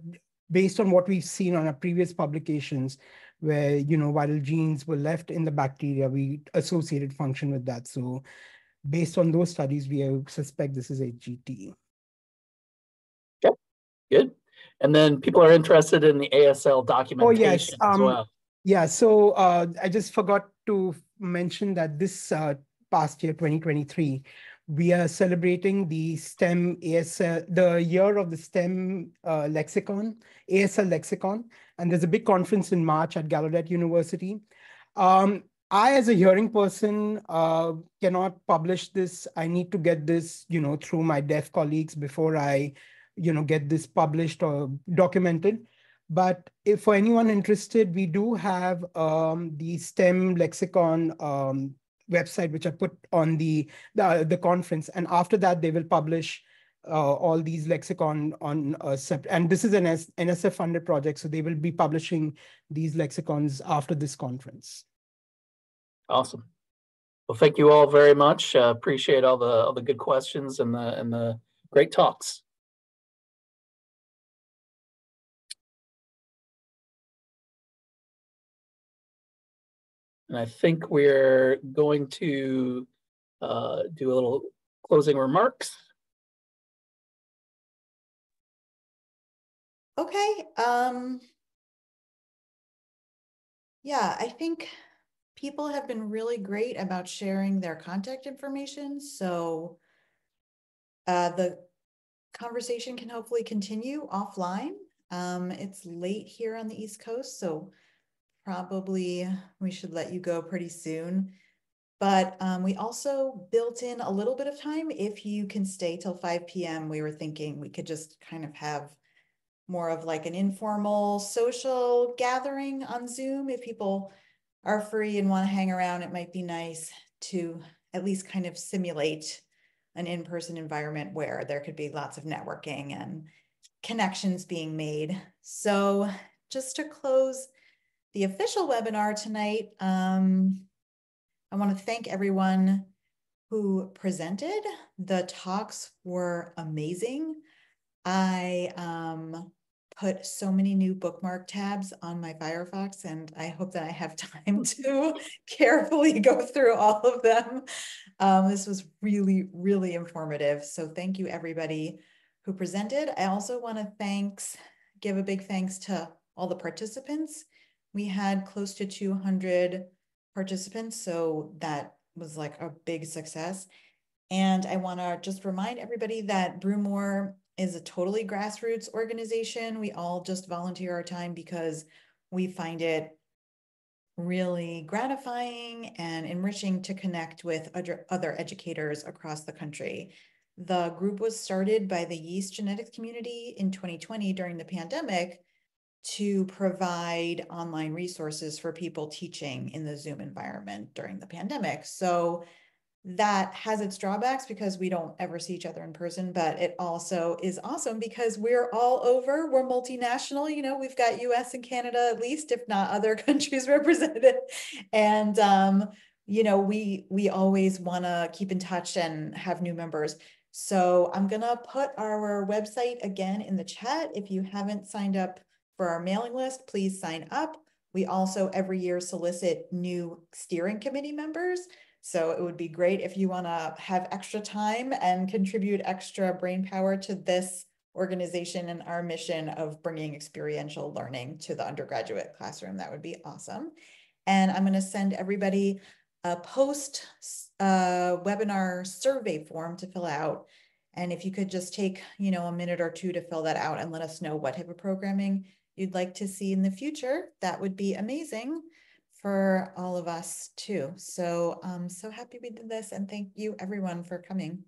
based on what we've seen on our previous publications, where, you know, viral genes were left in the bacteria, we associated function with that. So based on those studies, we suspect this is HGT. Okay, good. And then people are interested in the ASL documentation oh, yes. Um, as well. Yeah, so uh, I just forgot to mention that this uh, past year, 2023, we are celebrating the STEM ASL, the year of the STEM uh, lexicon, ASL lexicon. And there's a big conference in March at Gallaudet University. Um, I, as a hearing person, uh, cannot publish this. I need to get this, you know, through my deaf colleagues before I, you know, get this published or documented. But if for anyone interested, we do have um, the STEM lexicon um, website, which I put on the, the, the conference. And after that, they will publish uh, all these lexicon on uh, and this is an NSF funded project, so they will be publishing these lexicons after this conference. Awesome. Well, thank you all very much. Uh, appreciate all the all the good questions and the and the great talks. And I think we're going to uh, do a little closing remarks. Okay. Um, yeah, I think people have been really great about sharing their contact information. So uh, the conversation can hopefully continue offline. Um, it's late here on the East Coast, so probably we should let you go pretty soon. But um, we also built in a little bit of time. If you can stay till 5 p.m., we were thinking we could just kind of have more of like an informal social gathering on Zoom. If people are free and want to hang around, it might be nice to at least kind of simulate an in-person environment where there could be lots of networking and connections being made. So just to close the official webinar tonight, um, I want to thank everyone who presented. The talks were amazing. I um, put so many new bookmark tabs on my Firefox, and I hope that I have time to carefully go through all of them. Um, this was really, really informative. So thank you everybody who presented. I also want to thanks, give a big thanks to all the participants. We had close to 200 participants, so that was like a big success. And I want to just remind everybody that BREWMOR is a totally grassroots organization. We all just volunteer our time because we find it really gratifying and enriching to connect with other, educators across the country. The group was started by the yeast genetics community in 2020 during the pandemic to provide online resources for people teaching in the Zoom environment during the pandemic. So that has its drawbacks because we don't ever see each other in person, but it also is awesome because we're all over. We're multinational. You know, we've got US and Canada at least, if not other countries represented. And um, you know, we we always want to keep in touch and have new members. So I'm gonna put our website again in the chat. If you haven't signed up for our mailing list, please sign up. We also every year solicit new steering committee members. So it would be great if you want to have extra time and contribute extra brain power to this organization and our mission of bringing experiential learning to the undergraduate classroom. That would be awesome. And I'm going to send everybody a post uh, webinar survey form to fill out. And if you could just take, you know, a minute or two to fill that out and let us know what type of programming you'd like to see in the future, that would be amazing for all of us too. So I'm so happy we did this and thank you everyone for coming.